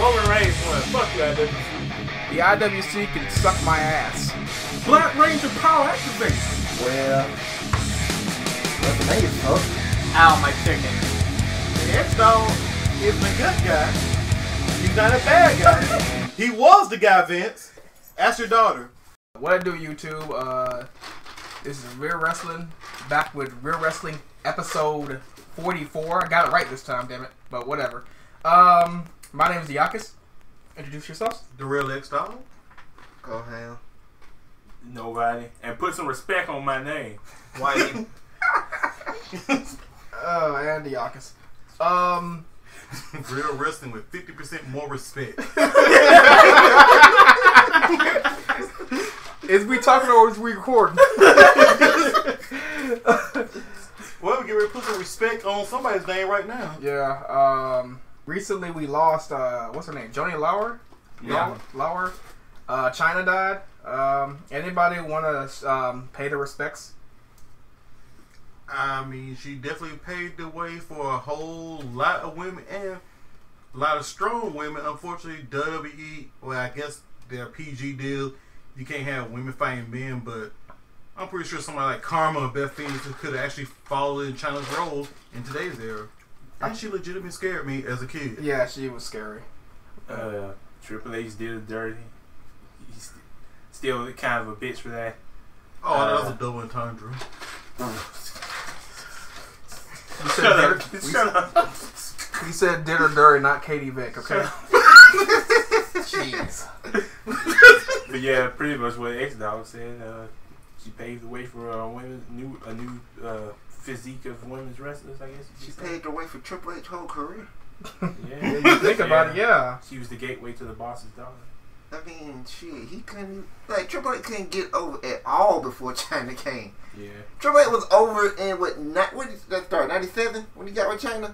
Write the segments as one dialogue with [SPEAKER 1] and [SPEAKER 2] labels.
[SPEAKER 1] Roman Reigns won. Fuck you, IWC.
[SPEAKER 2] The IWC can suck my ass.
[SPEAKER 1] Black Ranger Power Activate.
[SPEAKER 3] Well, WrestleMania, folks.
[SPEAKER 4] Ow, my chicken.
[SPEAKER 1] The X-Dog is the good guy. He's not a bad guy. he was the guy, Vince. Ask your daughter.
[SPEAKER 2] What I do, YouTube? Uh, this is Real Wrestling, back with Real Wrestling episode 44. I got it right this time, damn it. But whatever. Um, my name is Yakis. Introduce yourselves.
[SPEAKER 1] The real X-Dog.
[SPEAKER 3] Go ham.
[SPEAKER 5] Nobody. And put some respect on my name.
[SPEAKER 1] Whitey.
[SPEAKER 2] Oh, and the Yakis. Um,
[SPEAKER 1] real wrestling with 50% more respect.
[SPEAKER 2] is we talking or is we recording?
[SPEAKER 1] well, we get ready to put some respect on somebody's name right now.
[SPEAKER 2] yeah. Um, recently we lost. Uh, what's her name? Joanie Laurer.
[SPEAKER 5] Yeah.
[SPEAKER 2] Laurer. Uh, Chyna died. Um, anybody want to um, pay the respects?
[SPEAKER 1] I mean, she definitely paved the way for a whole lot of women and a lot of strong women. Unfortunately, WWE, well, I guess their PG deal, you can't have women fighting men, but I'm pretty sure somebody like Karma or Beth Phoenix could have actually followed in Chyna's role in today's era. And she legitimately scared me as a kid.
[SPEAKER 2] Yeah, she was scary.
[SPEAKER 5] Uh, Triple H did it dirty. He's still kind of a bitch for that.
[SPEAKER 1] Oh, that was a double entendre.
[SPEAKER 2] You said,
[SPEAKER 5] Shut up.
[SPEAKER 2] dinner,
[SPEAKER 5] Shut up.
[SPEAKER 2] we, we said dinner dirty, not Katie Vick. Okay. Jeez.
[SPEAKER 5] But yeah, pretty much what X Dog said. Uh, she paved the way for uh, women, new a new uh, physique of women's wrestlers. I guess
[SPEAKER 3] She
[SPEAKER 5] could say.
[SPEAKER 3] paved the way for Triple H whole career.
[SPEAKER 5] Yeah,
[SPEAKER 2] Yeah, you think about it, yeah.
[SPEAKER 5] She was the gateway to the boss's daughter.
[SPEAKER 3] I mean, shit, he couldn't like Triple H couldn't get over at all before Chyna came.
[SPEAKER 5] Yeah.
[SPEAKER 3] Triple H was over in what? Not when did that start? Ninety seven when he got with Chyna.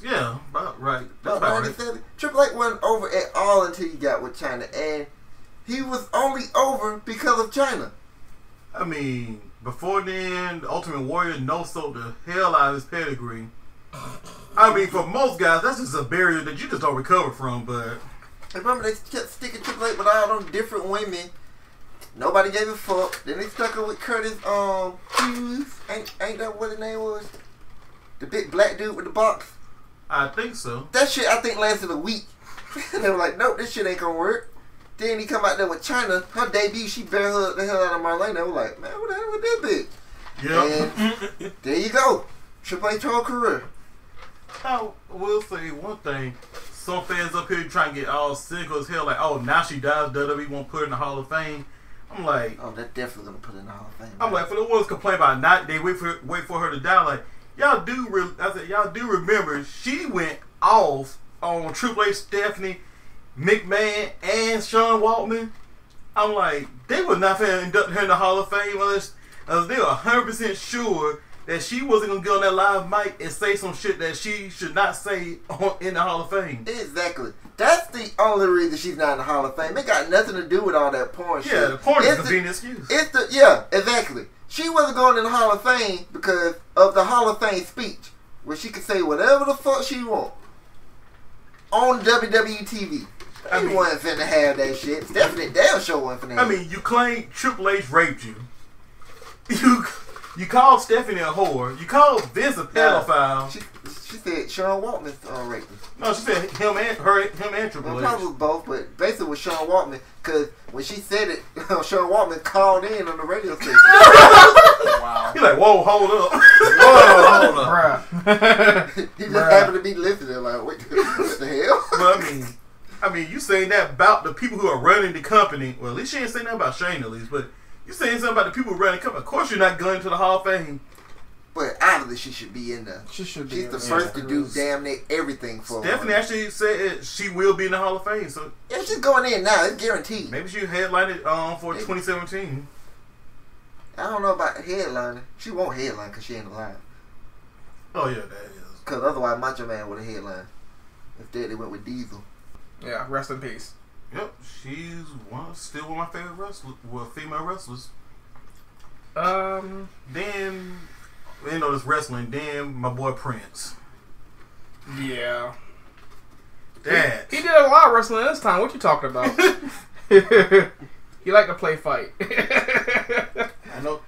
[SPEAKER 1] Yeah, about right. That's
[SPEAKER 3] About
[SPEAKER 1] about
[SPEAKER 3] ninety
[SPEAKER 1] right.
[SPEAKER 3] Triple H wasn't over at all until he got with Chyna, and he was only over because of Chyna.
[SPEAKER 1] I mean, before then, the Ultimate Warrior no sold the hell out of his pedigree. I mean, for most guys, that's just a barrier that you just don't recover from. But
[SPEAKER 3] Remember, they kept sticking Triple H with all them different women. Nobody gave a fuck. Then they stuck her with Curtis um Hughes. Ain't ain't that what his name was? The big black dude with the box.
[SPEAKER 1] I think so.
[SPEAKER 3] That shit I think lasted a week. they were like, nope, this shit ain't gonna work. Then he come out there with Chyna. Her debut, she bare her the hell out of Marlena. They were like, man, what the hell with that bitch?
[SPEAKER 1] Yeah.
[SPEAKER 3] And there you go. Triple H whole career.
[SPEAKER 1] I will say one thing. Some fans up here trying to get all cynical as hell, like, oh, now she dies, WWE won't put her in the Hall of Fame. I'm like,
[SPEAKER 3] Oh, they're definitely gonna put it in the Hall of Fame.
[SPEAKER 1] I'm like, for the ones complain about not, they wait for wait for her to die. Like, y'all do, re- I said, y'all do remember she went off on Triple H, Stephanie, McMahon, and Sean Waltman. I'm like, they were not going to induct her in the Hall of Fame unless, unless they were 100 percent sure that she wasn't gonna get on that live mic and say some shit that she should not say on, in the Hall of Fame.
[SPEAKER 3] Exactly. That's the only reason she's not in the Hall of Fame. It got nothing to do with all that porn shit.
[SPEAKER 1] Yeah, the porn is
[SPEAKER 3] It's
[SPEAKER 1] a
[SPEAKER 3] the-
[SPEAKER 1] convenient excuse.
[SPEAKER 3] It's the yeah, exactly. She wasn't going in the Hall of Fame because of the Hall of Fame speech, where she could say whatever the fuck she want on WWE TV.
[SPEAKER 1] I
[SPEAKER 3] I
[SPEAKER 1] mean-
[SPEAKER 3] wasn't finna have that shit. Stephanie damn sure wasn't finna.
[SPEAKER 1] I mean, you claim Triple H raped you. You you called Stephanie a whore. You called Vince a pedophile.
[SPEAKER 3] she she said Sean Waltman uh, raped me.
[SPEAKER 1] No, she said him and her, him and
[SPEAKER 3] Well,
[SPEAKER 1] Triple
[SPEAKER 3] probably
[SPEAKER 1] H.
[SPEAKER 3] was both, but basically with Sean Waltman, because when she said it, Sean Waltman called in on the radio station.
[SPEAKER 2] Wow.
[SPEAKER 1] He's like, whoa, hold up.
[SPEAKER 3] Whoa, hold up.
[SPEAKER 2] Bruh.
[SPEAKER 3] He just
[SPEAKER 2] Bruh.
[SPEAKER 3] happened to be listening, like, what, what the hell?
[SPEAKER 1] but I mean, I mean, you saying that about the people who are running the company. Well, at least she ain't saying that about Shane, at least. But you saying something about the people running the company. Of course, you're not going to the Hall of Fame.
[SPEAKER 3] But obviously, she should be in there.
[SPEAKER 2] She should be.
[SPEAKER 3] She's the first to do damn near everything for her.
[SPEAKER 1] Stephanie actually said she will be in the Hall of Fame. So
[SPEAKER 3] Yeah, she's going in now. It's guaranteed.
[SPEAKER 1] maybe she headlined it um, for 2017.
[SPEAKER 3] I don't know about headlining. She won't headline because she ain't alive.
[SPEAKER 1] Oh yeah, that is.
[SPEAKER 3] Because otherwise, Macho Man would have headlined. Instead, they went with Diesel.
[SPEAKER 2] Yeah, rest in peace.
[SPEAKER 1] Yep, she's one still one of my favorite wrestlers, well, female wrestlers.
[SPEAKER 2] Um,
[SPEAKER 1] Then, you know, this wrestling. Then my boy Prince.
[SPEAKER 2] yeah.
[SPEAKER 1] that.
[SPEAKER 2] He did a lot of wrestling this time. What you talking about? he like to play fight.
[SPEAKER 1] I know.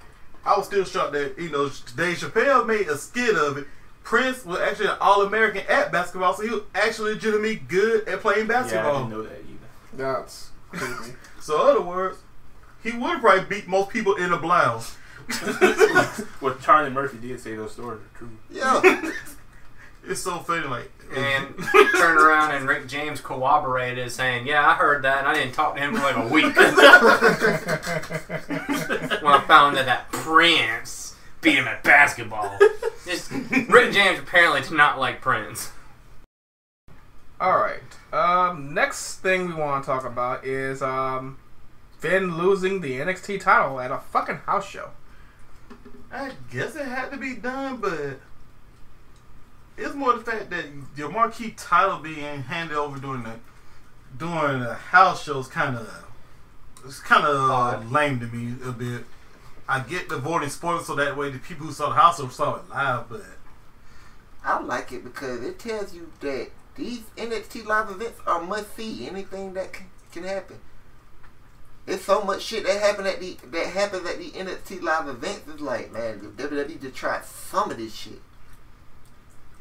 [SPEAKER 1] I was still shocked that you know Dave Chappelle made a skit of it. Prince was actually an All American at basketball, so he was actually legitimately good at playing
[SPEAKER 5] Yeah, I didn't know that either.
[SPEAKER 2] That's crazy.
[SPEAKER 1] so, in other words, he would probably beat most people in a blouse.
[SPEAKER 5] Well, Charlie Murphy did say those stories are true.
[SPEAKER 3] Yeah.
[SPEAKER 1] It's so funny, like
[SPEAKER 4] And turned around and Rick James corroborated, saying, "Yeah, I heard that, and I didn't talk to him for like a week when I found that that Prince beat him at basketball." Just, Rick James apparently did not like Prince.
[SPEAKER 2] All right. Um, next thing we want to talk about is um, Finn losing the NXT title at a fucking house show.
[SPEAKER 1] I guess it had to be done, but it's more the fact that your marquee title being handed over during the during the house show is kind of it's kind of
[SPEAKER 4] Odd.
[SPEAKER 1] lame to me a bit. I get the voting spoilers so that way the people who saw the house show saw it live, but
[SPEAKER 3] I like it because it tells you that these NXT live events are must see. Anything that can, can happen. It's so much shit that happen at the that happens at the NXT live events. It's like, man, the WWE just tried some of this shit.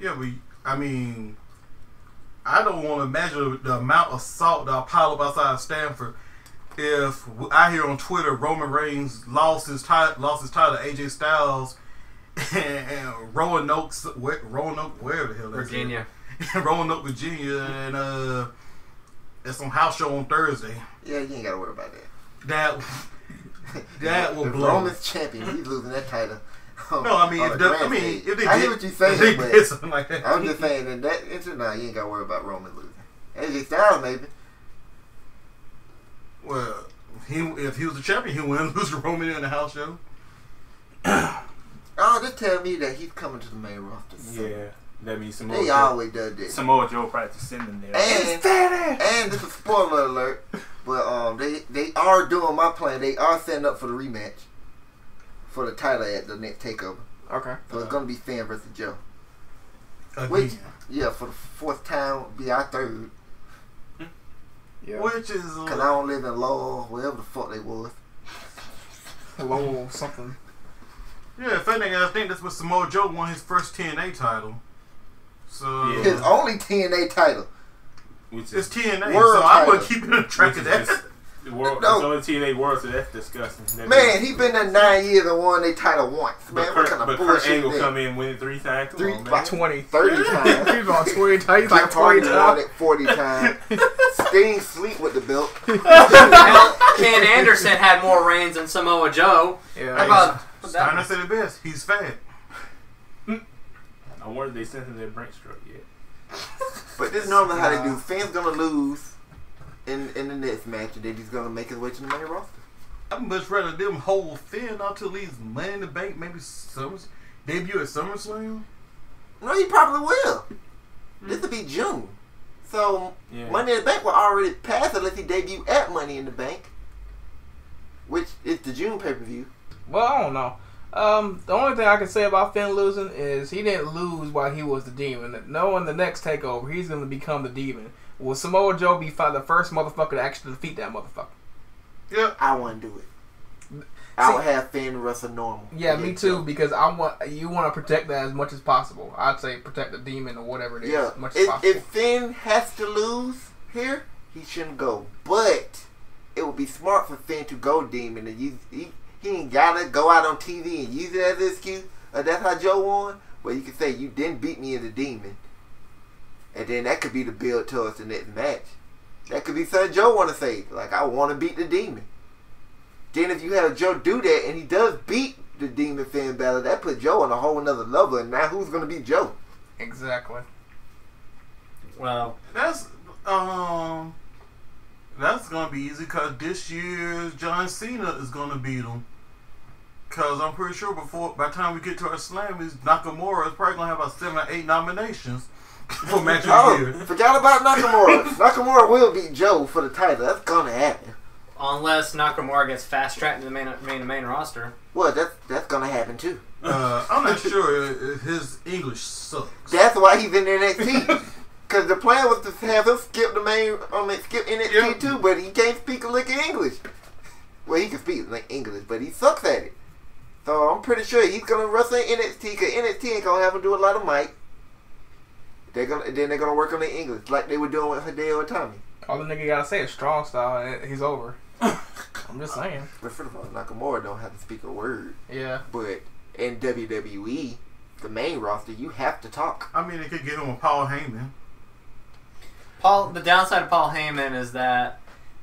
[SPEAKER 1] yeah, but I mean, I don't want to measure the amount of salt that I pile up outside of Stamford. If I hear on Twitter Roman Reigns lost his title, lost his title to AJ Styles, and, and Roanoke, where, Roanoke, wherever the hell that's at.
[SPEAKER 4] Virginia.
[SPEAKER 1] Roanoke, Virginia, and uh, it's on house show on Thursday.
[SPEAKER 3] Yeah, you ain't gotta worry about that.
[SPEAKER 1] That that will
[SPEAKER 3] the
[SPEAKER 1] blow.
[SPEAKER 3] Roman's champion. He's losing that title. on-
[SPEAKER 1] No, I mean, if
[SPEAKER 3] the
[SPEAKER 1] the, I mean,
[SPEAKER 3] stage.
[SPEAKER 1] if they
[SPEAKER 3] I
[SPEAKER 1] did,
[SPEAKER 3] hear what you're saying,
[SPEAKER 1] they
[SPEAKER 3] but
[SPEAKER 1] did something like that.
[SPEAKER 3] I'm just saying that that it's nah, you ain't gotta worry about Roman losing. AJ Styles maybe.
[SPEAKER 1] Well, he if he was the champion, he wouldn't lose to Roman in the house show.
[SPEAKER 3] Oh, just tell me that he's coming to the main roster. soon.
[SPEAKER 5] Yeah, that means Samoa
[SPEAKER 3] They
[SPEAKER 5] Joe.
[SPEAKER 3] always does this.
[SPEAKER 5] Samoa Joe probably to send him there.
[SPEAKER 3] And and this is a spoiler alert, but um, they they are doing my plan. They are setting up for the rematch for the title at the next takeover.
[SPEAKER 2] Okay.
[SPEAKER 3] So it's gonna be Finn versus Joe.
[SPEAKER 1] Again.
[SPEAKER 3] Which yeah, for the fourth time, be our third.
[SPEAKER 2] Yeah.
[SPEAKER 1] Which is uh,
[SPEAKER 3] Cause I don't live in Lowell, wherever the fuck they was.
[SPEAKER 2] Hello, something.
[SPEAKER 1] yeah. If anything, I think that's when Samoa Joe won his first TNA title. So
[SPEAKER 5] Yeah.
[SPEAKER 3] His only TNA title.
[SPEAKER 5] Which
[SPEAKER 1] it's TNA.
[SPEAKER 3] World
[SPEAKER 1] so I would
[SPEAKER 3] title.
[SPEAKER 1] keep it track
[SPEAKER 5] which
[SPEAKER 1] of
[SPEAKER 5] is
[SPEAKER 1] that.
[SPEAKER 5] Just the world.
[SPEAKER 3] No.
[SPEAKER 5] It's only TNA world, so that's disgusting. That
[SPEAKER 3] Man, he been there nine years and won their title once.
[SPEAKER 5] But
[SPEAKER 3] Man, what kind
[SPEAKER 5] but
[SPEAKER 3] of
[SPEAKER 5] Kurt
[SPEAKER 3] bullshit
[SPEAKER 5] Angle
[SPEAKER 3] is that?
[SPEAKER 5] come in and win three times. Come
[SPEAKER 3] Three-
[SPEAKER 5] on, man.
[SPEAKER 3] like-
[SPEAKER 2] 20.
[SPEAKER 3] Thirty times.
[SPEAKER 2] He's on 20 times. He's like
[SPEAKER 3] Jeff Hardy
[SPEAKER 2] 20
[SPEAKER 3] won
[SPEAKER 2] times.
[SPEAKER 3] it forty times. Sting sleep with the belt.
[SPEAKER 4] Hell, Ken Anderson had more reigns than Samoa Joe.
[SPEAKER 2] Yeah.
[SPEAKER 4] How about
[SPEAKER 1] Steiner said it best. He's fat.
[SPEAKER 5] I wonder if they sent him their brain stroke yet.
[SPEAKER 3] But this is normally how they do. Finn's gonna lose in in the next match, and then he's gonna make his way to the main roster.
[SPEAKER 1] I'd much rather them hold Finn out till he's money in the bank, maybe some debut at SummerSlam.
[SPEAKER 3] No, he probably will. This will be June, so
[SPEAKER 5] Yeah.
[SPEAKER 3] Money in the Bank will already pass unless he debut at Money in the Bank, which is the June pay per view.
[SPEAKER 2] Well, I don't know. Um, the only thing I can say about Finn losing is he didn't lose while he was the demon. Knowing the next takeover, he's going to become the demon. Will Samoa Joe be the first motherfucker to actually defeat that motherfucker?
[SPEAKER 1] Yeah.
[SPEAKER 3] I wouldn't do it. I would have Finn wrestle normal.
[SPEAKER 2] Yeah, me
[SPEAKER 3] Yeah,
[SPEAKER 2] too. Because I want you want to protect that as much as possible. I'd say protect the demon or whatever it is
[SPEAKER 3] Yeah,
[SPEAKER 2] as much as
[SPEAKER 3] if,
[SPEAKER 2] possible.
[SPEAKER 3] if Finn has to lose here, he shouldn't go. But it would be smart for Finn to go demon and use. He, he ain't gotta go out on TV and use it as an excuse. Uh, that's how Joe won. But you can say you didn't beat me in the demon, and then that could be the build towards the next match. That could be something Joe want to say, like I want to beat the demon. Then if you have Joe do that and he does beat the demon Finn Balor, that put Joe on a whole another level. And now who's gonna be Joe?
[SPEAKER 2] exactly.
[SPEAKER 4] Well,
[SPEAKER 1] That's um, that's gonna be easy because this year's John Cena is gonna beat him. Cause I'm pretty sure before by the time we get to our slam, is Nakamura is probably gonna have about seven or eight nominations for match of the
[SPEAKER 3] Oh,
[SPEAKER 1] year.
[SPEAKER 3] forgot about Nakamura. Nakamura will beat Joe for the title. That's gonna happen.
[SPEAKER 4] unless Nakamura gets fast tracked to the main main main roster.
[SPEAKER 3] Well, that's that's gonna happen too.
[SPEAKER 1] Uh, I'm not sure his English sucks.
[SPEAKER 3] That's why he's in NXT. Cause the plan was to have him skip the main, I mean, skip NXT
[SPEAKER 1] Yeah.
[SPEAKER 3] too, but he can't speak a lick of English. Well, he can speak like English, but he sucks at it. So I'm pretty sure he's gonna wrestle in NXT because NXT ain't gonna have him do a lot of mic. They're gonna then they're gonna work on the English like they were doing with Hideo and Tommy.
[SPEAKER 2] All the nigga gotta say is strong style, and he's over. I'm just saying.
[SPEAKER 3] But first of all, Nakamura don't have to speak a word.
[SPEAKER 2] Yeah.
[SPEAKER 3] But in WWE, the main roster, you have to talk.
[SPEAKER 1] I mean, they could get him a Paul Heyman.
[SPEAKER 4] Paul, the downside of Paul Heyman is that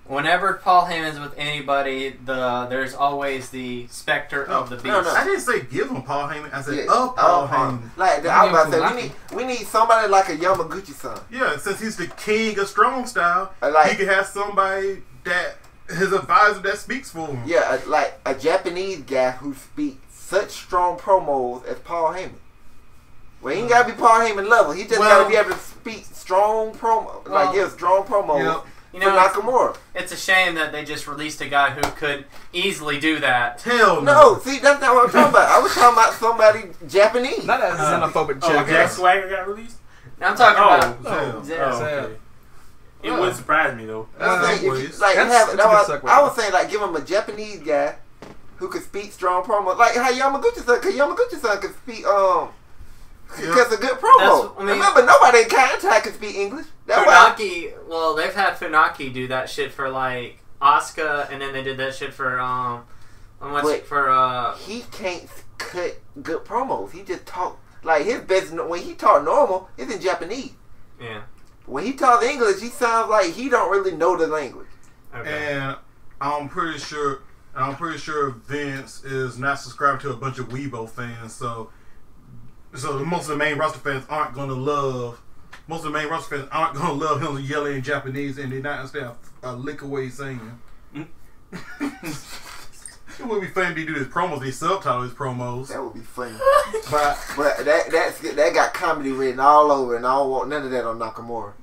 [SPEAKER 4] whenever Paul Heyman's with anybody, the there's always the specter of the beast.
[SPEAKER 3] No, no.
[SPEAKER 1] I didn't say give him Paul Heyman. I said
[SPEAKER 3] Yeah,
[SPEAKER 1] of Paul
[SPEAKER 3] uh,
[SPEAKER 1] Heyman.
[SPEAKER 3] Like I was about to say, we need we need somebody like a Yamaguchi-san.
[SPEAKER 1] Yeah, since he's the king of strong style,
[SPEAKER 3] like-
[SPEAKER 1] he could have somebody that his advisor that speaks for him.
[SPEAKER 3] Yeah, like a Japanese guy who speaks such strong promos as Paul Heyman. Well, he ain't gotta be Paul Heyman level. He just
[SPEAKER 1] Well-
[SPEAKER 3] gotta be able to speak strong promo,
[SPEAKER 4] Well-
[SPEAKER 3] like give strong promos
[SPEAKER 1] Yep.
[SPEAKER 4] You
[SPEAKER 3] for
[SPEAKER 4] know,
[SPEAKER 3] Nakamura.
[SPEAKER 4] it's a shame that they just released a guy who could easily do that.
[SPEAKER 1] Hell
[SPEAKER 3] No,
[SPEAKER 1] no.
[SPEAKER 3] see, that's not what I'm talking about. I was talking about somebody Japanese.
[SPEAKER 2] Not as
[SPEAKER 5] Uh,
[SPEAKER 2] xenophobic
[SPEAKER 5] Oh,
[SPEAKER 2] check.
[SPEAKER 5] Jack Swagger got released.
[SPEAKER 4] Now I'm talking
[SPEAKER 5] Oh,
[SPEAKER 4] about
[SPEAKER 1] Zell.
[SPEAKER 4] Zell.
[SPEAKER 5] Oh,
[SPEAKER 2] Sad.
[SPEAKER 5] okay. It
[SPEAKER 2] Yeah.
[SPEAKER 5] wouldn't surprise me though.
[SPEAKER 2] Uh,
[SPEAKER 3] Like, if like
[SPEAKER 2] That's-
[SPEAKER 3] have,
[SPEAKER 2] that's
[SPEAKER 3] no,
[SPEAKER 2] a
[SPEAKER 3] I. I was saying like give him a Japanese guy who could speak strong promo, like how Yamaguchi-san, cause Yamaguchi-san could speak um,
[SPEAKER 1] Yeah.
[SPEAKER 3] cause a good promo.
[SPEAKER 4] That's- I mean-
[SPEAKER 3] Remember, nobody in contact can speak English. That's why.
[SPEAKER 4] Funaki, well, they've had Funaki do that shit for like Asuka, and then they did that shit for um, what's
[SPEAKER 3] Wait.
[SPEAKER 4] for uh,
[SPEAKER 3] He can't cut good promos. He just talk like his best when he talk normal. It's in Japanese.
[SPEAKER 4] yeah,
[SPEAKER 3] When he talks English, he sounds like he don't really know the language.
[SPEAKER 4] okay.
[SPEAKER 1] And I'm pretty sure I'm pretty sure Vince is not subscribed to a bunch of weeaboo fans, so so most of the main roster fans aren't gonna love most of the main roster fans aren't gonna love him yelling in Japanese and they not understand a lick of what he's saying. it would be funny if they do his promos, they subtitle his promos.
[SPEAKER 3] That would be funny.
[SPEAKER 1] But
[SPEAKER 3] But that that's that got comedy written all over, and I don't want none of that on Nakamura.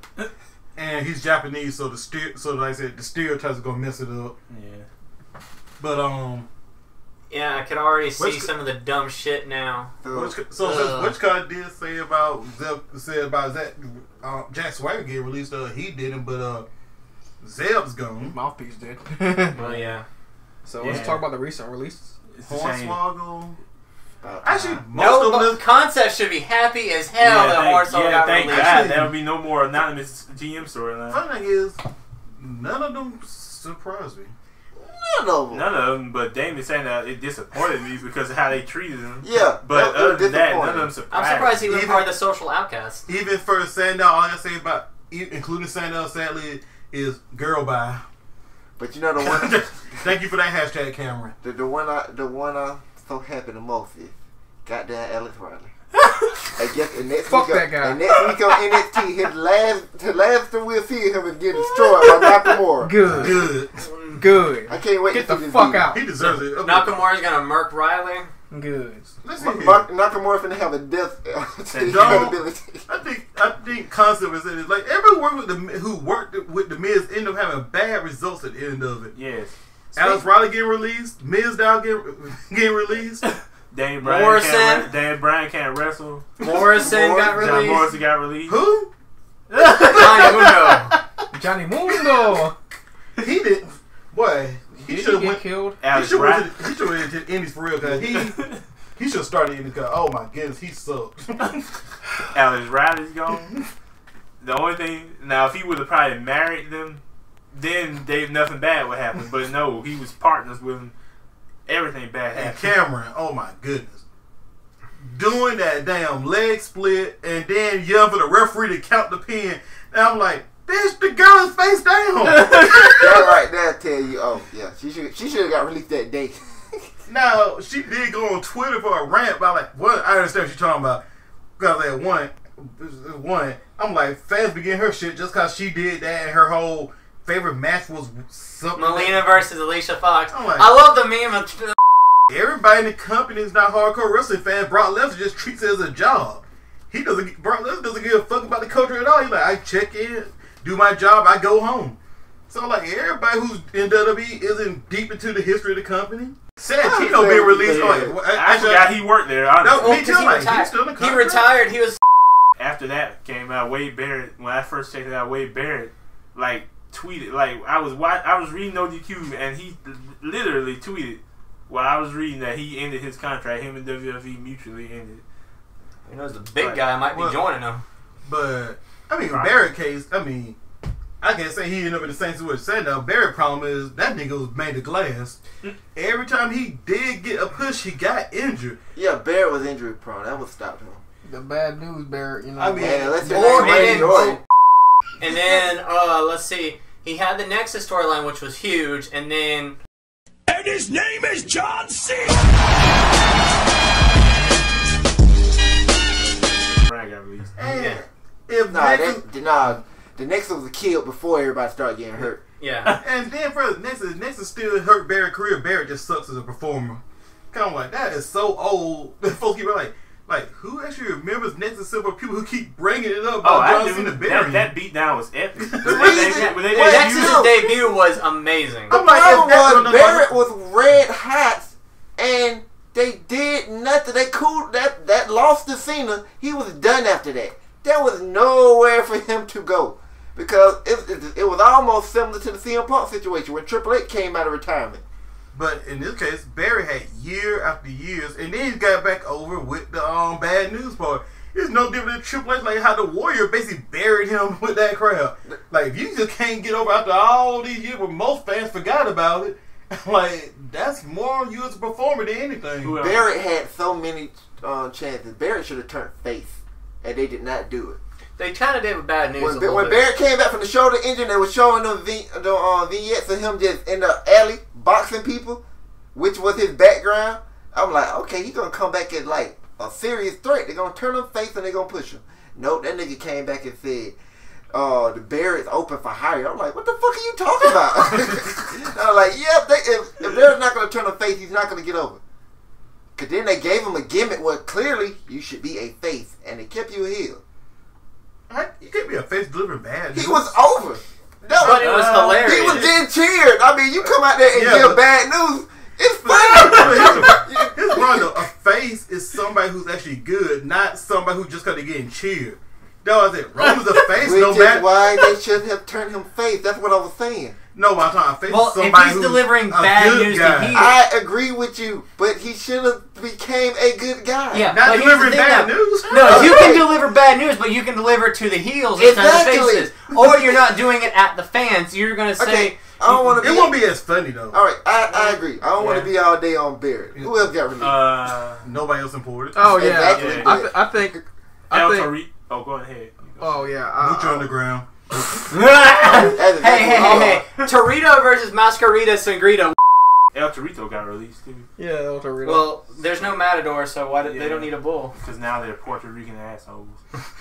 [SPEAKER 1] and he's Japanese, so the steer so like I said, the stereotypes are gonna mess it up.
[SPEAKER 5] Yeah.
[SPEAKER 1] But um
[SPEAKER 4] yeah, I could already see
[SPEAKER 1] What's-
[SPEAKER 4] some of the dumb shit now.
[SPEAKER 3] So,
[SPEAKER 1] Which, so
[SPEAKER 4] Ugh.
[SPEAKER 1] since which card did say about Zeb said about Zach, uh, Jack Swagger getting released? Uh, he didn't, but uh, Zeb's gone.
[SPEAKER 2] Mouthpiece did.
[SPEAKER 4] Well, yeah.
[SPEAKER 2] So let's
[SPEAKER 5] Yeah.
[SPEAKER 2] talk about the recent releases.
[SPEAKER 5] It's a shame.
[SPEAKER 1] Hornswoggle.
[SPEAKER 3] about
[SPEAKER 1] Actually,
[SPEAKER 3] time.
[SPEAKER 1] most
[SPEAKER 4] No,
[SPEAKER 1] of them.
[SPEAKER 4] but concept should be happy as hell that
[SPEAKER 5] thank,
[SPEAKER 4] Hornswoggle
[SPEAKER 5] yeah,
[SPEAKER 4] got
[SPEAKER 5] thank
[SPEAKER 4] released.
[SPEAKER 5] God. There will be no more anonymous GM storyline.
[SPEAKER 1] Funny thing is, none of them surprised me.
[SPEAKER 3] None of them.
[SPEAKER 5] None of them, but Damon saying that it disappointed me because of how they treated him.
[SPEAKER 3] Yeah,
[SPEAKER 5] But
[SPEAKER 3] that-
[SPEAKER 5] other than that, none of them surprised.
[SPEAKER 4] I'm surprised he
[SPEAKER 5] me.
[SPEAKER 4] was
[SPEAKER 1] Even-
[SPEAKER 4] part of the social outcast.
[SPEAKER 1] Even for Sandow, all I can say about, e- including Sandow, sadly, is girl bye.
[SPEAKER 3] But you know the one,
[SPEAKER 1] Thank you for that hashtag, Cameron.
[SPEAKER 3] the, the one, I, the one I'm so happy the most is goddamn Alex Riley. And guess and next
[SPEAKER 2] Fuck
[SPEAKER 3] week,
[SPEAKER 2] that
[SPEAKER 3] on-
[SPEAKER 2] guy.
[SPEAKER 3] And next week on NXT, his last, the last thing we'll see him is getting destroyed by Nakamura.
[SPEAKER 2] Good.
[SPEAKER 1] Good.
[SPEAKER 2] Good.
[SPEAKER 3] I can't wait
[SPEAKER 2] Get
[SPEAKER 3] to
[SPEAKER 2] the
[SPEAKER 3] see this
[SPEAKER 2] fuck
[SPEAKER 3] video.
[SPEAKER 2] out.
[SPEAKER 1] He deserves it. Okay.
[SPEAKER 4] Nakamura's gonna murk Riley.
[SPEAKER 2] Good.
[SPEAKER 1] Let's see
[SPEAKER 3] Ma- Nakamura finna have a death uh,
[SPEAKER 5] And
[SPEAKER 1] don't- I think I think concept is it like everyone with the who worked with the Miz end up having bad results at the end of it.
[SPEAKER 5] Yes.
[SPEAKER 1] Alex Riley getting released, Miz now getting getting released.
[SPEAKER 5] Daniel Bryan
[SPEAKER 4] Morrison.
[SPEAKER 5] can't re- Daniel Bryan can't wrestle.
[SPEAKER 4] Morrison
[SPEAKER 3] Morrison-
[SPEAKER 4] got
[SPEAKER 5] John. Morrison got released.
[SPEAKER 1] Who?
[SPEAKER 4] Johnny Mundo.
[SPEAKER 2] Johnny Mundo.
[SPEAKER 1] He did. Boy, he
[SPEAKER 2] Did
[SPEAKER 1] should have
[SPEAKER 2] get
[SPEAKER 1] went.
[SPEAKER 2] killed?
[SPEAKER 1] He
[SPEAKER 5] Alex
[SPEAKER 1] should
[SPEAKER 5] Bryan.
[SPEAKER 1] went to, he should went to the Indies for real because he he should have started in because oh my goodness he sucked.
[SPEAKER 5] Alex Riley's gone. The only thing now, if he would have probably married them, then they nothing bad would happen. But no, he was partners with them. Everything bad
[SPEAKER 1] and. Cameron, oh my goodness, doing that damn leg split and then yelling for the referee to count the pin. And I'm like, bitch, the girl is face down.
[SPEAKER 3] that right there tell you, oh yeah, she should she should have got released that day.
[SPEAKER 1] Now she did go on Twitter for a rant about like what I understand what she's talking about. Because at one, one, I'm like fans begin her shit just because she did that and her whole favorite match was something.
[SPEAKER 4] Melina versus Alicia Fox.
[SPEAKER 1] Oh my-
[SPEAKER 4] I love the meme of
[SPEAKER 1] Everybody in the company is not hardcore wrestling fan. Brock Lesnar just treats it as a job. He doesn't. Brock Lesnar doesn't give a fuck about the culture at all. He's like, I check in, do my job, I go home. So like everybody who's in WWE isn't deep into the history of the company. Santino being released. Oh,
[SPEAKER 5] I
[SPEAKER 1] actually,
[SPEAKER 5] forgot he worked there.
[SPEAKER 1] No,
[SPEAKER 5] Honestly.
[SPEAKER 1] me oh,
[SPEAKER 4] Well,
[SPEAKER 1] too.
[SPEAKER 4] 'cause he
[SPEAKER 1] Like,
[SPEAKER 4] retired.
[SPEAKER 1] he's still in the
[SPEAKER 4] He retired. He was
[SPEAKER 5] after that came out, Wade Barrett. When I first checked it out, Wade Barrett like tweeted like I was wa- I was reading OGQ and he literally tweeted while I was reading that he ended his contract. Him and WWE mutually ended.
[SPEAKER 4] Who knows? The big
[SPEAKER 1] Right.
[SPEAKER 4] guy might be
[SPEAKER 1] Well-
[SPEAKER 4] joining them.
[SPEAKER 1] But I mean,
[SPEAKER 5] Right.
[SPEAKER 1] Barrett case. I mean, I can't say he ended up in the same situation. Said though, Barrett problem is that nigga was made of glass. Mm. Every time he did get a push, he got injured.
[SPEAKER 3] Yeah, Barrett was injury prone. That would stop him.
[SPEAKER 2] The bad news, Barrett. You know.
[SPEAKER 1] I mean,
[SPEAKER 3] Man, unless your
[SPEAKER 4] Or
[SPEAKER 3] name Randy
[SPEAKER 4] and-
[SPEAKER 3] Orton.
[SPEAKER 4] And then uh, let's see, he had the Nexus storyline, which was huge, and then
[SPEAKER 6] And his name is John Cena.
[SPEAKER 5] Bryan got
[SPEAKER 4] Yeah.
[SPEAKER 1] if
[SPEAKER 3] Nah,
[SPEAKER 1] Nexus,
[SPEAKER 3] that, nah, the Nexus was killed before everybody started getting hurt.
[SPEAKER 4] yeah,
[SPEAKER 1] and then for the Nexus, Nexus still hurt Barrett's career. Barrett just sucks as a performer. Kind of like that is so old. that Folks keep like, like who actually remembers Nexus Silver? People who keep bringing it up
[SPEAKER 5] Oh,
[SPEAKER 1] about
[SPEAKER 5] I
[SPEAKER 1] John
[SPEAKER 5] do.
[SPEAKER 1] Cena
[SPEAKER 5] That,
[SPEAKER 1] burying.
[SPEAKER 5] that beatdown was epic. When
[SPEAKER 3] The
[SPEAKER 5] they-
[SPEAKER 3] reason-
[SPEAKER 5] when they
[SPEAKER 3] Wait,
[SPEAKER 4] Nexus's debut was amazing.
[SPEAKER 3] The
[SPEAKER 1] I'm like,
[SPEAKER 3] problem
[SPEAKER 1] if that-
[SPEAKER 3] was
[SPEAKER 1] no, no, no,
[SPEAKER 3] Barrett
[SPEAKER 1] no.
[SPEAKER 3] was red hot, and they did nothing. They cool that that lost to Cena. He was done after that. There was nowhere for him to go because it, it, it was almost similar to the CM Punk situation when Triple H came out of retirement.
[SPEAKER 1] But in this case, Barry had year after years, and then he got back over with the um bad news part. It's no different than Triple H, like how the Warrior basically buried him with that crowd. Like if you just can't get over after all these years, where most fans forgot about it, like that's more on you as a performer than anything.
[SPEAKER 3] Barrett had so many uh, chances. Barrett should have turned face, and they did not do it.
[SPEAKER 4] They kind of did with bad news.
[SPEAKER 3] When, when. Barrett came back from the shoulder injury, they were showing them v, the uh, vignettes of him just in the alley boxing people, which was his background. I'm like, okay, he's gonna come back as like a serious threat. They're gonna turn him face and they're gonna push him. Nope, that nigga came back and said, "Uh, the Barrett's open for hire." I'm like, what the fuck are you talking about? I'm like, yep. They, if if Barrett's not gonna turn him face, he's not gonna get over. Cause then they gave him a gimmick where clearly you should be a face, and they kept you a heel.
[SPEAKER 1] How- You can't be a face delivering bad.
[SPEAKER 3] He was over. That
[SPEAKER 4] but it was
[SPEAKER 5] Uh,
[SPEAKER 4] hilarious.
[SPEAKER 3] he was getting cheered. I mean, you come out there and
[SPEAKER 1] Yeah,
[SPEAKER 3] give
[SPEAKER 1] but-
[SPEAKER 3] bad news. It's funny.
[SPEAKER 1] here's- here's though. A face is somebody who's actually good, not somebody who just got to getting cheered. No, I said Roman's a face,
[SPEAKER 3] Which
[SPEAKER 1] no matter.
[SPEAKER 3] why they shouldn't have turned him face. That's what I was saying.
[SPEAKER 1] No, I'm talking face.
[SPEAKER 4] Well,
[SPEAKER 1] is
[SPEAKER 4] if
[SPEAKER 1] somebody
[SPEAKER 4] he's
[SPEAKER 1] who's
[SPEAKER 4] delivering
[SPEAKER 1] a
[SPEAKER 4] bad
[SPEAKER 1] good
[SPEAKER 4] news to
[SPEAKER 1] guy.
[SPEAKER 3] I agree with you, but he should have became a good guy.
[SPEAKER 4] Yeah,
[SPEAKER 1] Not
[SPEAKER 4] but here's
[SPEAKER 1] delivering
[SPEAKER 4] the
[SPEAKER 1] bad
[SPEAKER 4] though.
[SPEAKER 1] news.
[SPEAKER 4] No, you can deliver bad news, but you can deliver it to the heels instead of the faces. Or you're not doing it at the fans. You're gonna say,
[SPEAKER 3] Okay, I don't want to
[SPEAKER 1] It
[SPEAKER 3] be.
[SPEAKER 1] won't be as funny though.
[SPEAKER 3] All right, I, I agree. I don't want to be all day on Barrett. Who else got released?
[SPEAKER 5] Uh,
[SPEAKER 1] Nobody else important.
[SPEAKER 2] Oh yeah,
[SPEAKER 3] Exactly.
[SPEAKER 5] Yeah.
[SPEAKER 2] I, th- I think. I
[SPEAKER 5] El
[SPEAKER 2] think.
[SPEAKER 5] Torito. Oh, go ahead.
[SPEAKER 2] Oh yeah.
[SPEAKER 1] Lucha
[SPEAKER 2] I,
[SPEAKER 1] Underground.
[SPEAKER 3] That's
[SPEAKER 4] hey,
[SPEAKER 3] exactly
[SPEAKER 4] hey,
[SPEAKER 3] what I'm
[SPEAKER 4] hey, hey, Torito versus Mascarita Sagrada.
[SPEAKER 5] El Torito got released too
[SPEAKER 2] yeah, El Torito.
[SPEAKER 4] Well, there's no matador, so why did,
[SPEAKER 5] Yeah.
[SPEAKER 4] they don't need a bull?
[SPEAKER 5] because now they're Puerto Rican assholes.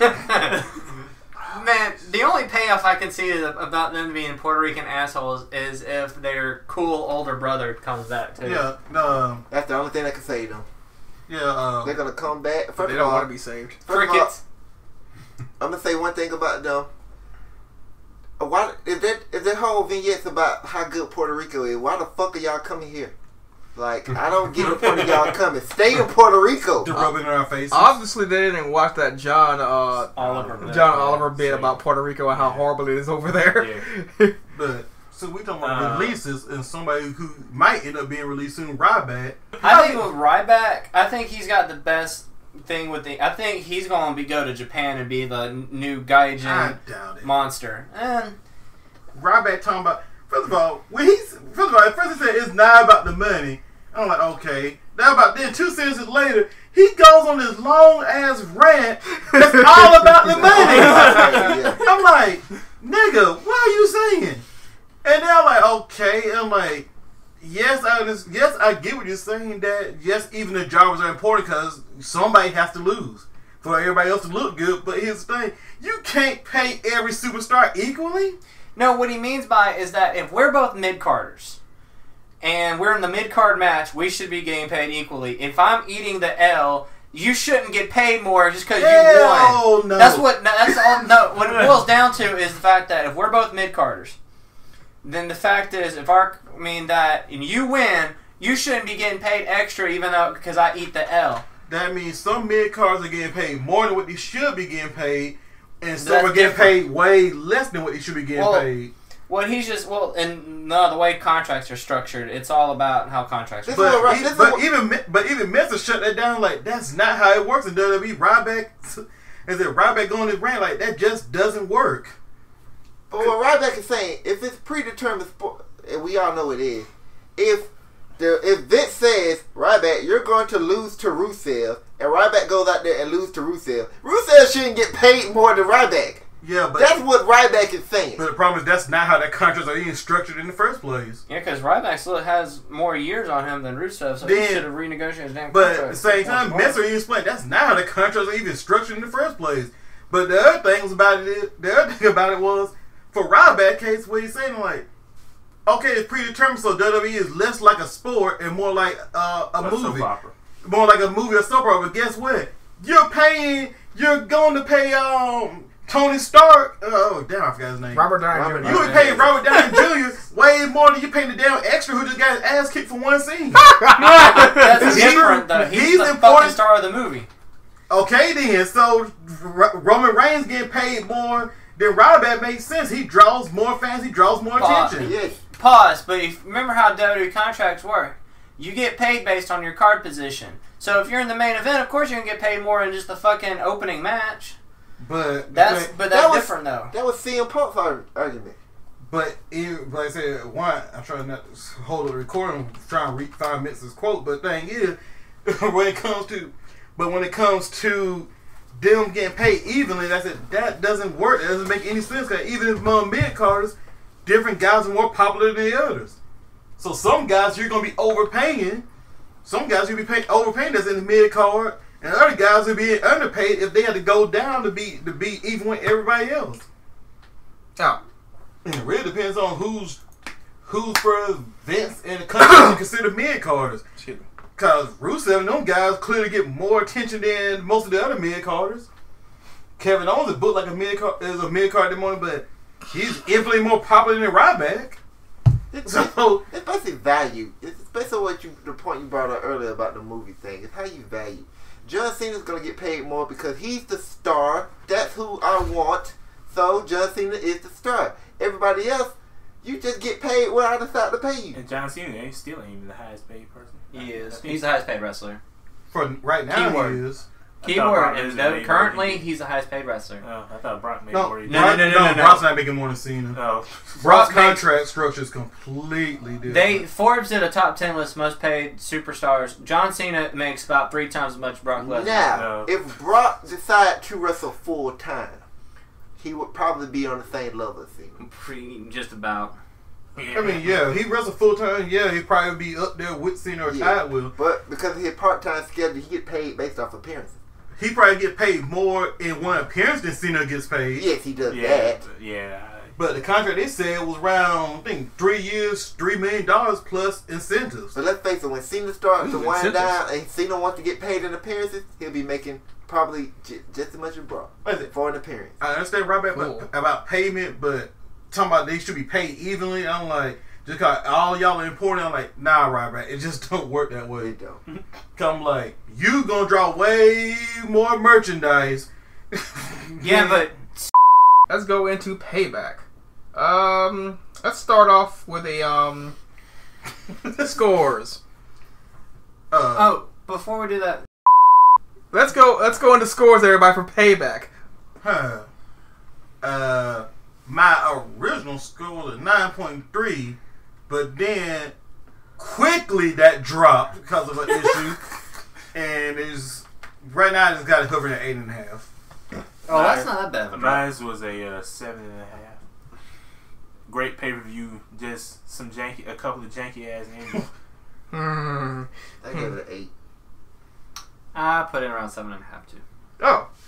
[SPEAKER 4] Man, the only payoff I can see about them being Puerto Rican assholes is if their cool older brother comes back too.
[SPEAKER 1] Yeah, um,
[SPEAKER 3] That's the only thing I can say them.
[SPEAKER 1] yeah.
[SPEAKER 3] They're
[SPEAKER 1] Um,
[SPEAKER 3] gonna come back. First
[SPEAKER 2] they don't want to be saved.
[SPEAKER 3] first all,
[SPEAKER 4] Crickets.
[SPEAKER 3] I'm gonna say one thing about them. Uh, Why if that if that whole vignette's about how good Puerto Rico is, why the fuck are y'all coming here? Like I don't get the point of y'all coming. Stay in Puerto Rico.
[SPEAKER 1] to rub it in our faces.
[SPEAKER 2] Obviously, they didn't watch that John uh,
[SPEAKER 4] Oliver.
[SPEAKER 2] John Oliver bit about Puerto Rico and how horrible it is over there.
[SPEAKER 1] But so we talking about
[SPEAKER 5] Uh,
[SPEAKER 1] releases and somebody who might end up being released soon. Ryback.
[SPEAKER 4] I think with Ryback, I think he's got the best thing with the. I think he's going to be go to Japan and be the new Gaijin monster. And
[SPEAKER 1] Ryback talking about first of all when he's first of all at first he said it's not about the money. I'm like okay. Now about then two sentences later he goes on this long ass rant that's all about the money. I'm like nigga, what are you saying? And they're like okay. I'm like yes I understand. yes I get what you're saying that yes even the jobbers are important because somebody has to lose. For everybody else to look good, but here's the thing: you can't pay every superstar equally.
[SPEAKER 4] no, what he means by is that if we're both mid carders and we're in the mid card match, we should be getting paid equally. If I'm eating the L, you shouldn't get paid more just because you won.
[SPEAKER 1] Hell no.
[SPEAKER 4] That's what. That's all. No, what it boils down to is the fact that if we're both mid carders, then the fact is, if our I mean that and you win, you shouldn't be getting paid extra, even though because I eat the L.
[SPEAKER 1] that means some mid cards are getting paid more than what they should be getting paid, and some
[SPEAKER 4] That's
[SPEAKER 1] are getting
[SPEAKER 4] different.
[SPEAKER 1] paid way less than what they should be getting
[SPEAKER 4] Well,
[SPEAKER 1] paid.
[SPEAKER 4] Well, he's just well, and no, the way contracts are structured, it's all about how contracts are.
[SPEAKER 3] This
[SPEAKER 1] But,
[SPEAKER 3] is what-
[SPEAKER 1] e-
[SPEAKER 3] this is
[SPEAKER 1] but even Mi- but even Mister shut that down. Like that's not how it works in WWE. Ryback is it Ryback going this brand like that just doesn't work.
[SPEAKER 3] But what Ryback is saying, if it's predetermined and we all know it is, if the if Vince says Ryback, you're going to lose to Rusev, and Ryback goes out there and lose to Rusev, Rusev shouldn't get paid more than Ryback.
[SPEAKER 1] Yeah, but
[SPEAKER 3] That's what Ryback is saying.
[SPEAKER 1] but the problem is that's not how that contracts are even structured in the first place.
[SPEAKER 4] Yeah, because Ryback still has more years on him than Rusev, so
[SPEAKER 1] Then-
[SPEAKER 4] he should have renegotiated his damn
[SPEAKER 1] But
[SPEAKER 4] contract.
[SPEAKER 1] at the same time, Meltzer even explained that's not how the contracts are even structured in the first place. But the other things about it, is, the other thing about it was for Ryback case, what he's saying like, okay, it's predetermined, so WWE is less like a sport and more like uh, a
[SPEAKER 5] Like soap
[SPEAKER 1] movie,
[SPEAKER 5] opera.
[SPEAKER 1] more like a movie or soap opera. But guess what? You're paying, you're going to pay um Tony Stark. Oh damn, I forgot his name.
[SPEAKER 2] Robert Downey
[SPEAKER 3] Robert
[SPEAKER 2] Jr.
[SPEAKER 1] You would pay Robert Downey Jr. way more than you pay the damn extra who just got his ass kicked for one scene.
[SPEAKER 4] That's
[SPEAKER 1] He's-
[SPEAKER 4] different, though. He's,
[SPEAKER 1] he's
[SPEAKER 4] the
[SPEAKER 1] important-
[SPEAKER 4] fucking star of the movie.
[SPEAKER 1] Okay, then. So R- Roman Reigns getting paid more than Ryback makes sense. He draws more fans. He draws more
[SPEAKER 4] Pause.
[SPEAKER 1] attention.
[SPEAKER 3] yes,
[SPEAKER 4] Pause, but if, remember how WWE contracts work. You get paid based on your card position. So if you're in the main event, of course you're gonna get paid more in just the fucking opening match.
[SPEAKER 1] But
[SPEAKER 4] That's
[SPEAKER 1] thing-
[SPEAKER 4] but
[SPEAKER 3] That
[SPEAKER 4] that's
[SPEAKER 3] was-
[SPEAKER 4] different though.
[SPEAKER 3] that was CM Punk's ar- argument.
[SPEAKER 1] but it, like I said, one I'm trying not to hold the recording. I'm trying to read five minutes of this quote. But the thing is, when it comes to, but when it comes to them getting paid evenly, I said that doesn't work. That doesn't make any sense. Cause even if among mid carders, different guys are more popular than the others. So some guys you're gonna be overpaying. Some guys you'll be paying overpaying that's in the mid card, and other guys will be underpaid if they had to go down to be to be even with everybody else. And it really depends on who's who's for Vince and the country to consider mid carders. Cause Rusev and them guys clearly get more attention than most of the other mid carders. Kevin Owens is booked like a mid card is a mid card this morning, but he's infinitely more popular than Ryback.
[SPEAKER 3] It's,
[SPEAKER 1] So
[SPEAKER 3] it's basically value. It's based on what you the point you brought up earlier about the movie thing. It's how you value. John Cena's gonna get paid more because he's the star. That's who I want. So John Cena is the star. Everybody else, you just get paid what I decide to pay you.
[SPEAKER 5] And John Cena ain't still ain't even the highest paid person.
[SPEAKER 4] He is. He's the highest paid wrestler.
[SPEAKER 1] for right now
[SPEAKER 4] Keyword.
[SPEAKER 1] he is.
[SPEAKER 5] I thought
[SPEAKER 4] Keyword.
[SPEAKER 5] Brock
[SPEAKER 4] no, currently,
[SPEAKER 5] he-
[SPEAKER 4] he's the highest paid wrestler.
[SPEAKER 5] Oh, I thought Brock made
[SPEAKER 1] No,
[SPEAKER 5] more. than
[SPEAKER 4] No,
[SPEAKER 1] Brock-
[SPEAKER 4] no, no, no, no.
[SPEAKER 1] Brock's not making more than Cena.
[SPEAKER 5] Oh,
[SPEAKER 1] Brock's contract structure is completely different.
[SPEAKER 4] They Forbes did a top ten list most paid superstars. John Cena makes about three times as much as Brock Lesnar.
[SPEAKER 3] Now,
[SPEAKER 5] No.
[SPEAKER 3] if Brock decided to wrestle full time, he would probably be on the same level as Cena.
[SPEAKER 4] Pre- just about.
[SPEAKER 1] I mean, yeah, he wrestled full time. Yeah, he'd probably be up there with Cena or
[SPEAKER 3] Yeah.
[SPEAKER 1] tied with.
[SPEAKER 3] But because of his part time schedule, he get paid based off appearances.
[SPEAKER 1] He probably get paid more in one appearance than Cena gets paid.
[SPEAKER 3] Yes, he does
[SPEAKER 5] yeah,
[SPEAKER 3] that.
[SPEAKER 5] yeah.
[SPEAKER 1] But the contract they said was around, I think, three years, three million dollars plus incentives.
[SPEAKER 3] But let's face it, when Cena starts to wind
[SPEAKER 2] incentives.
[SPEAKER 3] down and Cena wants to get paid in appearances, he'll be making probably j- just as much as Brock
[SPEAKER 1] What is it?
[SPEAKER 3] for an appearance.
[SPEAKER 1] I understand Ryback
[SPEAKER 2] Cool.
[SPEAKER 1] about, about payment, but talking about they should be paid evenly. I'm like, just cause all y'all are important. I'm like, nah, Ryback. It just don't work that
[SPEAKER 3] They
[SPEAKER 1] way.
[SPEAKER 3] don't.
[SPEAKER 1] Come like, you gonna draw way more merchandise.
[SPEAKER 4] Yeah, but
[SPEAKER 2] Let's go into payback. Um, let's start off with a um scores.
[SPEAKER 1] uh,
[SPEAKER 4] oh, before we do that,
[SPEAKER 2] Let's go. Let's go into scores, everybody, for payback.
[SPEAKER 1] Huh. Uh, my original score was a nine point three, but then quickly that dropped because of an issue, and is right now I just got it hovering at eight and a half.
[SPEAKER 4] oh, that's not that bad of a drop.
[SPEAKER 5] Mine was a uh, seven and a half. Great pay per view, just some janky, a couple of janky ass endings.
[SPEAKER 2] Hmm.
[SPEAKER 3] I gave it an eight.
[SPEAKER 4] I put it around seven and a half too.
[SPEAKER 2] Oh.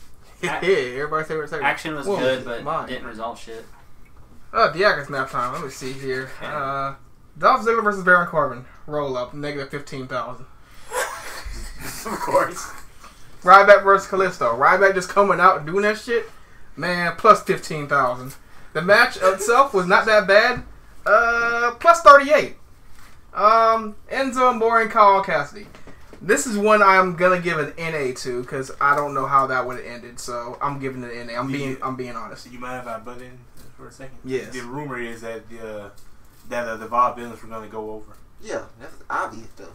[SPEAKER 2] Yeah,
[SPEAKER 4] Ac-
[SPEAKER 2] everybody say what say.
[SPEAKER 4] Action was
[SPEAKER 2] Whoa,
[SPEAKER 4] good, but
[SPEAKER 2] mine.
[SPEAKER 4] didn't resolve shit.
[SPEAKER 2] Oh, Diagon's nap time. Let me see here. Uh, Dolph Ziggler versus Baron Corbin. Roll up, negative 15,000.
[SPEAKER 5] of course.
[SPEAKER 2] Ryback versus Kalisto. Ryback just coming out and doing that shit. Man, plus 15,000. The match itself was not that bad. Uh, plus 38. Um, Enzo and Kyle Cassidy. This is one I'm gonna give an NA to because I don't know how that would have ended. So I'm giving it an NA. I'm being I'm being honest.
[SPEAKER 5] You mind if I butt in for a second?
[SPEAKER 2] Yes.
[SPEAKER 5] The rumor is that the uh, that uh, the Vaudevillains were going to go over.
[SPEAKER 3] Yeah, that's obvious though.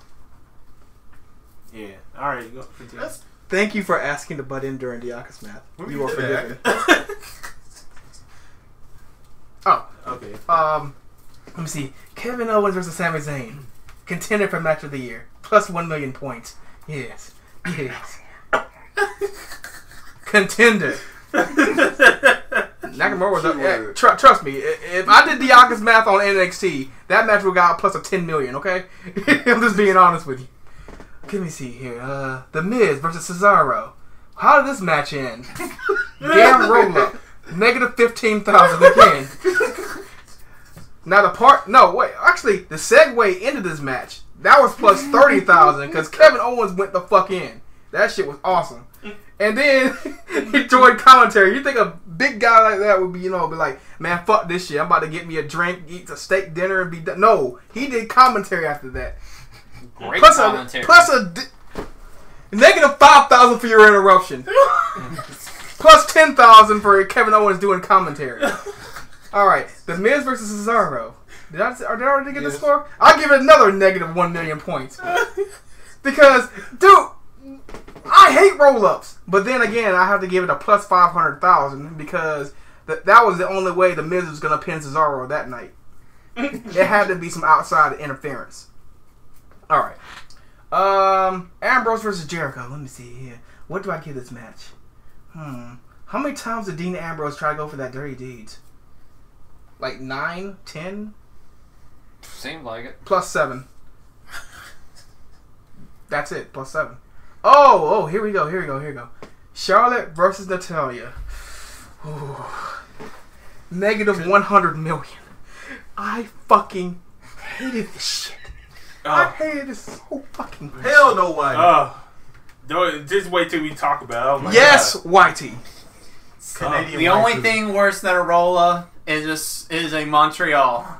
[SPEAKER 5] Yeah. All right. Go. Continue.
[SPEAKER 1] That's
[SPEAKER 2] Thank you for asking to butt in during Dieakas math.
[SPEAKER 1] Who
[SPEAKER 2] You are forgiven. Oh,
[SPEAKER 5] okay.
[SPEAKER 2] um, let me see. Kevin Owens versus Sami Zayn, contender for match of the year, plus one million points. Yes, yes. contender. Nakamura was up. Yeah, tr- trust me, if I did Dieakas math on NXT, that match would got plus a ten million. Okay, I'm just being honest with you. Let me see here. Uh, The Miz versus Cesaro. How did this match end? Damn roll up. Negative fifteen thousand again. Now the part no wait actually the segue into this match that was plus thirty thousand because Kevin Owens went the fuck in. That shit was awesome. And then he joined commentary. You think a big guy like that would be you know be like man fuck this shit I'm about to get me a drink eat a steak dinner and be done. No he did commentary after that.
[SPEAKER 4] Great
[SPEAKER 2] Plus
[SPEAKER 4] commentary.
[SPEAKER 2] a plus a di- negative five thousand for your interruption. plus ten thousand for Kevin Owens doing commentary. All right, The Miz versus Cesaro. Did I, did I already get the
[SPEAKER 1] Yes.
[SPEAKER 2] score? I'll give it another negative one million points because, dude, I hate roll ups. But then again, I have to give it a plus five hundred thousand because th- that was the only way The Miz was gonna pin Cesaro that night. it had to be some outside interference. All right. Um, Ambrose versus Jericho. Let me see here. What do I give this match? Hmm. How many times did Dean Ambrose try to go for that dirty deed? Like nine, ten,
[SPEAKER 4] Seemed like it.
[SPEAKER 2] plus seven. That's it. Plus seven. Oh, oh, here we go. Here we go. Here we go. Charlotte versus Natalya. Ooh. Negative one hundred million. I fucking hated this shit. Ah. I
[SPEAKER 5] Oh.
[SPEAKER 2] hated this so fucking much.
[SPEAKER 1] Hell no way.
[SPEAKER 5] Oh. Don't, just wait till we talk about. It. Oh my
[SPEAKER 2] yes,
[SPEAKER 5] God.
[SPEAKER 2] Whitey.
[SPEAKER 1] Canadian uh,
[SPEAKER 4] The
[SPEAKER 1] white
[SPEAKER 4] only thing worse than a Rolla is a, is a Montreal.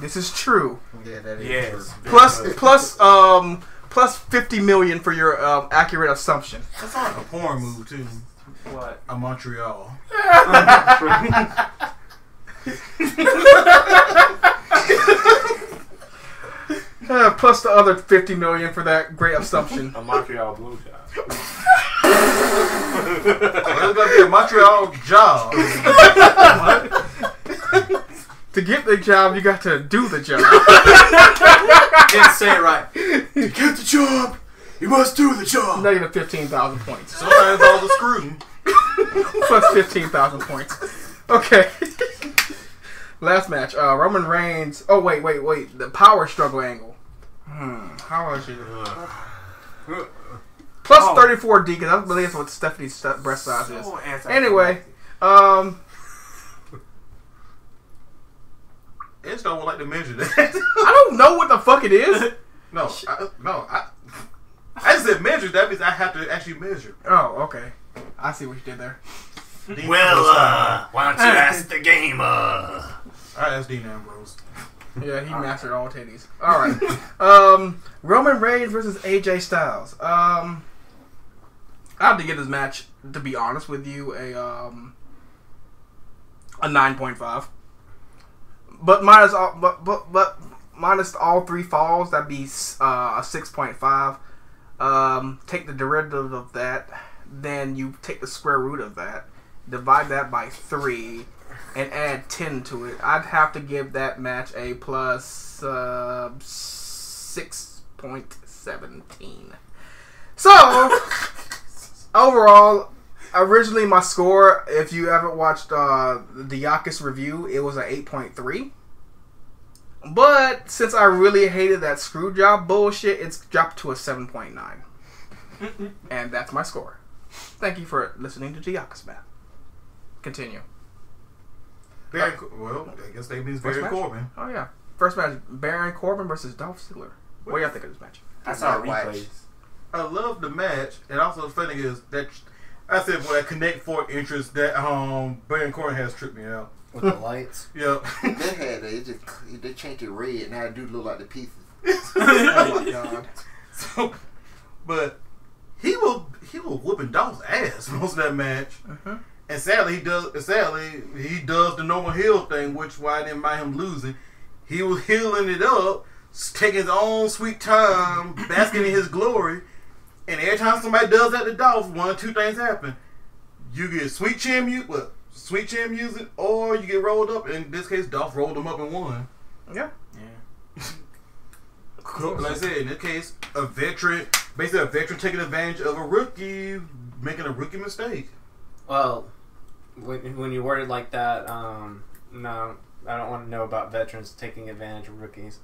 [SPEAKER 2] This is true.
[SPEAKER 3] Yeah, that is
[SPEAKER 5] Yes.
[SPEAKER 3] true.
[SPEAKER 2] Plus, plus, um, plus fifty million for your um, accurate assumption.
[SPEAKER 1] That's not a porn move too.
[SPEAKER 5] What?
[SPEAKER 1] A Montreal.
[SPEAKER 2] Uh, plus the other fifty million for that great assumption.
[SPEAKER 5] A Montreal blowjob.
[SPEAKER 1] Well, it's gonna be a Montreal job.
[SPEAKER 2] to get the job, you got to do the job.
[SPEAKER 4] Didn't say it right.
[SPEAKER 1] Get the job. You must do the job.
[SPEAKER 2] Negative fifteen thousand points.
[SPEAKER 1] Sometimes all the screwing.
[SPEAKER 2] plus fifteen thousand points. Okay. Last match. Uh, Roman Reigns. Oh wait, wait, wait. The power struggle angle. Hmm. How was it? Plus
[SPEAKER 5] Oh.
[SPEAKER 2] thirty four D because I believe that's what Stephanie's breast size is.
[SPEAKER 5] So anti-
[SPEAKER 2] Anyway, um,
[SPEAKER 1] It's don't like to measure that.
[SPEAKER 2] I don't know what the fuck it is.
[SPEAKER 1] no, I, no. I, I just said measure. That means I have to actually measure.
[SPEAKER 2] Oh, okay. I see what you did there.
[SPEAKER 1] Dean
[SPEAKER 5] Well,
[SPEAKER 1] Ambrose
[SPEAKER 5] uh, why don't you ask the gamer?
[SPEAKER 1] I asked Dean Ambrose.
[SPEAKER 2] Yeah, he mastered all titties. All right. um, Roman Reigns versus AJ Styles. Um, I have to give this match, to be honest with you, a um, a nine point five. But minus all, but but but minus all three falls, that'd be uh, a six point five. Um, take the derivative of that, then you take the square root of that, divide that by three, and add 10 to it, I'd have to give that match a plus uh, 6.17. So, overall, originally my score, if you haven't watched uh, the Yakis review, it was an 8.3. But since I really hated that screw job bullshit, it's dropped to a 7.9. and that's my score. Thank you for listening to Dieakas Math. Continue.
[SPEAKER 1] Baron, Cor- well, I guess that means
[SPEAKER 2] First
[SPEAKER 1] Baron
[SPEAKER 2] match?
[SPEAKER 1] Corbin.
[SPEAKER 2] Oh yeah. First match: Baron Corbin versus Dolph Ziggler. What do y'all think of this match?
[SPEAKER 5] I saw replays.
[SPEAKER 1] I love the match, and also the funny is that I said for that Connect Four interest that um Baron Corbin has tripped me out.
[SPEAKER 4] With the lights.
[SPEAKER 1] Yep.
[SPEAKER 3] They had it, it just they changed it red. Now it do look like the pieces.
[SPEAKER 2] Oh my god.
[SPEAKER 1] so but he will he will whooping Dolph's ass most of that match.
[SPEAKER 2] Mhm.
[SPEAKER 1] And sadly, he does. Sadly, he does the normal heel thing, which why I didn't mind him losing. He was healing it up, taking his own sweet time, basking in his glory. And every time somebody does that to Dolph, one or two things happen: you get sweet chin music, what? Sweet chin music, or you get rolled up. In this case, Dolph rolled him up and won.
[SPEAKER 2] Yeah.
[SPEAKER 5] Yeah.
[SPEAKER 1] Like I said, in this case, a veteran, basically a veteran taking advantage of a rookie making a rookie mistake.
[SPEAKER 4] Well, when, when you word it like that, um, no, I don't want to know about veterans taking advantage of rookies.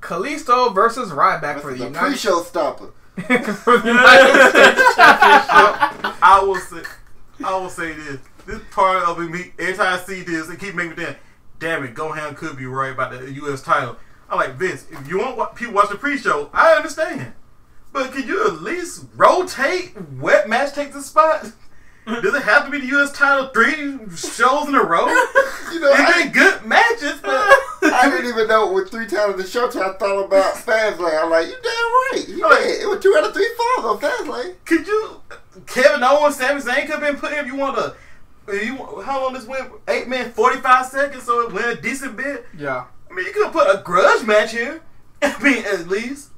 [SPEAKER 2] Kalisto versus Ryback for the
[SPEAKER 3] the
[SPEAKER 2] United
[SPEAKER 3] pre-show stopper.
[SPEAKER 2] For the United States Championship.
[SPEAKER 1] I will say, I will say this. This part of me, every time I see this, it keep making me think, damn it, Gohan could be right about the U.S. title. I'm like, Vince, if you want people watch the pre-show, I understand. But can you at least rotate what match takes the spot? Does it have to be the U.S. title three shows in a row?
[SPEAKER 3] You know,
[SPEAKER 1] It's
[SPEAKER 3] I,
[SPEAKER 1] been good matches, but
[SPEAKER 3] I didn't even know it was three times the show till I thought about Fastlane. I'm like, you damn right. You
[SPEAKER 1] Like-
[SPEAKER 3] did. It was two out of three falls on Fastlane.
[SPEAKER 1] could you, Kevin Owens, Sami Zayn could have been put in if you want to. You, how long this went? Eight minutes, 45 seconds, so it went a decent bit.
[SPEAKER 2] Yeah.
[SPEAKER 1] I mean, you could have put a grudge match here. I mean, at least.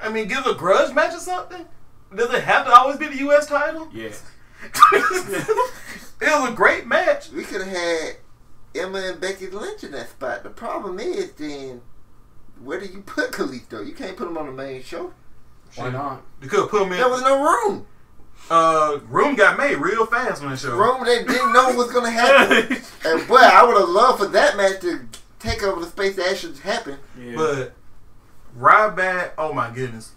[SPEAKER 1] I mean, give a grudge match or something. Does it have to always be the U.S. title?
[SPEAKER 5] Yes.
[SPEAKER 1] it was a great match.
[SPEAKER 3] We could have had Emma and Becky Lynch in that spot. The problem is then, where do you put Kalisto? You can't put him on the main show.
[SPEAKER 4] Why not?
[SPEAKER 1] You could have put him in.
[SPEAKER 3] There was no room.
[SPEAKER 1] uh, room got made real fast on the show.
[SPEAKER 3] Room they didn't know what was going to happen. and boy, I would have loved for that match to take over the space that should happen.
[SPEAKER 5] yeah.
[SPEAKER 1] But Ryback, oh my goodness.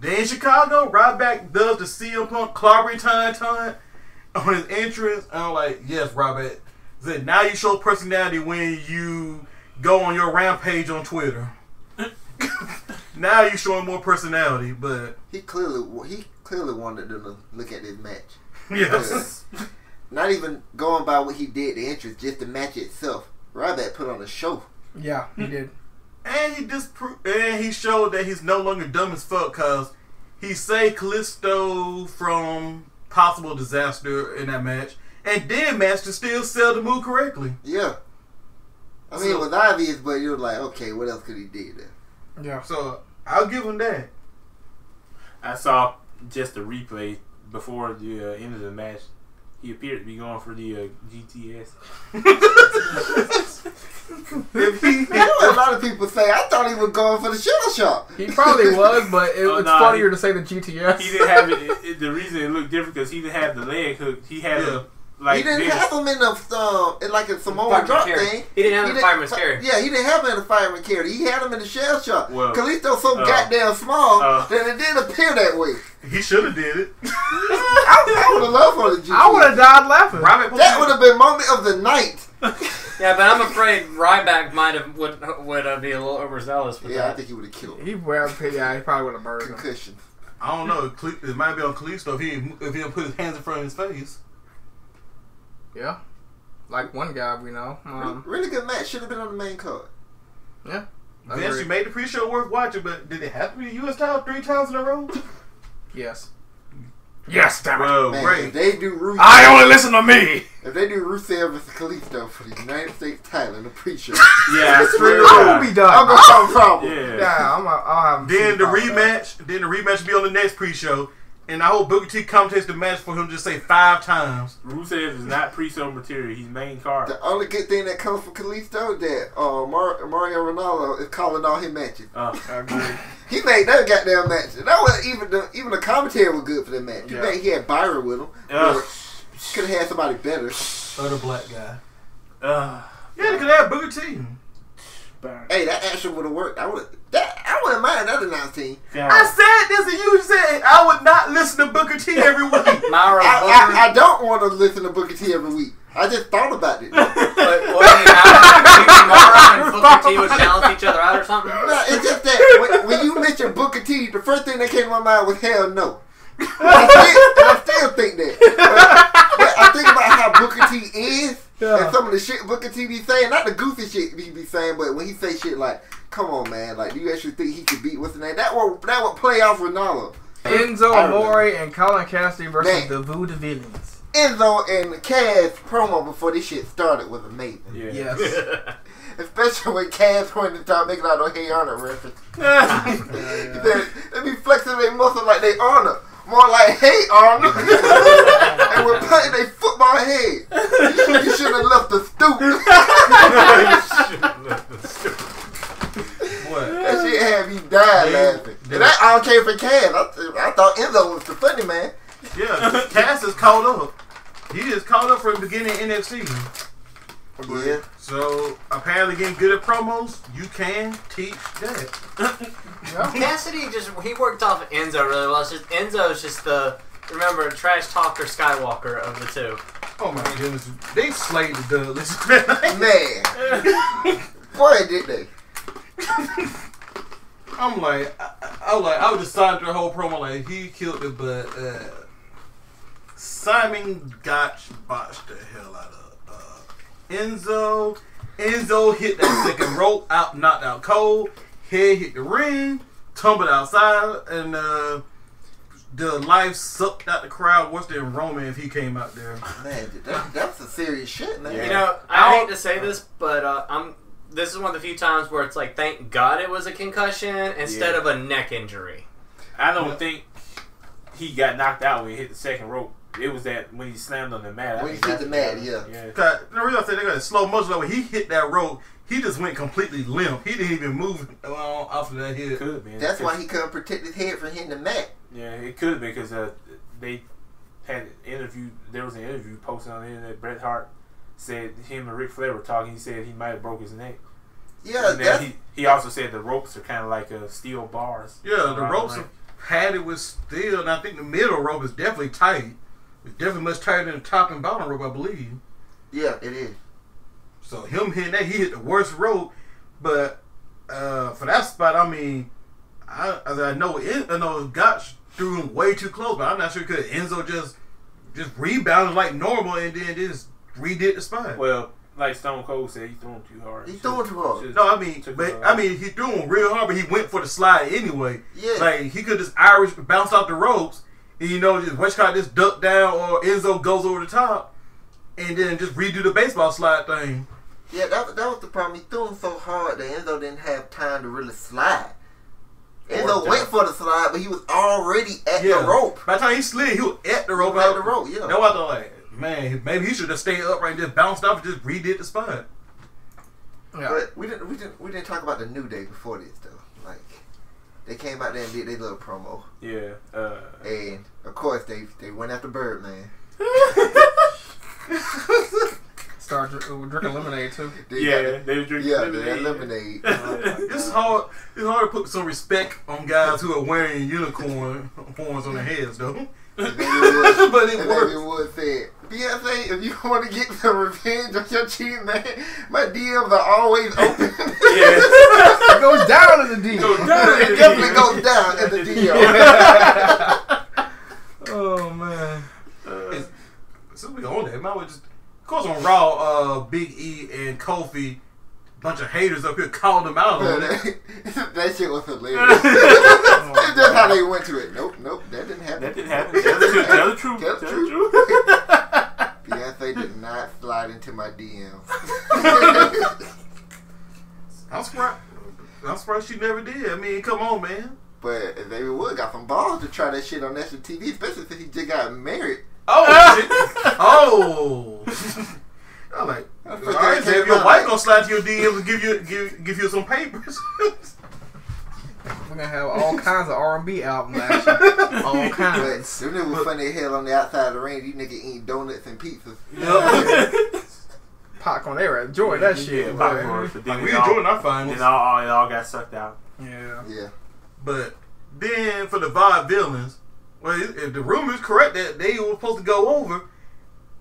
[SPEAKER 1] Then in Chicago, Ryback does the CM Punk clobbering time time on his entrance. And I'm like, yes, Ryback. Said now you show personality when you go on your rampage on Twitter. now you showing more personality, but
[SPEAKER 3] He clearly he clearly wanted them to look at this match.
[SPEAKER 1] yes.
[SPEAKER 3] Not even going by what he did, the entrance, just the match itself. Ryback put on a show.
[SPEAKER 2] Yeah, he did.
[SPEAKER 1] And he dispro- and he showed that he's no longer dumb as fuck because he saved Kalisto from possible disaster in that match and then Master still sell the move correctly.
[SPEAKER 3] Yeah. I mean,
[SPEAKER 1] So-
[SPEAKER 3] it was obvious, but you were like, okay, what else could he do there?
[SPEAKER 2] Yeah.
[SPEAKER 1] So I'll give him that.
[SPEAKER 5] I saw just a replay before the uh, end of the match. He appeared to be going for the uh, GTS.
[SPEAKER 1] If he,
[SPEAKER 3] That's what a lot of people say. I thought he was going for the shuttle shot.
[SPEAKER 2] He probably was, but it,
[SPEAKER 5] Oh,
[SPEAKER 2] it's
[SPEAKER 5] nah,
[SPEAKER 2] funnier
[SPEAKER 5] he-
[SPEAKER 2] to say the GTS.
[SPEAKER 5] He didn't have it, it- it- The reason it looked different because he didn't have the leg hook. He had
[SPEAKER 1] Yeah.
[SPEAKER 5] a like
[SPEAKER 3] he didn't
[SPEAKER 5] bigger-
[SPEAKER 3] have him in the um, in like a Samoan
[SPEAKER 4] Fireman
[SPEAKER 3] drop
[SPEAKER 4] carry.
[SPEAKER 3] thing.
[SPEAKER 4] He didn't have
[SPEAKER 3] He
[SPEAKER 4] the fireman's carry.
[SPEAKER 3] Yeah, he didn't have him in the fireman carry. He had him in the Shell Shock.
[SPEAKER 5] Well,
[SPEAKER 3] Kalisto so
[SPEAKER 5] uh,
[SPEAKER 3] goddamn small
[SPEAKER 5] uh.
[SPEAKER 3] that it didn't appear that way.
[SPEAKER 1] he should have did it.
[SPEAKER 3] I, I would have loved for the GT.
[SPEAKER 2] I would have died laughing.
[SPEAKER 1] Robert
[SPEAKER 3] That would have been moment of the night.
[SPEAKER 4] Yeah, but I'm afraid Ryback might have would would uh, be a little overzealous with
[SPEAKER 3] Yeah, I think he would have killed him.
[SPEAKER 2] He well, yeah, he probably would have murdered him.
[SPEAKER 3] Concussion.
[SPEAKER 1] I don't know. It might be on Kalisto if he if he didn't put his hands in front of his face.
[SPEAKER 2] Yeah, like one guy we know. Um,
[SPEAKER 3] really good match. Should have been on the main card.
[SPEAKER 2] yeah,
[SPEAKER 1] Vince,
[SPEAKER 2] Agreed.
[SPEAKER 1] you made the pre-show worth watching, but did it have to be the U.S. title three times in a row?
[SPEAKER 2] yes, yes, damn it.
[SPEAKER 5] Well,
[SPEAKER 3] Man,
[SPEAKER 1] great.
[SPEAKER 3] if they do Rusev,
[SPEAKER 2] I only listen to me.
[SPEAKER 3] if they do Rusev versus Kalisto for the United States title in the pre-show,
[SPEAKER 5] yeah, I
[SPEAKER 2] I will be done.
[SPEAKER 3] I'm gonna have a problem.
[SPEAKER 5] Yeah.
[SPEAKER 2] Yeah, I'm. A, I'll have.
[SPEAKER 1] Then the
[SPEAKER 2] some problem with that.
[SPEAKER 1] rematch. Then the rematch will be on the next pre-show, and I hope Booker T commentates the match for him to say five times.
[SPEAKER 5] Rusev is not pre-show material. He's main card.
[SPEAKER 3] The only good thing that comes from Kalisto is that uh, Mar- Mauro Ranallo is calling all his matches.
[SPEAKER 5] Uh,
[SPEAKER 2] Agreed.
[SPEAKER 3] He made that goddamn match. And that was even the even the commentary was good for that match. Too
[SPEAKER 2] Yeah.
[SPEAKER 3] bad he had Byron with him.
[SPEAKER 5] uh,
[SPEAKER 3] Could have had somebody better.
[SPEAKER 1] Other black guy.
[SPEAKER 5] uh,
[SPEAKER 1] Yeah, they could have Booker T.
[SPEAKER 5] burn.
[SPEAKER 3] Hey, that actually would have worked. I would. That I wouldn't mind announce team.
[SPEAKER 5] God.
[SPEAKER 1] I said this, and you said I would not listen to Booker T every week.
[SPEAKER 4] Myra
[SPEAKER 3] I, I, I don't want to listen to Booker T every week. I just thought about it.
[SPEAKER 4] but what do you have? Mauro and Booker T would balance each other out or something.
[SPEAKER 3] No, it's just that when, when you mention Booker T, the first thing that came to my mind was hell no. I still, I still think that. But, but I think about how Booker T is
[SPEAKER 2] Yeah.
[SPEAKER 3] and some of the shit Booker T be saying, not the goofy shit he be saying, but when he say shit like, "Come on, man, like, do you actually think he could beat what's the name?" That would that would play off Ranallo.
[SPEAKER 2] Enzo
[SPEAKER 3] I remember.
[SPEAKER 2] Amore and Colin Cassidy versus
[SPEAKER 3] Man.
[SPEAKER 2] the Vaudevillains.
[SPEAKER 3] Enzo and Cass promo before this shit started was amazing.
[SPEAKER 5] Yeah.
[SPEAKER 2] Yes.
[SPEAKER 3] Especially when Cass went and started making out no Hey Arnold reference. He said, they be flexing their muscle like they Arnold. More like, hey Arnold. and we're putting a football head. You should have left the stoop.
[SPEAKER 1] What?
[SPEAKER 3] that shit had me dying laughing. That all came from Cass. I, I thought Enzo was the funny man.
[SPEAKER 1] Yeah, Cass is caught up. He is caught up from the beginning of NXT.
[SPEAKER 3] Yeah.
[SPEAKER 1] So apparently, getting good at promos, you can teach that.
[SPEAKER 4] Cassidy just he worked off of Enzo really well. It's just Enzo's just the remember trash talker Skywalker of the two.
[SPEAKER 1] Oh my goodness, they slayed the Dudleys.
[SPEAKER 3] Man. Boy, did they.
[SPEAKER 1] I'm like, I, I, I was like, I was just signed through the whole promo like he killed it, but uh, Simon Gotch botched the hell out of Enzo. Enzo hit that second rope, out knocked out cold. Head hit the ring, tumbled outside, and uh, the life sucked out the crowd worse than Roman if he came out there.
[SPEAKER 3] Man, that, that's a serious shit, man.
[SPEAKER 4] You know, I hate to say this, but uh, I'm. This is one of the few times where it's like, thank God it was a concussion instead
[SPEAKER 5] Yeah.
[SPEAKER 4] of a neck injury.
[SPEAKER 5] I don't think he got knocked out when he hit the second rope. It was that when he slammed on the mat. I
[SPEAKER 3] When he hit the mat, yeah.
[SPEAKER 5] Yeah.
[SPEAKER 1] Cause the reason I say they got a slow motion, like when he hit that rope, he just went completely limp. He didn't even move uh, off of that hit.
[SPEAKER 5] Could have been.
[SPEAKER 3] That's why he couldn't protect his head from hitting the mat.
[SPEAKER 5] Yeah, it could have been because uh, they had an interview. There was an interview posted on the internet. Bret Hart said him and Ric Flair were talking. He said he might have broke his neck.
[SPEAKER 3] Yeah,
[SPEAKER 5] and then
[SPEAKER 3] that's
[SPEAKER 5] he, he also said the ropes are kind of like uh, steel bars.
[SPEAKER 1] Yeah, the ropes
[SPEAKER 5] ring.
[SPEAKER 1] are padded with steel, and I think the middle rope is definitely tight. It's definitely much tighter than the top and bottom rope, I believe.
[SPEAKER 3] yeah, it is.
[SPEAKER 1] So him hitting that, he hit the worst rope. But uh, for that spot, I mean, I, as I know, it, I know Gotch threw him way too close, but I'm not sure could Enzo just just rebounded like normal and then just redid the spot.
[SPEAKER 5] Well, like Stone Cold said, he threw him too hard.
[SPEAKER 3] He threw him too hard.
[SPEAKER 5] Should've-
[SPEAKER 1] No, I mean,
[SPEAKER 5] took
[SPEAKER 1] but I mean, he threw him real hard, but he went for the slide anyway.
[SPEAKER 3] Yeah.
[SPEAKER 1] Like he could just Irish bounce off the ropes, and you know, just Westcott just duck down, or Enzo goes over the top, and then just redo the baseball slide thing.
[SPEAKER 3] Yeah, that, that was the problem. He threw him so hard that Enzo didn't have time to really slide. Enzo
[SPEAKER 5] Or
[SPEAKER 3] went for the slide, but he was already at
[SPEAKER 1] Yeah,
[SPEAKER 3] the rope.
[SPEAKER 1] By the time he slid, he was at the rope.
[SPEAKER 3] He was at the rope, yeah.
[SPEAKER 1] That was like, man, maybe he should have stayed upright and just bounced off and just redid the spot.
[SPEAKER 2] Yeah.
[SPEAKER 3] But we didn't we didn't we didn't talk about the new day before this though. Like they came out there and did their little promo,
[SPEAKER 5] Yeah. Uh,
[SPEAKER 3] and of course they they went after Birdman.
[SPEAKER 2] Start dr- drinking lemonade too.
[SPEAKER 3] They
[SPEAKER 5] yeah,
[SPEAKER 3] got
[SPEAKER 5] they were drinking
[SPEAKER 3] yeah,
[SPEAKER 5] lemonade.
[SPEAKER 3] that lemonade.
[SPEAKER 1] It's hard. It's hard to put some respect on guys who are wearing unicorn horns on their heads, though.
[SPEAKER 3] And Xavier Woods-
[SPEAKER 1] But it
[SPEAKER 3] and
[SPEAKER 1] works.
[SPEAKER 3] Xavier Woods said, Beyonce, if you want to get some revenge on your cheating man, my DMs are always open.
[SPEAKER 5] Yeah.
[SPEAKER 2] It goes down in the D.
[SPEAKER 5] Goes down.
[SPEAKER 3] it definitely goes down in the DM.
[SPEAKER 2] oh man.
[SPEAKER 1] It's- Since we on that, might well just. Of course, on Raw, uh, Big E and Kofi, bunch of haters up here called them out on it.
[SPEAKER 3] that, that shit was hilarious. That's how they went to it. Nope, nope, that didn't happen.
[SPEAKER 5] That didn't happen. Tell the truth. Tell the truth.
[SPEAKER 3] Tell the
[SPEAKER 5] Tell the
[SPEAKER 3] truth.
[SPEAKER 5] truth.
[SPEAKER 3] Beyonce did not slide into my DM.
[SPEAKER 1] I'm surprised. I'm surprised she never did. I mean, come on, man.
[SPEAKER 3] but Xavier Wood got some balls to try that shit on national TV, especially since he just got married.
[SPEAKER 1] Oh, shit. oh. I'm like, all
[SPEAKER 3] forgot
[SPEAKER 1] right,
[SPEAKER 3] it
[SPEAKER 1] Zay, if your
[SPEAKER 3] out.
[SPEAKER 1] wife gonna slide to your DMs and give you give give you some papers.
[SPEAKER 2] We're gonna have all kinds of R and B album action. All
[SPEAKER 3] But
[SPEAKER 2] kinds.
[SPEAKER 3] them niggas was funny as hell on the outside of the ring. These niggas eating donuts and pizzas.
[SPEAKER 2] Popcorn, they were enjoying that shit.
[SPEAKER 5] Yeah,
[SPEAKER 2] boy.
[SPEAKER 5] popcorn. But
[SPEAKER 1] Like, we
[SPEAKER 5] it
[SPEAKER 1] enjoying our finals.
[SPEAKER 5] Then all, it all got sucked out.
[SPEAKER 2] Yeah.
[SPEAKER 3] Yeah.
[SPEAKER 1] But then for the Vaudevillains, well, if the rumor is correct that they were supposed to go over,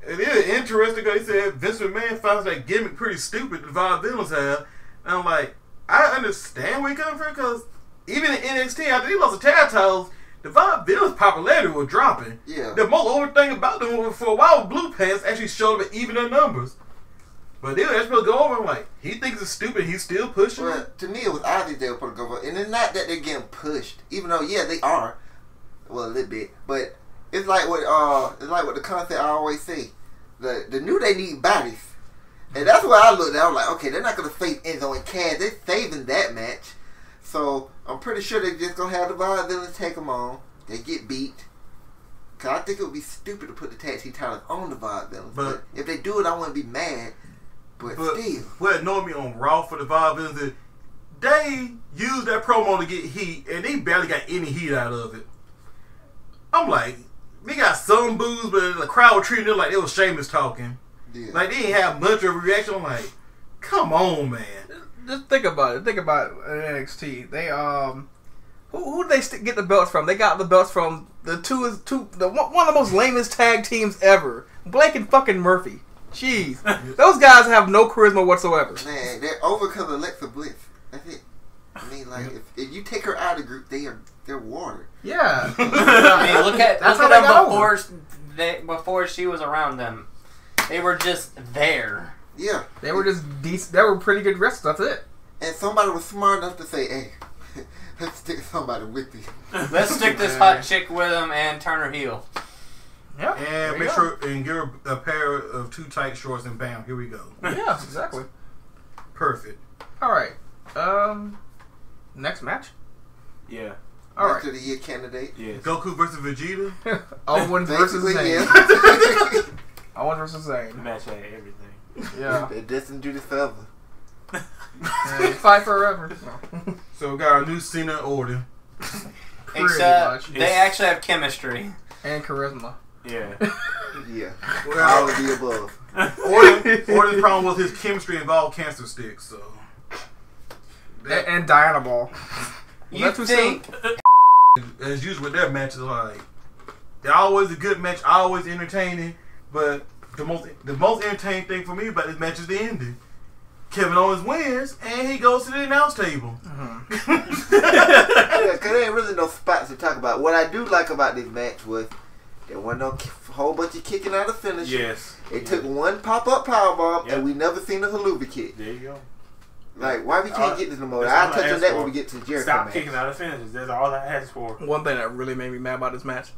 [SPEAKER 1] it is interesting because they said Vince McMahon finds that gimmick pretty stupid. The Vaudevillains have, and I'm like, I understand where you're coming from because even in NXT after they lost the tag titles, the Vaudevillains' popularity was dropping.
[SPEAKER 3] Yeah.
[SPEAKER 1] The most over thing about them was for a while, Blue Pants actually showed up at even their numbers. But they were supposed to go over. I'm like, he thinks it's stupid. He's still pushing.
[SPEAKER 3] Well,
[SPEAKER 1] it.
[SPEAKER 3] to me, it was obvious they were to go for, and it's not that they're getting pushed, even though yeah they are. well, a little bit, but it's like what uh, it's like what the concept I always say. The the new they need bodies, and that's why I looked at. I was like, okay, they're not gonna face Enzo and Cass. They're saving that match, so I'm pretty sure they're just gonna have the Villains take them on. They get beat. Cause I think it would be stupid to put the tag team titles on the Villains. But,
[SPEAKER 1] But-
[SPEAKER 3] if they do it, I wouldn't be mad. But,
[SPEAKER 1] But
[SPEAKER 3] still,
[SPEAKER 1] what annoyed me on Raw for the Vibe is that they used that promo to get heat, and they barely got any heat out of it. I'm like, they got some booze, but the crowd was treating it like it was Sheamus talking.
[SPEAKER 3] yeah.
[SPEAKER 1] Like they didn't have much of a reaction. I'm like, come on, man.
[SPEAKER 2] Just think about it. Think about NXT. They um, who who did they st- get the belts from? They got the belts from the two is two the one, one of the most lamest tag teams ever. Blake and fucking Murphy. Jeez, those guys have no charisma whatsoever.
[SPEAKER 3] Man, they're over because of Alexa Bliss. That's it. I mean, like, if, if you take her out of the group, they are they're water.
[SPEAKER 2] Yeah,
[SPEAKER 4] I mean, look at
[SPEAKER 2] That's
[SPEAKER 4] look
[SPEAKER 2] how
[SPEAKER 4] at
[SPEAKER 2] they
[SPEAKER 4] them before they, before she was around them. They were just there.
[SPEAKER 3] Yeah,
[SPEAKER 2] they were just decent. They were pretty good wrestlers. That's it.
[SPEAKER 3] and somebody was smart enough to say, "Hey, let's stick somebody with you."
[SPEAKER 4] Let's stick this hot chick with them and turn her heel.
[SPEAKER 2] Yeah,
[SPEAKER 1] And make
[SPEAKER 2] you
[SPEAKER 1] sure and get her a pair of two tight shorts and bam, here we go.
[SPEAKER 2] go. Yeah, exactly.
[SPEAKER 1] Perfect.
[SPEAKER 2] All right. Um, next match.
[SPEAKER 5] Yeah.
[SPEAKER 2] All
[SPEAKER 3] Match
[SPEAKER 2] right.
[SPEAKER 3] the year candidate.
[SPEAKER 5] Yes.
[SPEAKER 1] Goku versus Vegeta.
[SPEAKER 2] Owen versus
[SPEAKER 3] Basically,
[SPEAKER 2] Zayn.
[SPEAKER 3] yeah.
[SPEAKER 2] Owen versus
[SPEAKER 5] The
[SPEAKER 2] Zayn.
[SPEAKER 5] match had everything.
[SPEAKER 2] Yeah.
[SPEAKER 3] They're destined to do this forever.
[SPEAKER 2] And fight forever. No.
[SPEAKER 1] So we got our new Cena order.
[SPEAKER 2] Pretty
[SPEAKER 4] Except
[SPEAKER 2] much.
[SPEAKER 4] they
[SPEAKER 5] It's-
[SPEAKER 4] actually have chemistry.
[SPEAKER 2] And charisma.
[SPEAKER 5] Yeah.
[SPEAKER 3] Yeah, all
[SPEAKER 1] Well,
[SPEAKER 3] of the above.
[SPEAKER 1] Order, the problem was his chemistry involved cancer sticks. So
[SPEAKER 2] And, and Diana Ball.
[SPEAKER 4] You
[SPEAKER 2] that too
[SPEAKER 4] think
[SPEAKER 1] as usual with their matches, are like they're always a good match, always entertaining. But the most the most entertaining thing for me about this match is the ending. Kevin Owens wins, and he goes to the announce table. Uh-huh.
[SPEAKER 3] Yeah, cause there ain't really no spots to talk about. What I do like about this match was there wasn't no whole bunch of kicking out of finish.
[SPEAKER 5] yes.
[SPEAKER 3] It
[SPEAKER 5] Yeah.
[SPEAKER 3] took one pop up power bomb,
[SPEAKER 5] Yeah.
[SPEAKER 3] and we never seen a Helluva Kick.
[SPEAKER 5] There you go.
[SPEAKER 3] Like, why we can't
[SPEAKER 5] Uh,
[SPEAKER 3] get this no more? I'll touch on that
[SPEAKER 5] for.
[SPEAKER 3] when we get to the Jericho
[SPEAKER 5] Stop
[SPEAKER 3] match.
[SPEAKER 5] kicking out of finishes. That's all I asked for.
[SPEAKER 2] One thing that really made me mad about this match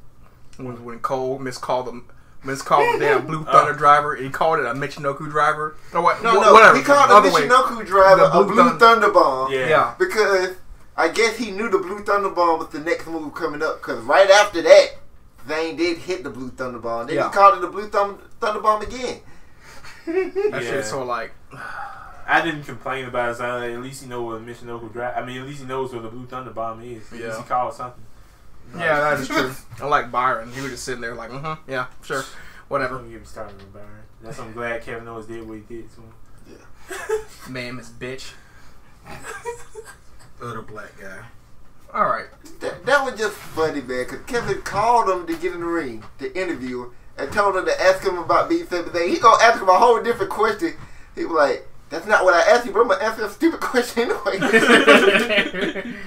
[SPEAKER 2] was when Cole miscalled him. Miscalled the damn Blue Thunder driver. He called it a Michinoku driver. No, what?
[SPEAKER 3] No,
[SPEAKER 2] wh-
[SPEAKER 3] no,
[SPEAKER 2] whatever.
[SPEAKER 3] he called
[SPEAKER 2] Other
[SPEAKER 3] the
[SPEAKER 2] way.
[SPEAKER 3] Michinoku driver
[SPEAKER 2] The
[SPEAKER 3] a
[SPEAKER 2] Blue
[SPEAKER 3] Blue Thunder Bomb.
[SPEAKER 5] Yeah.
[SPEAKER 2] Yeah.
[SPEAKER 3] Because I guess he knew the Blue Thunder Bomb was the next move coming up. Because right after that, Zayn did hit the Blue Thunder Bomb. Then
[SPEAKER 2] Yeah.
[SPEAKER 3] he called it the Blue Thun- Thunder Bomb again.
[SPEAKER 2] That
[SPEAKER 5] Yeah.
[SPEAKER 2] shit's so like.
[SPEAKER 5] I didn't complain about it. So I- at least he know what Michinoku drive. I mean, at least he knows what the Blue Thunder Bomb is. At
[SPEAKER 2] Yeah.
[SPEAKER 5] least he called something.
[SPEAKER 2] Yeah, that is true. I like Byron, he was just sitting there like, mm-hmm, yeah, sure, whatever.
[SPEAKER 5] Don't get me started on Byron. That's I'm glad Kevin Owens did what he did to him.
[SPEAKER 2] Man, this bitch.
[SPEAKER 1] Other black guy.
[SPEAKER 2] All right.
[SPEAKER 3] That, that was just funny, man. Because Kevin called him to get in the ring to interview him and told him to ask him about being everything. He gonna ask him a whole different question. He was like, "That's not what I asked you, but I'm gonna ask you a stupid question anyway."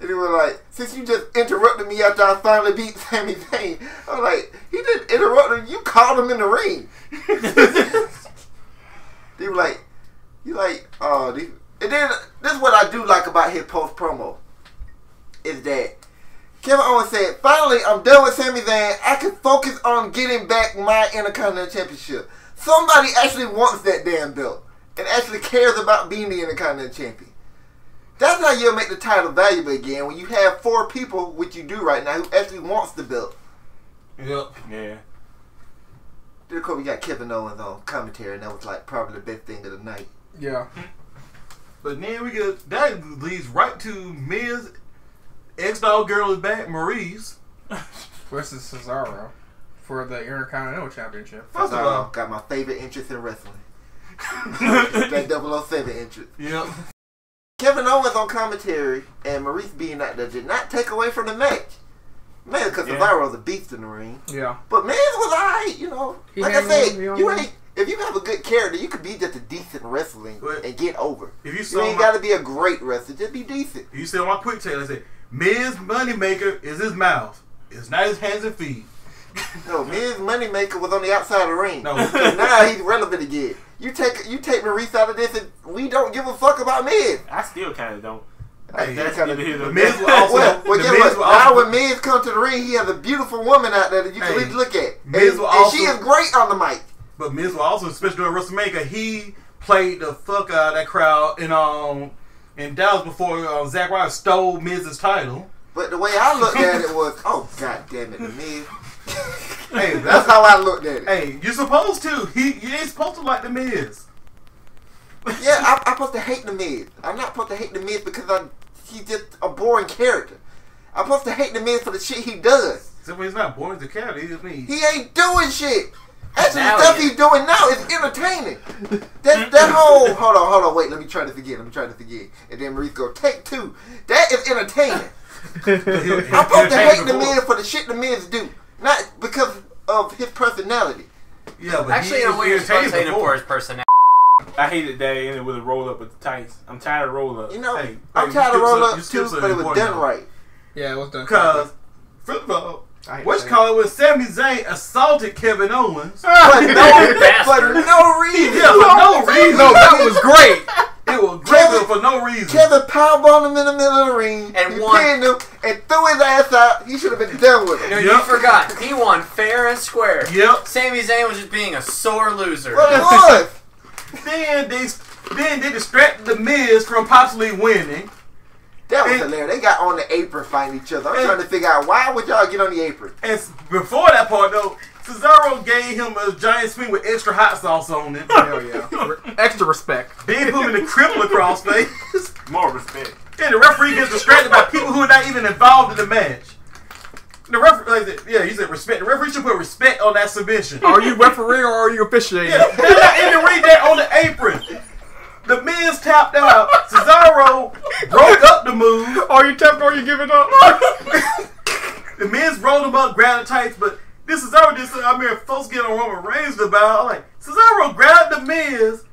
[SPEAKER 3] And he was like, since you just interrupted me after I finally beat Sami Zayn, I was like, he didn't interrupt him. You called him in the ring. he was like, you like, oh, and then this is what I do like about his post promo is that Kevin Owens said, finally, I'm done with Sami Zayn. I can focus on getting back my Intercontinental Championship. Somebody actually wants that damn belt and actually cares about being the Intercontinental Champion. That's how you'll make the title valuable again when you have four people, which you do right now, who actually wants the belt.
[SPEAKER 1] Yep.
[SPEAKER 5] Yeah.
[SPEAKER 3] Then of course we got Kevin Owens on commentary, and that was like probably the best thing of the night.
[SPEAKER 2] Yeah.
[SPEAKER 1] But then we get that leads right to Miz. X Dog Girl is back, Maryse.
[SPEAKER 2] Versus Cesaro for the Intercontinental Championship.
[SPEAKER 1] First of all,
[SPEAKER 3] got my favorite interest in wrestling. that 007 interest.
[SPEAKER 1] yep.
[SPEAKER 3] Kevin Owens on commentary and Maryse being out there did not take away from the match. Man, because
[SPEAKER 5] Yeah.
[SPEAKER 3] Cesaro's a beast in the ring.
[SPEAKER 2] Yeah.
[SPEAKER 3] But Miz was alright, you know.
[SPEAKER 2] He
[SPEAKER 3] like I
[SPEAKER 2] hang
[SPEAKER 3] said,
[SPEAKER 2] on, he on
[SPEAKER 3] you ain't. If you have a good character, you could be just a decent wrestling
[SPEAKER 1] But-
[SPEAKER 3] and get over.
[SPEAKER 1] If you
[SPEAKER 3] You ain't got to be a great wrestler. Just be decent.
[SPEAKER 1] if you saw my quick tale, I said Miz Moneymaker is his mouth. It's not his hands and feet.
[SPEAKER 3] No, Miz Moneymaker was on the outside of the ring.
[SPEAKER 1] No.
[SPEAKER 3] Now he's relevant again. You take you take Maryse out of this, and we don't give a fuck about Miz.
[SPEAKER 5] I still kind of don't.
[SPEAKER 1] Hey,
[SPEAKER 3] That
[SPEAKER 5] That's
[SPEAKER 3] kinda-
[SPEAKER 5] neither here nor
[SPEAKER 1] the Miz will also.
[SPEAKER 3] well, well,
[SPEAKER 1] the
[SPEAKER 3] guess
[SPEAKER 1] Miz
[SPEAKER 3] what?
[SPEAKER 1] will
[SPEAKER 3] Now when Miz come to the ring, he has a beautiful woman out there that you can
[SPEAKER 1] Hey,
[SPEAKER 3] look at.
[SPEAKER 1] Miz
[SPEAKER 3] and,
[SPEAKER 1] will
[SPEAKER 3] and she is great on the mic.
[SPEAKER 1] But Miz will also, especially during WrestleMania, he played the fuck out of that crowd in um in was before uh, Zack Ryder stole Miz's title.
[SPEAKER 3] But the way I looked at it was, oh god damn it, the Miz.
[SPEAKER 1] Hey,
[SPEAKER 3] That's how I looked at it.
[SPEAKER 1] Hey, you're supposed to. He you ain't supposed to like the Miz.
[SPEAKER 3] Yeah, I, I'm supposed to hate the Miz. I'm not supposed to hate the Miz because I, he's just a boring character. I'm supposed to hate the Miz for the shit he does.
[SPEAKER 1] Except he's not boring as a character. He's me.
[SPEAKER 3] He ain't doing shit. Actually,
[SPEAKER 4] Now
[SPEAKER 3] the stuff he's doing now is entertaining. That that whole hold on, hold on, wait, let me try to forget. Let me try to forget. And then Maryse go take two. That is entertaining. I'm supposed to hate the Miz for the shit the Miz do, not because of his personality.
[SPEAKER 1] Yeah, but
[SPEAKER 4] Actually,
[SPEAKER 1] he
[SPEAKER 4] in a way, you're supposed to hate
[SPEAKER 1] entertaining
[SPEAKER 4] him for his personality.
[SPEAKER 5] I hated that it ended with a roll up with the tights. I'm tired of roll up.
[SPEAKER 3] You know,
[SPEAKER 1] Hey,
[SPEAKER 3] I'm
[SPEAKER 1] hey,
[SPEAKER 3] tired of roll
[SPEAKER 1] skip
[SPEAKER 3] up
[SPEAKER 1] you skip
[SPEAKER 3] too,
[SPEAKER 1] some
[SPEAKER 3] but it was done
[SPEAKER 1] though.
[SPEAKER 3] right.
[SPEAKER 2] Yeah, it was done.
[SPEAKER 1] Because, first of all,
[SPEAKER 2] I hate
[SPEAKER 1] what's
[SPEAKER 2] saying
[SPEAKER 1] when Sami Zayn assalted Kevin Owens?
[SPEAKER 3] But no, for no reason.
[SPEAKER 1] Yeah, for no reason.
[SPEAKER 2] No, that was great.
[SPEAKER 1] It was great
[SPEAKER 3] Kevin-
[SPEAKER 1] but for no reason.
[SPEAKER 3] Kevin powerbombed him in the middle of the ring
[SPEAKER 4] And
[SPEAKER 3] he
[SPEAKER 4] won.
[SPEAKER 3] pinned him and threw his ass out. He should have been done with
[SPEAKER 4] No,
[SPEAKER 3] it.
[SPEAKER 4] you forgot. He won fair and square.
[SPEAKER 1] Yep.
[SPEAKER 4] Sami Zayn was just being a sore loser.
[SPEAKER 3] But it was.
[SPEAKER 1] Then they then they distracted the Miz from possibly winning.
[SPEAKER 3] That was
[SPEAKER 1] And-
[SPEAKER 3] hilarious. They got on the apron fighting each other. I'm
[SPEAKER 1] And-
[SPEAKER 3] trying to figure out why would y'all get on the apron?
[SPEAKER 1] And before that part though, Cesaro gave him a giant spin with extra hot sauce on it.
[SPEAKER 2] Hell yeah. Extra respect.
[SPEAKER 1] then put him in the Crippler Crossface.
[SPEAKER 5] More respect.
[SPEAKER 1] And the referee gets distracted by people who are not even involved in the match. The referee, like, yeah, you said respect. The referee should put respect on that submission.
[SPEAKER 2] Are you referee or are you officiating?
[SPEAKER 1] Yeah, they're not in the ring, they're on the apron. The Miz tapped out. Cesaro broke up the move.
[SPEAKER 2] Are you tapped or are you giving up?
[SPEAKER 1] The Miz rolled him up, grabbed the tights, but this Cesaro did something I mean, folks get on Roman Reigns about. I'm like, Cesaro grabbed the Miz,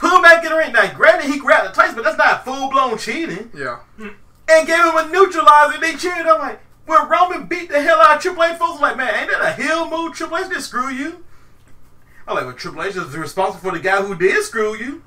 [SPEAKER 1] him back in the ring. Now, granted, he grabbed the tights, but that's not full blown cheating.
[SPEAKER 2] Yeah.
[SPEAKER 1] And gave him a neutralizer, and they cheered. I'm like, when Roman beat the hell out of Triple H, folks like, man, ain't that a heel move? Triple H didn't screw you. I'm like, well, Triple H is responsible for the guy who did screw you.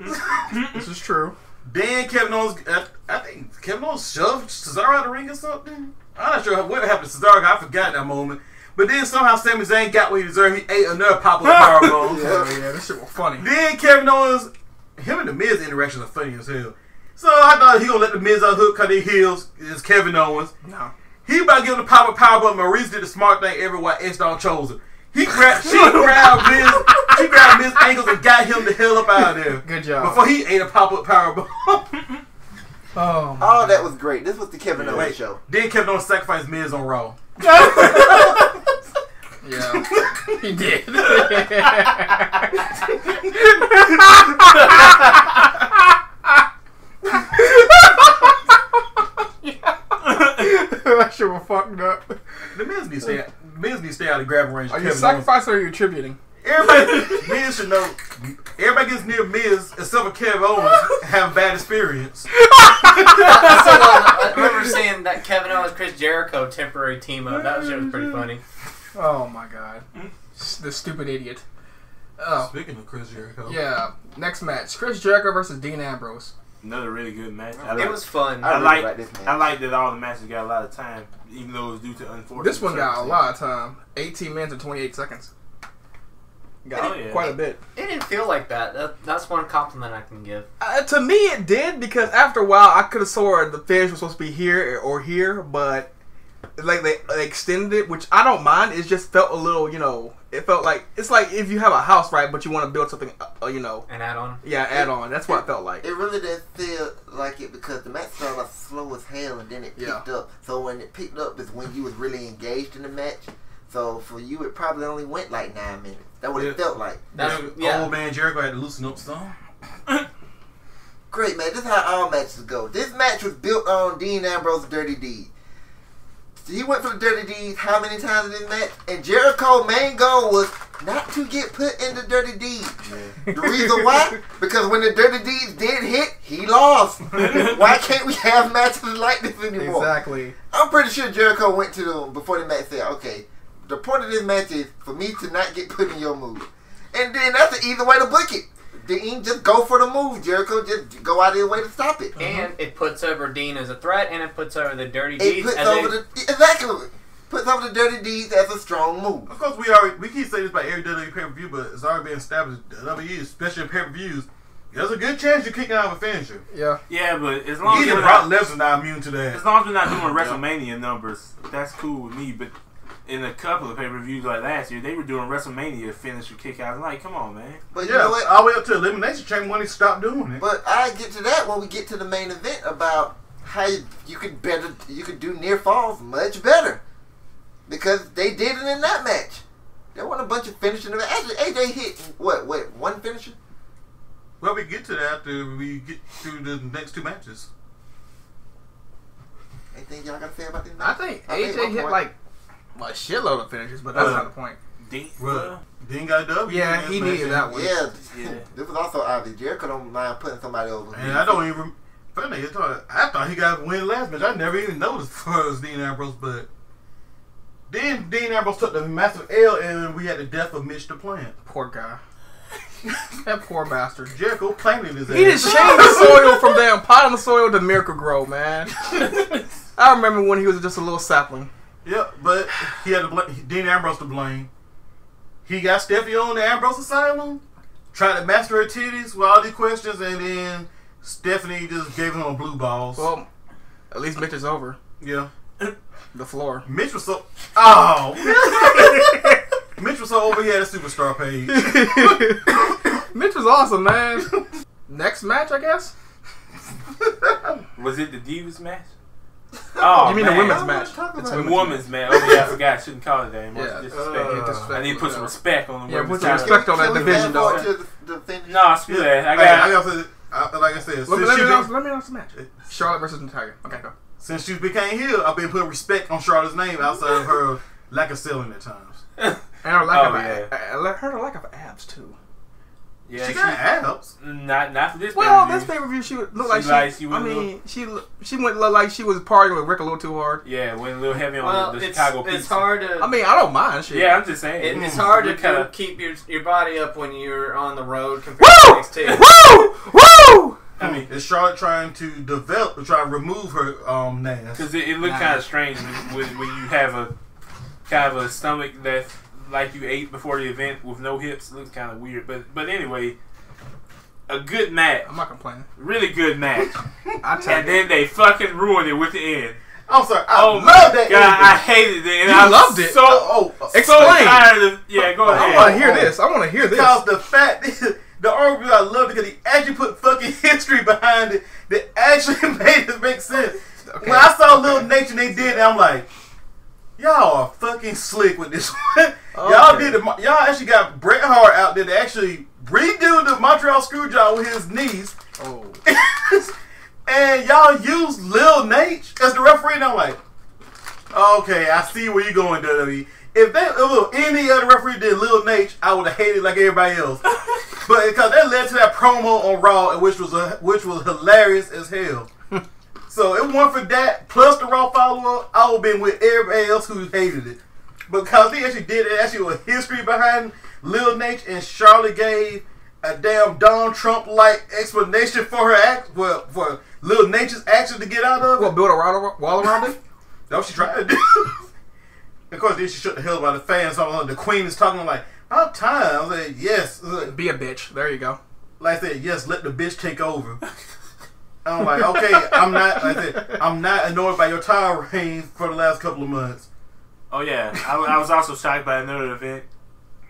[SPEAKER 2] This is true.
[SPEAKER 1] Then Kevin Owens, I, I think Kevin Owens shoved Cesaro out of the ring or something. I'm not sure what happened to Cesaro. I forgot that moment. But then somehow Sami Zayn got what he deserved. He ate another pop up powerbomb.
[SPEAKER 2] Hell yeah, this shit was funny.
[SPEAKER 1] Then Kevin Owens, him and the Miz interactions are funny as hell. So I thought he gonna let the Miz out hook because he heels is Kevin Owens.
[SPEAKER 2] No.
[SPEAKER 1] He about to give him the pop up powerbomb. Maryse did the smart thing everywhere. X Dog chose her. He grabbed, she grabbed his, she grabbed Miz ankles and got him the hell up out of there.
[SPEAKER 2] Good job.
[SPEAKER 1] Before he ate a pop up powerbomb.
[SPEAKER 2] Oh, oh, my
[SPEAKER 3] Oh, that was great. This was the Kevin Owens
[SPEAKER 1] Wait,
[SPEAKER 3] show.
[SPEAKER 1] then Kevin Owens sacrificed Miz on Raw.
[SPEAKER 2] Yeah, he did. that shit was fucked up.
[SPEAKER 1] The Miz needs to stay. Miz needs to stay out of grabbing range.
[SPEAKER 2] Are you
[SPEAKER 1] Kevin
[SPEAKER 2] sacrificing or are you attributing?
[SPEAKER 1] Everybody, Miz should know. Everybody gets near Miz except for Kevin Owens have bad experience.
[SPEAKER 4] I remember seeing that Kevin Owens Chris Jericho temporary team up. That shit was pretty funny.
[SPEAKER 2] Oh my god. The stupid idiot. Oh,
[SPEAKER 1] Speaking of Chris Jericho,
[SPEAKER 2] yeah. Next match Chris Jericho versus Dean Ambrose.
[SPEAKER 5] Another really good match. I
[SPEAKER 4] It
[SPEAKER 5] like,
[SPEAKER 4] was fun.
[SPEAKER 3] I
[SPEAKER 5] I
[SPEAKER 3] really
[SPEAKER 5] like.
[SPEAKER 3] like this match.
[SPEAKER 5] I like that all the matches got a lot of time, even though it was due to unfortunate.
[SPEAKER 2] This one got a lot of time 18 minutes and 28 seconds. Got
[SPEAKER 5] Oh, yeah.
[SPEAKER 2] quite a bit.
[SPEAKER 4] It didn't feel like that. that. That's one compliment I can give.
[SPEAKER 2] Uh, to me, it did because after a while, I could have swore the finish was supposed to be here or here, but like they, they extended it, which I don't mind. It just felt a little, you know, it felt like it's like if you have a house, right, but you want to build something, uh, you know,
[SPEAKER 4] An add on.
[SPEAKER 2] yeah, add on. That's what it felt like.
[SPEAKER 3] It really didn't feel like it because the match started off slow as hell and then it picked
[SPEAKER 2] Yeah.
[SPEAKER 3] up. So when it picked up is when you was really engaged in the match. So for you, it probably only went like nine minutes. That what it felt like.
[SPEAKER 4] That's,
[SPEAKER 1] Old man Jericho had to loosen up some.
[SPEAKER 3] Great man, this is how all matches go. This match was built on Dean Ambrose's Dirty Deed. He went for the Dirty Deeds how many times in match? And Jericho's main goal was not to get put in the Dirty Deed. The reason why? Because when the Dirty Deeds did hit, he lost. why can't we have matches like this anymore?
[SPEAKER 2] Exactly.
[SPEAKER 3] I'm pretty sure Jericho went to them before the match said, okay, the point of this match is for me to not get put in your move. And then that's the easy way to book it. Dean, just go for the move. Jericho, just go out of your way to stop it.
[SPEAKER 4] And mm-hmm. it puts over Dean as a threat, and it puts over the Dirty
[SPEAKER 3] It
[SPEAKER 4] Deeds
[SPEAKER 3] puts
[SPEAKER 4] as
[SPEAKER 3] over
[SPEAKER 4] a,
[SPEAKER 3] the exactly puts over the dirty deeds as a strong move.
[SPEAKER 1] Of course, we already we keep saying this about every WWE pay per view, but it's already been established. WWE, especially in pay per views, there's a good chance you're kicking out of a finisher.
[SPEAKER 2] Yeah.
[SPEAKER 5] Yeah, but as long as
[SPEAKER 1] Even
[SPEAKER 5] we're
[SPEAKER 1] Brock
[SPEAKER 5] not,
[SPEAKER 1] Lesnar not immune to that.
[SPEAKER 5] as long as we're not doing WrestleMania numbers, that's cool with me. But in a couple of pay per views like last year, they were doing WrestleMania finisher kick outs. Like, come on, man.
[SPEAKER 3] But you
[SPEAKER 1] Yeah,
[SPEAKER 3] know what?
[SPEAKER 1] all the way up to Elimination Chamber when he stopped doing it.
[SPEAKER 3] But I get to that when we get to the main event about how you, you could better you could do near falls much better because they did it in that match. They wasn't a bunch of finishing. Actually, AJ hit what what one finisher?
[SPEAKER 1] Well, we get to that after we get to the next two matches.
[SPEAKER 3] Anything y'all got to say about this?
[SPEAKER 2] I think
[SPEAKER 3] my
[SPEAKER 2] AJ hit
[SPEAKER 3] point-
[SPEAKER 2] like a shitload of finishes, but that's
[SPEAKER 1] Uh,
[SPEAKER 2] not the point.
[SPEAKER 5] Dean,
[SPEAKER 1] Well, Dean got a W.
[SPEAKER 2] Yeah, he
[SPEAKER 1] match,
[SPEAKER 2] needed
[SPEAKER 1] and-
[SPEAKER 2] that one.
[SPEAKER 3] Yeah,
[SPEAKER 5] Yeah.
[SPEAKER 3] this was also obvious. Jericho don't mind putting somebody over.
[SPEAKER 1] And I don't even. Funny, I thought he got a win last match. I never even noticed for us Dean Ambrose, but then Dean Ambrose took the massive L, and we had the death of Mitch the Plant.
[SPEAKER 2] Poor guy. that poor bastard.
[SPEAKER 1] Jericho planted his
[SPEAKER 2] He
[SPEAKER 1] ass.
[SPEAKER 2] just changed the soil from damn pot on the soil to Miracle-Gro, man. I remember when he was just a little sapling.
[SPEAKER 1] Yep, but he had to blame, Dean Ambrose to blame. He got Stephanie on the Ambrose Asylum, tried to master her titties with all these questions, and then Stephanie just gave him a blue balls.
[SPEAKER 2] Well, at least Mitch is over
[SPEAKER 1] yeah.
[SPEAKER 2] the floor.
[SPEAKER 1] Mitch was so. Oh! Mitch was so over he had a superstar page.
[SPEAKER 2] Mitch was awesome, man. Next match, I guess.
[SPEAKER 5] was it the Divas match? Oh,
[SPEAKER 2] you mean
[SPEAKER 5] man.
[SPEAKER 2] the women's match? It's
[SPEAKER 3] about
[SPEAKER 5] The
[SPEAKER 2] women's
[SPEAKER 5] women's match. Oh yeah, I forgot. I shouldn't call it that anymore.
[SPEAKER 2] Yeah.
[SPEAKER 5] It's
[SPEAKER 1] Uh,
[SPEAKER 5] disrespect.
[SPEAKER 2] Yeah, disrespect.
[SPEAKER 5] I need to put some respect on the
[SPEAKER 2] Yeah,
[SPEAKER 5] women's
[SPEAKER 2] put some
[SPEAKER 5] title.
[SPEAKER 2] respect on that division, though.
[SPEAKER 3] to the, the finish?
[SPEAKER 5] No, screw that. I
[SPEAKER 1] I got, I
[SPEAKER 5] got.
[SPEAKER 1] got to say, I- like I said,
[SPEAKER 2] Let
[SPEAKER 1] since
[SPEAKER 2] me, let,
[SPEAKER 1] she,
[SPEAKER 2] me
[SPEAKER 1] be-
[SPEAKER 2] announce, let me announce the match. Charlotte versus Natalya. Okay, go.
[SPEAKER 1] since she became here, I've been putting respect on Charlotte's name outside of her lack of selling at times.
[SPEAKER 2] And her lack
[SPEAKER 5] Oh,
[SPEAKER 2] of
[SPEAKER 5] yeah.
[SPEAKER 2] I, I her lack of abs too.
[SPEAKER 5] Yeah,
[SPEAKER 1] she got abs.
[SPEAKER 5] Not not for this.
[SPEAKER 2] Well,
[SPEAKER 5] pay-per-view.
[SPEAKER 2] this pay per view, she would look
[SPEAKER 5] She
[SPEAKER 2] like she.
[SPEAKER 5] like she
[SPEAKER 2] I
[SPEAKER 5] went a
[SPEAKER 2] mean, she she went look like she was partying with Ric a little too hard.
[SPEAKER 5] Yeah, went a little heavy on
[SPEAKER 4] well,
[SPEAKER 5] the, the
[SPEAKER 4] it's,
[SPEAKER 5] Chicago
[SPEAKER 4] it's
[SPEAKER 5] pizza.
[SPEAKER 4] hard to.
[SPEAKER 2] I mean, I don't mind. Shit.
[SPEAKER 5] Yeah, I'm just saying.
[SPEAKER 4] It,
[SPEAKER 5] Mm.
[SPEAKER 4] it's hard to
[SPEAKER 5] kinda-
[SPEAKER 4] keep your your body up when you're on the road compared
[SPEAKER 2] Woo!
[SPEAKER 4] to NXT.
[SPEAKER 2] Woo! Woo!
[SPEAKER 5] I mean,
[SPEAKER 1] Is Charlotte trying to develop, to try to remove her um nass?
[SPEAKER 5] because it, it looked
[SPEAKER 2] Nah.
[SPEAKER 5] kind of strange when, when, when you have a kind of a stomach that's like you ate before the event with no hips. It looks kind of weird. But but anyway, a good match,
[SPEAKER 2] I'm not complaining.
[SPEAKER 5] really good match,
[SPEAKER 2] I tell
[SPEAKER 5] and
[SPEAKER 2] you.
[SPEAKER 5] then they fucking ruined it with the end.
[SPEAKER 1] I'm sorry, I
[SPEAKER 5] Oh
[SPEAKER 1] love that.
[SPEAKER 5] god, I hated it. And
[SPEAKER 2] You
[SPEAKER 5] I
[SPEAKER 2] loved it.
[SPEAKER 5] So
[SPEAKER 1] oh, oh, oh,
[SPEAKER 5] so
[SPEAKER 2] Explain.
[SPEAKER 5] tired of yeah. Go
[SPEAKER 1] ahead.
[SPEAKER 2] I want to hear this. I want to hear this.
[SPEAKER 1] Because the fact, the only reason I love it because he actually put fucking history behind it that actually made it make sense.
[SPEAKER 2] Okay.
[SPEAKER 1] When I saw Little Nature, they did, it, I'm like, y'all are fucking slick with this one. Y'all did, the, y'all actually got Bret Hart out there to actually redo the Montreal Screwjob with his knees,
[SPEAKER 2] Oh.
[SPEAKER 1] and y'all used Lil Naitch as the referee. And I'm like, okay, I see where you're going, WWE. If if was any other referee did Lil Naitch, I would have hated like everybody else. but because that led to that promo on Raw, which was a, which was hilarious as hell. So it went for that plus the Raw follow up. I would have been with everybody else who hated it because they actually did it. Actually, a history behind Lil Naitch and Charlotte gave a damn Donald Trump like explanation for her act, for for Lil Nature's action to get out of.
[SPEAKER 2] What, build a wall around it?
[SPEAKER 1] That's what she tried to do. of course, then she shook the hell by the fans. So the queen is talking like, "About time." I was like, "Yes." Like,
[SPEAKER 2] Be a bitch. There you go.
[SPEAKER 1] like I said, "Yes." Let the bitch take over. I'm like, okay, I'm not. Like I said, I'm not annoyed by your tire reign for the last couple of months.
[SPEAKER 5] Oh yeah, I, I was also shocked by another event.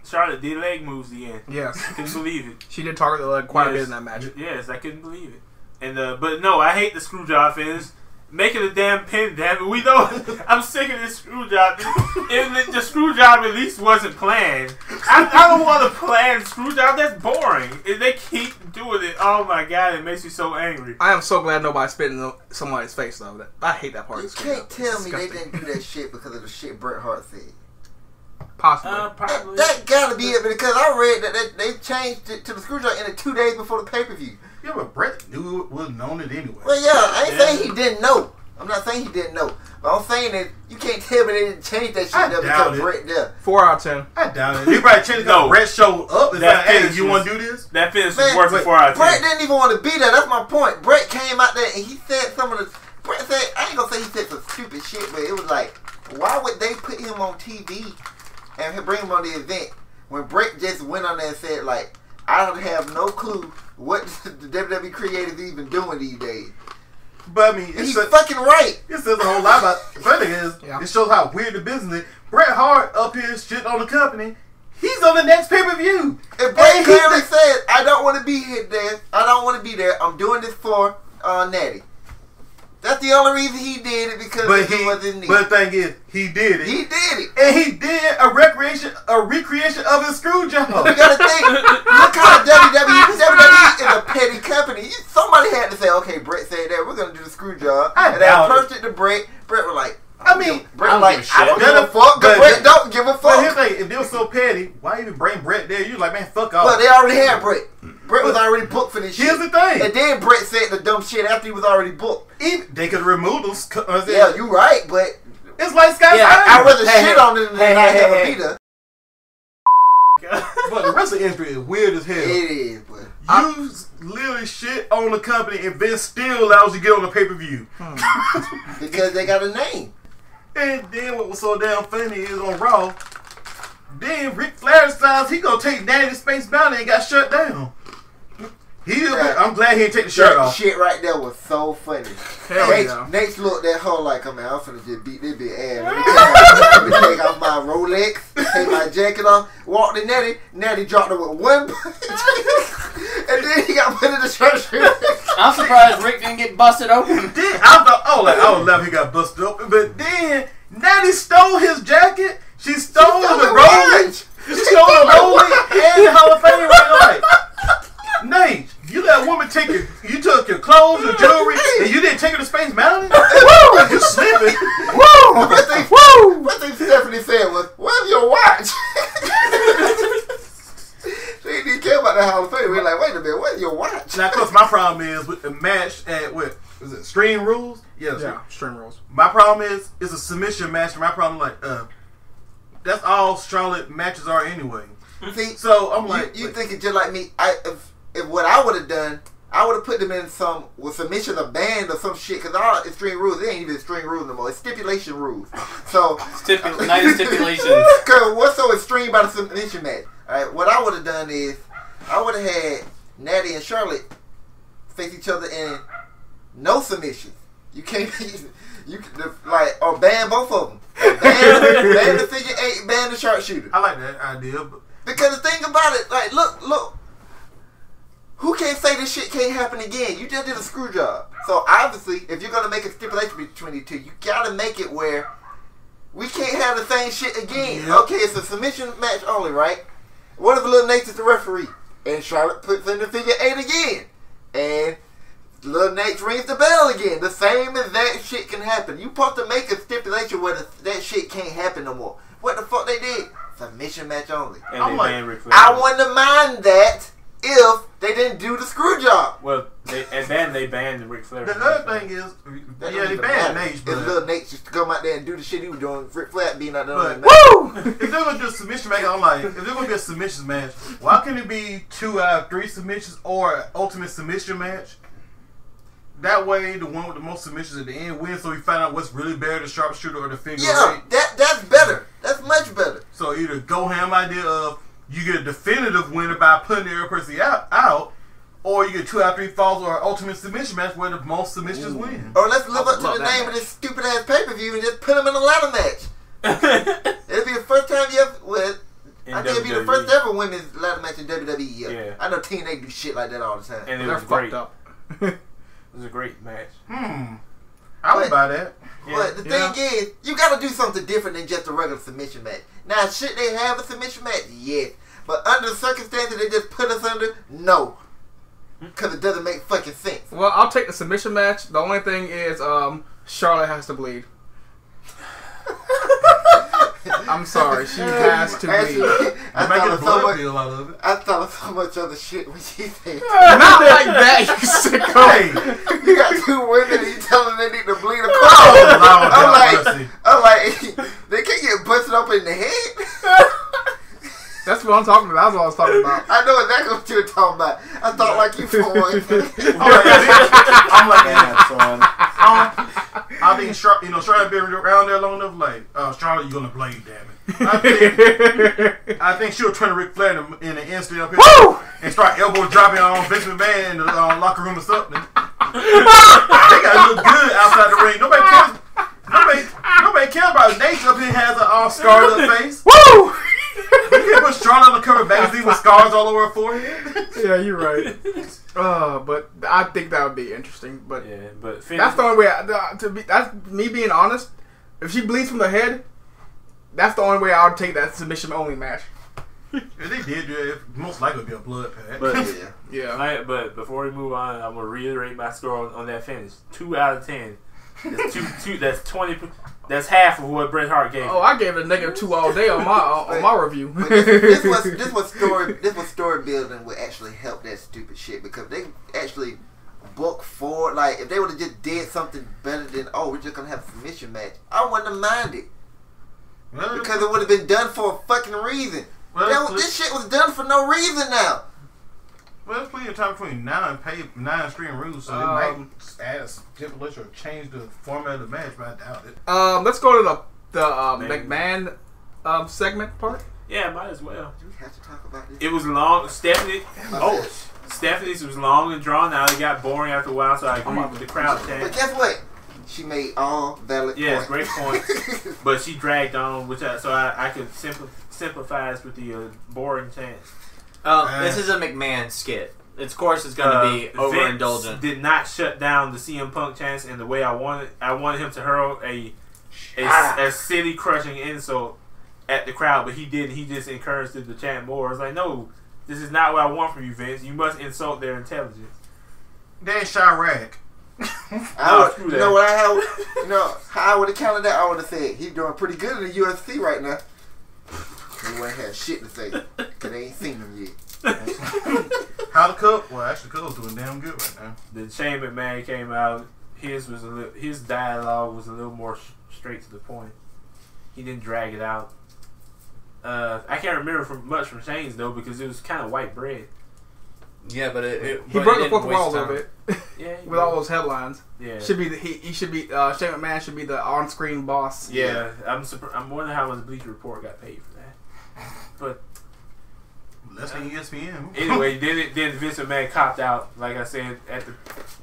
[SPEAKER 5] Charlotte did leg moves the end.
[SPEAKER 2] Yes.
[SPEAKER 5] Couldn't believe it.
[SPEAKER 2] She did target the leg quite a bit
[SPEAKER 5] Yes.
[SPEAKER 2] in that match.
[SPEAKER 5] Yes, I couldn't believe it. And uh, but no, I hate the screw job finish. Make it a damn pin, damn it. We know I'm sick of this screw job. if the, the screw job at least wasn't planned, I, I don't want to plan screw job. That's boring. If they keep doing it, oh my god, it makes me so angry.
[SPEAKER 2] I am so glad nobody spit in somebody's face though. That, I hate that part.
[SPEAKER 3] You
[SPEAKER 2] of
[SPEAKER 3] can't tell
[SPEAKER 2] It's
[SPEAKER 3] me they didn't do that shit because of the shit Bret Hart said.
[SPEAKER 2] Possibly.
[SPEAKER 5] Uh,
[SPEAKER 3] That,
[SPEAKER 5] probably.
[SPEAKER 3] that gotta be it because I read that they, they changed it to the screwdriver in it two days before the pay per view.
[SPEAKER 1] Yeah, but Bret knew it was known it anyway.
[SPEAKER 3] Well, yeah, I ain't
[SPEAKER 5] Yeah.
[SPEAKER 3] saying he didn't know. I'm not saying he didn't know, but I'm saying that you can't can't tell me they didn't change that shit
[SPEAKER 1] I
[SPEAKER 3] there
[SPEAKER 1] doubt
[SPEAKER 3] because
[SPEAKER 1] it.
[SPEAKER 3] Bret there.
[SPEAKER 2] Four out of ten.
[SPEAKER 1] I doubt it. They probably changed it
[SPEAKER 5] No.
[SPEAKER 1] because Bret showed up and
[SPEAKER 5] That
[SPEAKER 1] said, "Hey, you want to do this?"
[SPEAKER 5] That finish was
[SPEAKER 3] Man,
[SPEAKER 5] worth
[SPEAKER 1] but
[SPEAKER 5] four out of Bret
[SPEAKER 3] didn't even want to be there. That's my point. Bret came out there and he said some of the. Bret said, I ain't gonna say he said some stupid shit, but it was like, why would they put him on TV and bring him on the event when Bret just went on there and said, like, I don't have no clue what the WWE creators even doing these days.
[SPEAKER 1] But I mean, it's
[SPEAKER 3] he's
[SPEAKER 1] a,
[SPEAKER 3] fucking right.
[SPEAKER 1] it says a whole lot about. The funny is,
[SPEAKER 2] Yeah.
[SPEAKER 1] it shows how weird the business is. Bret Hart up here shit on the company. He's on the next pay per view.
[SPEAKER 3] And
[SPEAKER 1] Bret
[SPEAKER 3] clearly
[SPEAKER 1] said-
[SPEAKER 3] said, I don't want to be here there. I don't want to be there. I'm doing this for uh, Natty. That's the only reason he did it because
[SPEAKER 1] But
[SPEAKER 3] it
[SPEAKER 1] he,
[SPEAKER 3] wasn't need.
[SPEAKER 1] but the thing is, he did it,
[SPEAKER 3] he did it.
[SPEAKER 1] and he did a recreation, a recreation of his screw job.
[SPEAKER 3] You gotta think. Look how WWE, WWE is a petty company. Somebody had to say, okay, Bret said that we're gonna do the screw job,
[SPEAKER 1] I
[SPEAKER 3] and they
[SPEAKER 1] doubt
[SPEAKER 3] approached it to Bret. Bret was like,
[SPEAKER 1] I mean,
[SPEAKER 3] Bret
[SPEAKER 5] I don't
[SPEAKER 3] like,
[SPEAKER 5] give a
[SPEAKER 3] I don't give a fuck.
[SPEAKER 1] But-
[SPEAKER 3] Bret don't give a fuck.
[SPEAKER 1] But here's
[SPEAKER 3] fuck.
[SPEAKER 1] the thing: if they were so petty, why even bring Bret there? You're like, man, fuck off.
[SPEAKER 3] But they already had Bret. Bret was already booked for this shit.
[SPEAKER 1] Here's the thing:
[SPEAKER 3] And then Bret said the dumb shit after he was already booked.
[SPEAKER 1] even, they could remove them. uh,
[SPEAKER 3] Yeah, you right, but
[SPEAKER 1] it's like Scott
[SPEAKER 4] Yeah,
[SPEAKER 3] I'd rather
[SPEAKER 4] Hey,
[SPEAKER 3] shit
[SPEAKER 4] hey,
[SPEAKER 3] on it than
[SPEAKER 4] hey,
[SPEAKER 3] not
[SPEAKER 4] hey,
[SPEAKER 3] have
[SPEAKER 4] hey,
[SPEAKER 3] a
[SPEAKER 4] hey.
[SPEAKER 3] beater.
[SPEAKER 1] but the rest wrestling industry is weird as hell.
[SPEAKER 3] It is, but
[SPEAKER 1] You literally shit on the company, and Vince still allows you to get on the pay per view.
[SPEAKER 3] because they got a name.
[SPEAKER 1] And then what was so damn funny is on Raw. Then Ric Flair decides he gonna take Natty Space Mountain and got shut down. He,
[SPEAKER 3] Yeah.
[SPEAKER 1] I'm glad he didn't take the shirt
[SPEAKER 3] That
[SPEAKER 1] off.
[SPEAKER 3] shit right there was so funny.
[SPEAKER 2] Hell
[SPEAKER 3] Nate,
[SPEAKER 2] yeah.
[SPEAKER 3] Nate looked at her like, oh, I'm, I'm finna just beat this bitch ass. Let me, take off, let me take off my Rolex, take my jacket off, walk to Natty. Natty dropped her with one punch. and then he got put in the church.
[SPEAKER 4] I'm surprised Ric didn't get busted open.
[SPEAKER 1] Then I thought, oh, like I would love he got busted open, but then Natty stole his jacket. She stole
[SPEAKER 3] stole
[SPEAKER 1] the
[SPEAKER 3] the
[SPEAKER 1] Rolex. She stole the Rolex and the Hall of Fame ring. I'm like, Nate, you let a woman take your, you took your clothes, your jewelry, and you didn't take her to Space Mountain. Woo, you slipping. Woo,
[SPEAKER 3] What they,
[SPEAKER 1] woo.
[SPEAKER 3] what they Stephanie said was, where's your watch? she didn't even care about the Hall of Fame. We are like, wait a minute, where's your watch?
[SPEAKER 1] Now, of course, my problem is with the match at what is it? Extreme Rules. Yes.
[SPEAKER 2] Yeah, extreme rules.
[SPEAKER 1] My problem is it's a submission match. My problem, like, uh, that's all Charlotte matches are anyway.
[SPEAKER 3] See,
[SPEAKER 1] So I'm like,
[SPEAKER 3] you, you thinking just like me? I if, if what I would have done, I would have put them in some with submission of band or some shit. Cause all extreme rules, they ain't even extreme rules no more. It's stipulation rules. So
[SPEAKER 4] Stipu- night of stipulations.
[SPEAKER 3] Cause what's so extreme about a submission match? All right, what I would have done is I would have had Natty and Charlotte face each other in no submissions. You can't. You can like or ban both of them. Ban, ban the figure eight, ban the sharpshooter.
[SPEAKER 1] I like that idea, but
[SPEAKER 3] Because the thing about it, like, look, look, who can't say this shit can't happen again? You just did a screw job. So obviously, if you're gonna make a stipulation between the two, you gotta make it where we can't have the same shit again.
[SPEAKER 1] Yep.
[SPEAKER 3] Okay, it's a submission match only, right? What if Lil Naitch's the referee and Charlotte puts in the figure eight again, and Lil Naitch rings the bell again? The same as that shit can happen. You supposed to make a stipulation where the, that shit can't happen no more. What the fuck they did? Submission match only.
[SPEAKER 5] And
[SPEAKER 1] I'm
[SPEAKER 5] they
[SPEAKER 1] like,
[SPEAKER 5] banned Ric Flair.
[SPEAKER 3] I wouldn't mind that if they didn't do the screw job.
[SPEAKER 5] Well, they, and then they banned the Ric Flair.
[SPEAKER 1] the other thing is,
[SPEAKER 3] That
[SPEAKER 1] yeah,
[SPEAKER 3] don't
[SPEAKER 1] they banned. Nate,
[SPEAKER 3] If
[SPEAKER 1] but,
[SPEAKER 3] little Nate just to come out there and do the shit he was doing, Ric Flair being out there.
[SPEAKER 1] but
[SPEAKER 3] Woo!
[SPEAKER 1] if they're gonna do a submission match, I'm like, if they're gonna be a submission match, why can't it be two out of three submissions or an ultimate submission match? That way, the one with the most submissions at the end wins, so we find out what's really better, the sharpshooter or the figure
[SPEAKER 3] Yeah,
[SPEAKER 1] eight.
[SPEAKER 3] that that's better. That's much better.
[SPEAKER 1] So either go ham idea of you get a definitive winner by putting the other person out, out, or you get two out of three falls or ultimate submission match where the most submissions win.
[SPEAKER 3] Or let's live up to the
[SPEAKER 2] that
[SPEAKER 3] name of this stupid ass pay per view and just put them in a ladder match. It'll be the first time you ever. Well,
[SPEAKER 5] In
[SPEAKER 3] I think it'll be the first ever women's ladder match in WWE. Yeah.
[SPEAKER 5] Yeah.
[SPEAKER 3] I know TNA do shit like that all the time.
[SPEAKER 5] And it
[SPEAKER 2] They're
[SPEAKER 5] was great.
[SPEAKER 2] fucked
[SPEAKER 5] It was a great match.
[SPEAKER 1] Hmm. I would
[SPEAKER 3] But-
[SPEAKER 1] buy that.
[SPEAKER 3] But the
[SPEAKER 1] Yeah.
[SPEAKER 3] thing is, you got to do something different than just a regular submission match. Now, should they have a submission match? Yes. But under the circumstances they just put us under, no. Because it doesn't make fucking sense.
[SPEAKER 2] well, I'll take the submission match. The only thing is, um, Charlotte has to bleed. I'm sorry, she has to
[SPEAKER 1] be.
[SPEAKER 3] I'm
[SPEAKER 1] making a
[SPEAKER 3] of so much.
[SPEAKER 1] Out of it.
[SPEAKER 3] I thought of so much other shit when she said.
[SPEAKER 2] Not like that, you sicko.
[SPEAKER 3] you got two women and you telling them they need to bleed a
[SPEAKER 1] oh,
[SPEAKER 3] I'm
[SPEAKER 1] like, I'm
[SPEAKER 3] like,
[SPEAKER 1] they
[SPEAKER 3] can't get busted up in the head. like,
[SPEAKER 2] what I'm talking about. That's what I was talking about.
[SPEAKER 3] I know exactly what you were talking about. I thought like you for one.
[SPEAKER 1] I'm like, I'm like,
[SPEAKER 7] son.
[SPEAKER 1] um, I think Char- you know Charlotte been around there long enough. Like, uh, Charlotte, you're gonna blade, damn it. I think, I think she'll turn to Ric Flair in, in an instant up here
[SPEAKER 2] Woo!
[SPEAKER 1] and start elbow dropping on Vince McMahon in the uh, locker room or something. they gotta look good outside the ring. Nobody cares. Nobody, nobody cares about his nature. Up here has an all scarred up face.
[SPEAKER 2] Woo!
[SPEAKER 1] You can't put Charlotte on the cover of magazine with scars all over her forehead.
[SPEAKER 2] yeah, you're right. Uh, but I think that would be interesting. But
[SPEAKER 5] Yeah, but finish,
[SPEAKER 2] that's the only way. I, to be, that's me being honest. If she bleeds from the head, that's the only way I would take that submission only match.
[SPEAKER 1] If they did, it most likely would be a blood pad.
[SPEAKER 5] But
[SPEAKER 3] yeah.
[SPEAKER 2] Yeah.
[SPEAKER 5] Like, but before we move on, I'm gonna reiterate my score on, on that finish. Two out of ten. That's two, two. That's twenty. P- That's half of what Bret Hart gave.
[SPEAKER 2] Oh, I gave it a negative two all day on my on my review.
[SPEAKER 3] But this, this was this was story this was story building would actually help that stupid shit because they actually book forward like if they would have just did something better than oh we're just gonna have a submission match I wouldn't have minded because it would have been done for a fucking reason.
[SPEAKER 1] well,
[SPEAKER 3] That was, this shit was done for no reason now.
[SPEAKER 1] Well, there's plenty of time between now and pay nine stream rules, so
[SPEAKER 2] Um,
[SPEAKER 1] they might add a stipulation or change the format of the match, but I doubt it.
[SPEAKER 2] um, let's go to the the
[SPEAKER 5] Man.
[SPEAKER 2] McMahon um, segment part.
[SPEAKER 5] Yeah, might as well.
[SPEAKER 3] Do we have to talk about this?
[SPEAKER 5] It was long. Stephanie. Oh. Stephanie's was long and drawn out. It got boring after a while, so I agree with the crowd
[SPEAKER 3] But guess what? She made all valid
[SPEAKER 5] Yes,
[SPEAKER 3] points.
[SPEAKER 5] great points. But she dragged on, which I, so I, I could simpli- sympathize with the uh, boring chants.
[SPEAKER 4] Um,
[SPEAKER 1] Uh,
[SPEAKER 4] this is a McMahon skit. Of course, it's going to
[SPEAKER 5] Uh,
[SPEAKER 4] be
[SPEAKER 5] Vince
[SPEAKER 4] overindulgent.
[SPEAKER 5] Did not shut down the CM Punk chants in the way I wanted. I wanted him to hurl a a,
[SPEAKER 3] Ah.
[SPEAKER 5] a city crushing insult at the crowd, but he didn't. He just encouraged them to chant more. I was like, no, this is not what I want from you, Vince. You must insult their intelligence.
[SPEAKER 1] Then Chirac.
[SPEAKER 3] I
[SPEAKER 5] No,
[SPEAKER 3] would,
[SPEAKER 5] screw
[SPEAKER 3] you know what I have, you know how I would have counted that. I would have said he's doing pretty good in the UFC right now. He wouldn't have shit to say because they ain't seen them yet.
[SPEAKER 1] How the Cup? Well, actually, Cup's doing damn good right now.
[SPEAKER 5] The Shane Man came out. His was a little, his dialogue was a little more sh- straight to the point. He didn't drag it out. Uh, I can't remember from much from Shane's though because it was kind of white bread.
[SPEAKER 4] yeah, but it, it
[SPEAKER 2] He
[SPEAKER 4] but
[SPEAKER 2] broke the fourth wall a little bit
[SPEAKER 5] Yeah, he
[SPEAKER 2] with all those headlines.
[SPEAKER 5] yeah.
[SPEAKER 2] Should be the, he, he should be uh, Shane McMahon should be the on screen boss.
[SPEAKER 5] Yeah, I'm surprised. I'm wondering how much Bleacher Report got paid for that. But
[SPEAKER 1] Less than E ESPN.
[SPEAKER 5] anyway, then it, then Vince McMahon copped out. Like I said at the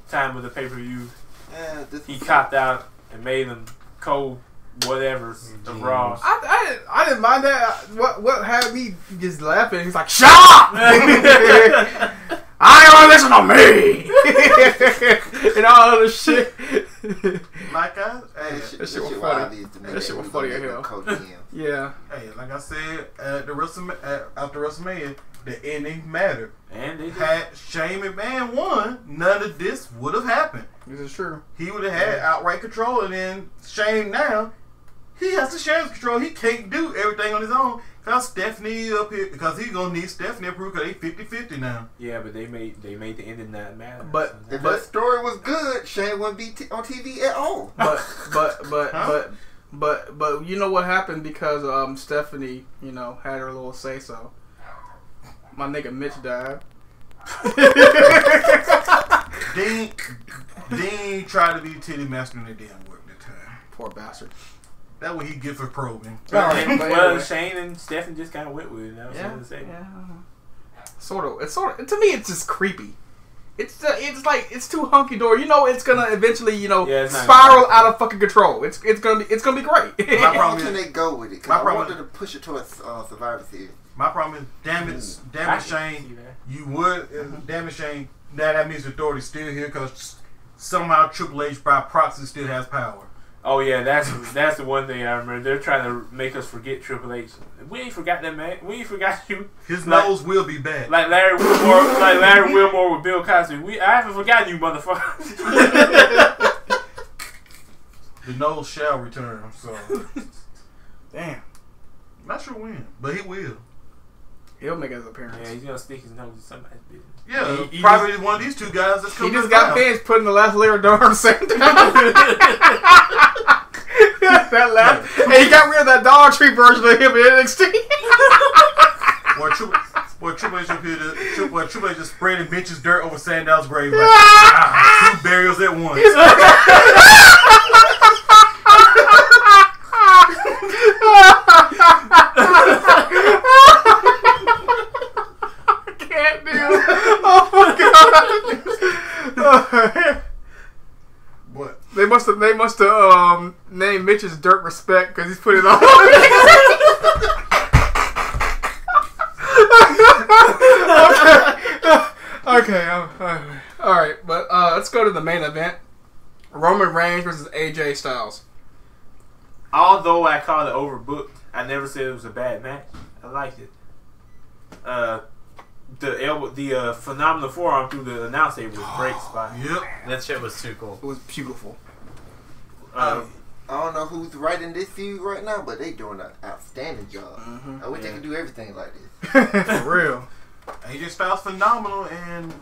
[SPEAKER 5] time of the pay per view,
[SPEAKER 3] Yeah,
[SPEAKER 5] he copped out and made them cold whatever of Raw.
[SPEAKER 2] I, I, didn't, I didn't mind that. What what had me just laughing? He's like, "Shut up! I ain't gonna listen to me!" and all other shit.
[SPEAKER 1] Like I, hey,
[SPEAKER 3] That shit,
[SPEAKER 2] That
[SPEAKER 3] that
[SPEAKER 2] shit was funny.
[SPEAKER 3] obvious to me.
[SPEAKER 2] That shit was funny as hell.
[SPEAKER 3] them coach him.
[SPEAKER 2] yeah,
[SPEAKER 1] hey, like I said at the WrestleMania, at, after WrestleMania, the ending mattered.
[SPEAKER 5] And they did.
[SPEAKER 1] Had Shane McMahon won, none of this would have happened.
[SPEAKER 2] this is true.
[SPEAKER 1] He would have had outright control, and then Shane now, he has to share his control. He can't do everything on his own. Cause Stephanie up here, because he's gonna need Stephanie approved. Cause they 50-50 now.
[SPEAKER 5] Yeah, but they made they made the ending not matter.
[SPEAKER 2] But-
[SPEAKER 3] If
[SPEAKER 2] But-
[SPEAKER 3] that story was good, Shane wouldn't be t- on TV at all.
[SPEAKER 2] But but but
[SPEAKER 1] Huh?
[SPEAKER 2] but but but you know what happened because um Stephanie you know had her little say so. My nigga Mitch died.
[SPEAKER 1] Dean, Dean tried to be titty master and it didn't work that time.
[SPEAKER 2] Poor bastard.
[SPEAKER 1] That what he get for probing.
[SPEAKER 2] Alright, but
[SPEAKER 5] well,
[SPEAKER 2] anyway.
[SPEAKER 5] Shane and Stephen just kind of went with it. That was
[SPEAKER 2] Yeah,
[SPEAKER 5] what I was saying.
[SPEAKER 2] yeah. Sort of. It's sort of. To me, it's just creepy. It's uh, it's like it's too hunky dory. You know, it's gonna eventually you know
[SPEAKER 5] Yeah,
[SPEAKER 2] spiral
[SPEAKER 5] gonna-
[SPEAKER 2] out of fucking control. It's it's gonna be it's gonna be great.
[SPEAKER 1] My
[SPEAKER 3] How
[SPEAKER 1] problem
[SPEAKER 3] can
[SPEAKER 1] is-
[SPEAKER 3] they go with it? 'Cause
[SPEAKER 1] my
[SPEAKER 3] I
[SPEAKER 1] problem-
[SPEAKER 3] wanted to push it towards uh, Survivor Series.
[SPEAKER 1] My problem is, damn it, damn it, Shane. You would, uh, damn it, Shane. Now that means the authority's still here because somehow Triple H by proxy still has power.
[SPEAKER 5] Oh yeah, that's that's the one thing I remember. They're trying to make us forget Triple H. We ain't forgot that man. We ain't forgot you.
[SPEAKER 1] His
[SPEAKER 5] Like-
[SPEAKER 1] nose will be back.
[SPEAKER 5] Like Larry Wilmore, like Larry Wilmore with Bill Cosby. We I haven't forgotten you, motherfucker.
[SPEAKER 1] the nose shall return. So,
[SPEAKER 2] Damn,
[SPEAKER 1] not sure when, but he will.
[SPEAKER 2] he'll make his appearance.
[SPEAKER 5] yeah, he's gonna stick his nose in somebody's business.
[SPEAKER 1] Yeah,
[SPEAKER 2] He- he
[SPEAKER 1] probably one of these two guys that's coming.
[SPEAKER 2] He
[SPEAKER 1] just
[SPEAKER 2] got
[SPEAKER 1] town.
[SPEAKER 2] finished putting the last layer of door on the same time. that last, and he got rid of that Dollar Tree version of him in NXT.
[SPEAKER 1] Boy, Triple, boy, Triple H up here, to, Triple, boy, Triple H just spreading bitches dirt over Sandow's grave. Like, ah, two burials at once.
[SPEAKER 2] can't do. Oh my god.
[SPEAKER 1] What?
[SPEAKER 2] they must have. They must have um, named is dirt respect because he's put it on. okay. Okay. um, uh, all right, but uh, let's go to the main event: Roman Reigns versus AJ Styles.
[SPEAKER 5] Although I called it overbooked, I never said it was a bad match. I liked it. Uh, the elbow, the uh, phenomenal forearm through the announce table was a great spot.
[SPEAKER 1] Yep.
[SPEAKER 4] That shit was too cool.
[SPEAKER 2] It was beautiful.
[SPEAKER 5] Uh,
[SPEAKER 3] I don't know who's writing this feud right now, but they doing an outstanding job.
[SPEAKER 2] Mhm.
[SPEAKER 3] I wish they could do everything like this.
[SPEAKER 2] For real.
[SPEAKER 1] AJ Styles phenomenal, and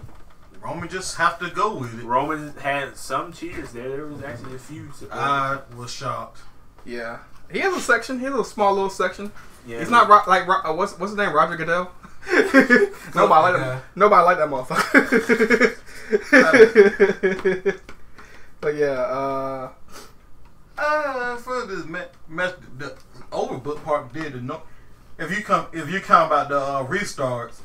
[SPEAKER 1] Roman just have to go with it.
[SPEAKER 5] Roman had some cheers there. There was actually a few. supporters.
[SPEAKER 1] I was shocked.
[SPEAKER 2] Yeah. He has a section. He has a small little section.
[SPEAKER 5] yeah,
[SPEAKER 2] He's not ro- like Ro- uh, what's what's his name? Roger Goodell. nobody like
[SPEAKER 1] Yeah.
[SPEAKER 2] that. Nobody like that motherfucker. but yeah, uh,
[SPEAKER 1] Uh, for this match, match the overbook part did the no. If you come, if you count about the uh, restarts,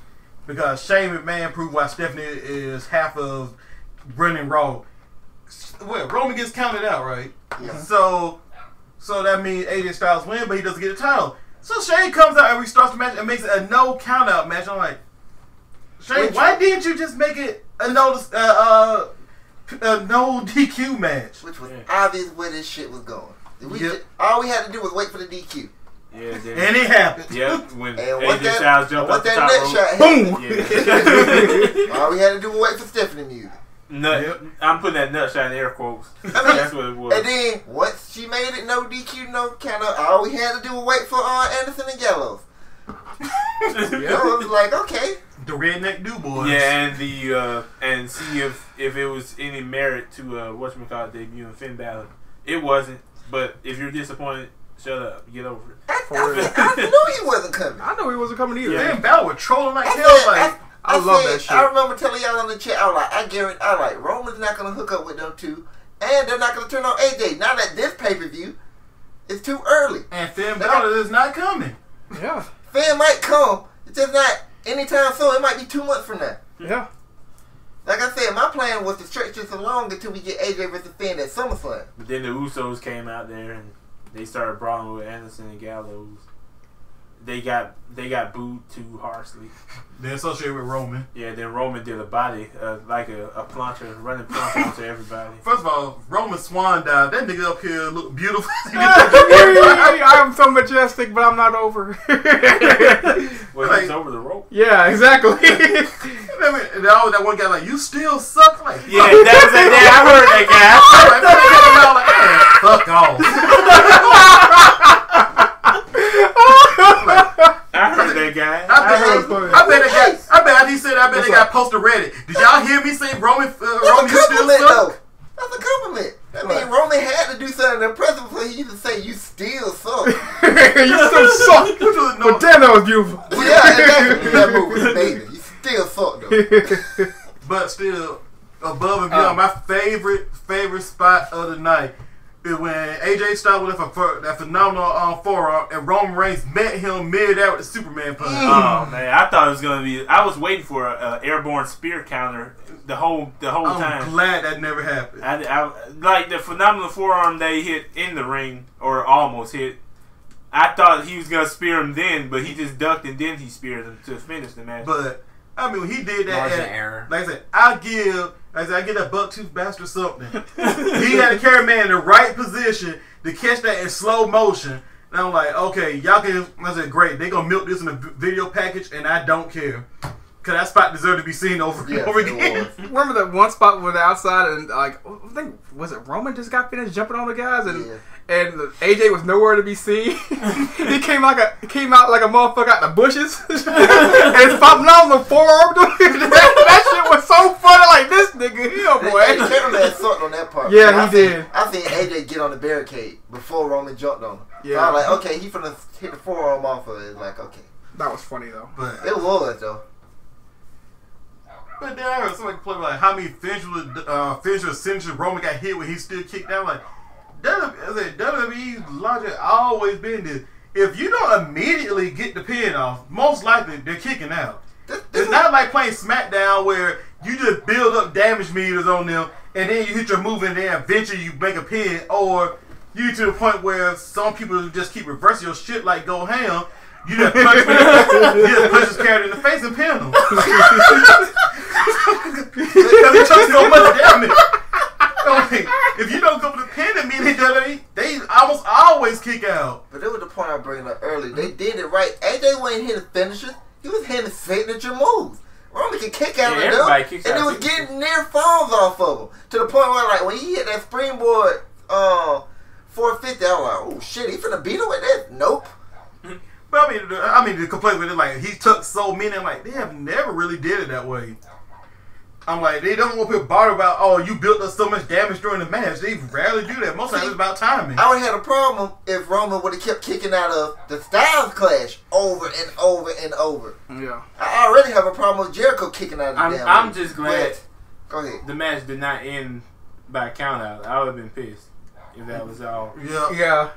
[SPEAKER 1] because Shane McMahon proved why Stephanie is half of running Raw. Well, Roman gets counted out, right?
[SPEAKER 3] Yeah.
[SPEAKER 1] So, so that means AJ Styles win, but he doesn't get a title. So Shane comes out and restarts the match and makes it a no count out match. I'm like, Shane,
[SPEAKER 3] Which-
[SPEAKER 1] why didn't you just make it a no, uh, uh, a no DQ match?
[SPEAKER 3] Which was
[SPEAKER 5] Yeah.
[SPEAKER 3] obvious where this shit was going. We
[SPEAKER 1] Yep.
[SPEAKER 3] ju- all we had to do was wait for the DQ.
[SPEAKER 5] yeah, then,
[SPEAKER 1] And it happened.
[SPEAKER 5] Yep, when
[SPEAKER 3] And what
[SPEAKER 5] AJ
[SPEAKER 3] that,
[SPEAKER 5] Styles jumped
[SPEAKER 3] what
[SPEAKER 5] off the
[SPEAKER 3] that
[SPEAKER 5] top
[SPEAKER 3] nut
[SPEAKER 5] rope.
[SPEAKER 3] shot
[SPEAKER 2] boom.
[SPEAKER 5] Yeah.
[SPEAKER 3] all we had to do was wait for Stephanie music.
[SPEAKER 5] nut.
[SPEAKER 1] Yep.
[SPEAKER 5] I'm putting that nut shot in air quotes.
[SPEAKER 3] I mean,
[SPEAKER 5] That's what it was.
[SPEAKER 3] And then once she made it no DQ, no count out, all we had to do was wait for uh, Anderson and Gallows. You know, it was like, okay.
[SPEAKER 1] The redneck do boys.
[SPEAKER 5] Yeah, and the uh, and see if if it was any merit to uh, whatchamacallit debut in Finn Balor. It wasn't. But if you're disappointed, shut up. Get over it.
[SPEAKER 3] I,
[SPEAKER 2] For
[SPEAKER 3] I,
[SPEAKER 2] real.
[SPEAKER 3] I knew he wasn't coming.
[SPEAKER 2] I know he wasn't coming either.
[SPEAKER 5] Yeah.
[SPEAKER 1] Finn Balor was trolling like
[SPEAKER 3] I,
[SPEAKER 1] hell.
[SPEAKER 3] said,
[SPEAKER 1] Like,
[SPEAKER 3] I,
[SPEAKER 2] I
[SPEAKER 3] I
[SPEAKER 2] love
[SPEAKER 3] said-
[SPEAKER 2] that shit.
[SPEAKER 3] I remember telling y'all on the chat, I was like, I guarantee, I like, Roman's not gonna hook up with them two, and they're not gonna turn on AJ. Now that this pay per view, it's too early.
[SPEAKER 1] and Finn Balor is not coming.
[SPEAKER 2] Yeah,
[SPEAKER 3] Finn might come, it's just not anytime soon. It might be two months from now.
[SPEAKER 2] yeah.
[SPEAKER 3] Like I said, my plan was to stretch this along until we get AJ versus Finn at SummerSlam.
[SPEAKER 5] But then the Usos came out there and they started brawling with Anderson and Gallows. They got they got booed too harshly.
[SPEAKER 1] They associated with Roman.
[SPEAKER 5] Yeah, then Roman did a body uh, like a, a plancha, running plancha to everybody.
[SPEAKER 1] First of all, Roman Swan died. That nigga up here look beautiful.
[SPEAKER 2] I am so majestic, but I'm not over.
[SPEAKER 5] Well,
[SPEAKER 1] Like-
[SPEAKER 5] he's over the rope.
[SPEAKER 2] yeah, exactly.
[SPEAKER 1] I mean, and always that one guy like, you still suck. Like,
[SPEAKER 5] Yeah, that was that. Yeah, I heard that guy.
[SPEAKER 1] Fuck off.
[SPEAKER 5] guy. I heard that guy.
[SPEAKER 1] I bet,
[SPEAKER 2] heard funny.
[SPEAKER 1] I bet they got. I bet he said. I bet
[SPEAKER 2] What's
[SPEAKER 1] they got
[SPEAKER 2] up?
[SPEAKER 1] posted Reddit. Did y'all hear me say Roman? Uh,
[SPEAKER 3] That's
[SPEAKER 1] Roman,
[SPEAKER 3] a
[SPEAKER 1] you still
[SPEAKER 3] compliment, though.
[SPEAKER 1] suck?
[SPEAKER 3] That's a compliment. I mean,
[SPEAKER 2] Right.
[SPEAKER 3] Roman had to do something impressive for he to say you still suck.
[SPEAKER 2] you still suck.
[SPEAKER 1] Which was no-
[SPEAKER 2] But damn, that was beautiful.
[SPEAKER 3] yeah, exactly. That move was amazing. You still suck though.
[SPEAKER 1] but still above and beyond.
[SPEAKER 2] Uh.
[SPEAKER 1] my favorite favorite spot of the night is when AJ Styles with that, that phenomenal um, forearm and Roman Reigns met him mid-air with the Superman punch.
[SPEAKER 5] Oh man, I thought it was gonna be. I was waiting for a, a airborne spear counter the whole the whole
[SPEAKER 1] I'm
[SPEAKER 5] time.
[SPEAKER 1] glad that never happened.
[SPEAKER 5] I, I like the phenomenal forearm they hit in the ring or almost hit. I thought he was gonna spear him then, but he just ducked and then he speared him to finish the match.
[SPEAKER 1] But I mean, he did that.
[SPEAKER 4] Margin
[SPEAKER 1] at-
[SPEAKER 4] error.
[SPEAKER 1] Like I said, I give. Like I said, I get that buck tooth bastard something. he had to carry man in the right position to catch that in slow motion. And I'm like, okay, y'all can. I said, great. They gonna milk this in a video package, and I don't care. Cause that spot deserved to be seen over and
[SPEAKER 3] Yes,
[SPEAKER 1] over again.
[SPEAKER 2] Remember that one spot where the outside and like I think was it Roman just got finished jumping on the guys and
[SPEAKER 3] Yeah.
[SPEAKER 2] And AJ was nowhere to be seen. he came like a came out like a motherfucker out the bushes and popping on the forearm. that, that shit was so funny. Like this nigga here,
[SPEAKER 3] Hey,
[SPEAKER 2] boy.
[SPEAKER 3] Cameraman had something on that part.
[SPEAKER 2] Yeah,
[SPEAKER 3] I
[SPEAKER 2] he
[SPEAKER 3] seen-
[SPEAKER 2] did.
[SPEAKER 3] I seen AJ get on the barricade before Roman jumped on him. So
[SPEAKER 2] Yeah.
[SPEAKER 3] I'm like, okay, he finna hit the forearm off of it. Like, okay.
[SPEAKER 2] That was funny though.
[SPEAKER 1] But
[SPEAKER 3] It was though.
[SPEAKER 1] But then I heard somebody play like how many finishes, uh, finishes, finishes Roman got hit when he still kicked out. Like WWE, I said, WWE's logic always been this: if you don't immediately get the pin off, most likely they're kicking out.
[SPEAKER 3] This, this
[SPEAKER 1] It's not like playing SmackDown where you just build up damage meters on them and then you hit your move and then eventually you make a pin, or you to the point where some people just keep reversing your shit like go ham. You just punch, you just punch his character in the face and pin him. Because he took so much damage. Like, if you don't go for the pin immediately, they almost always kick out.
[SPEAKER 3] But that was the point I was bringing up earlier. They did it right. AJ wasn't hitting finishers. He was hitting signature moves. Roman can kick out
[SPEAKER 5] Yeah,
[SPEAKER 3] of them, and
[SPEAKER 5] out
[SPEAKER 3] it was getting near falls off of him to the point where, like, when he hit that springboard, uh, 450, I was like, oh shit, he finna beat him with that? Nope.
[SPEAKER 1] But I mean, the, I mean, the complaint with it, like he took so many. I'm like, they have never really did it that way. I'm like, they don't want people bother about, oh, you built up so much damage during the match. They rarely do that. Most times it's about timing.
[SPEAKER 3] I would have had a problem if Roman would have kept kicking out of the Styles Clash over and over and over.
[SPEAKER 2] Yeah.
[SPEAKER 3] I already have a problem with Jericho kicking out of the
[SPEAKER 5] I'm,
[SPEAKER 3] damn
[SPEAKER 5] I'm
[SPEAKER 3] ring.
[SPEAKER 5] just glad
[SPEAKER 3] But- Go ahead.
[SPEAKER 5] the match did not end by count out. I would have been pissed if that was all.
[SPEAKER 1] Yeah,
[SPEAKER 2] Yeah.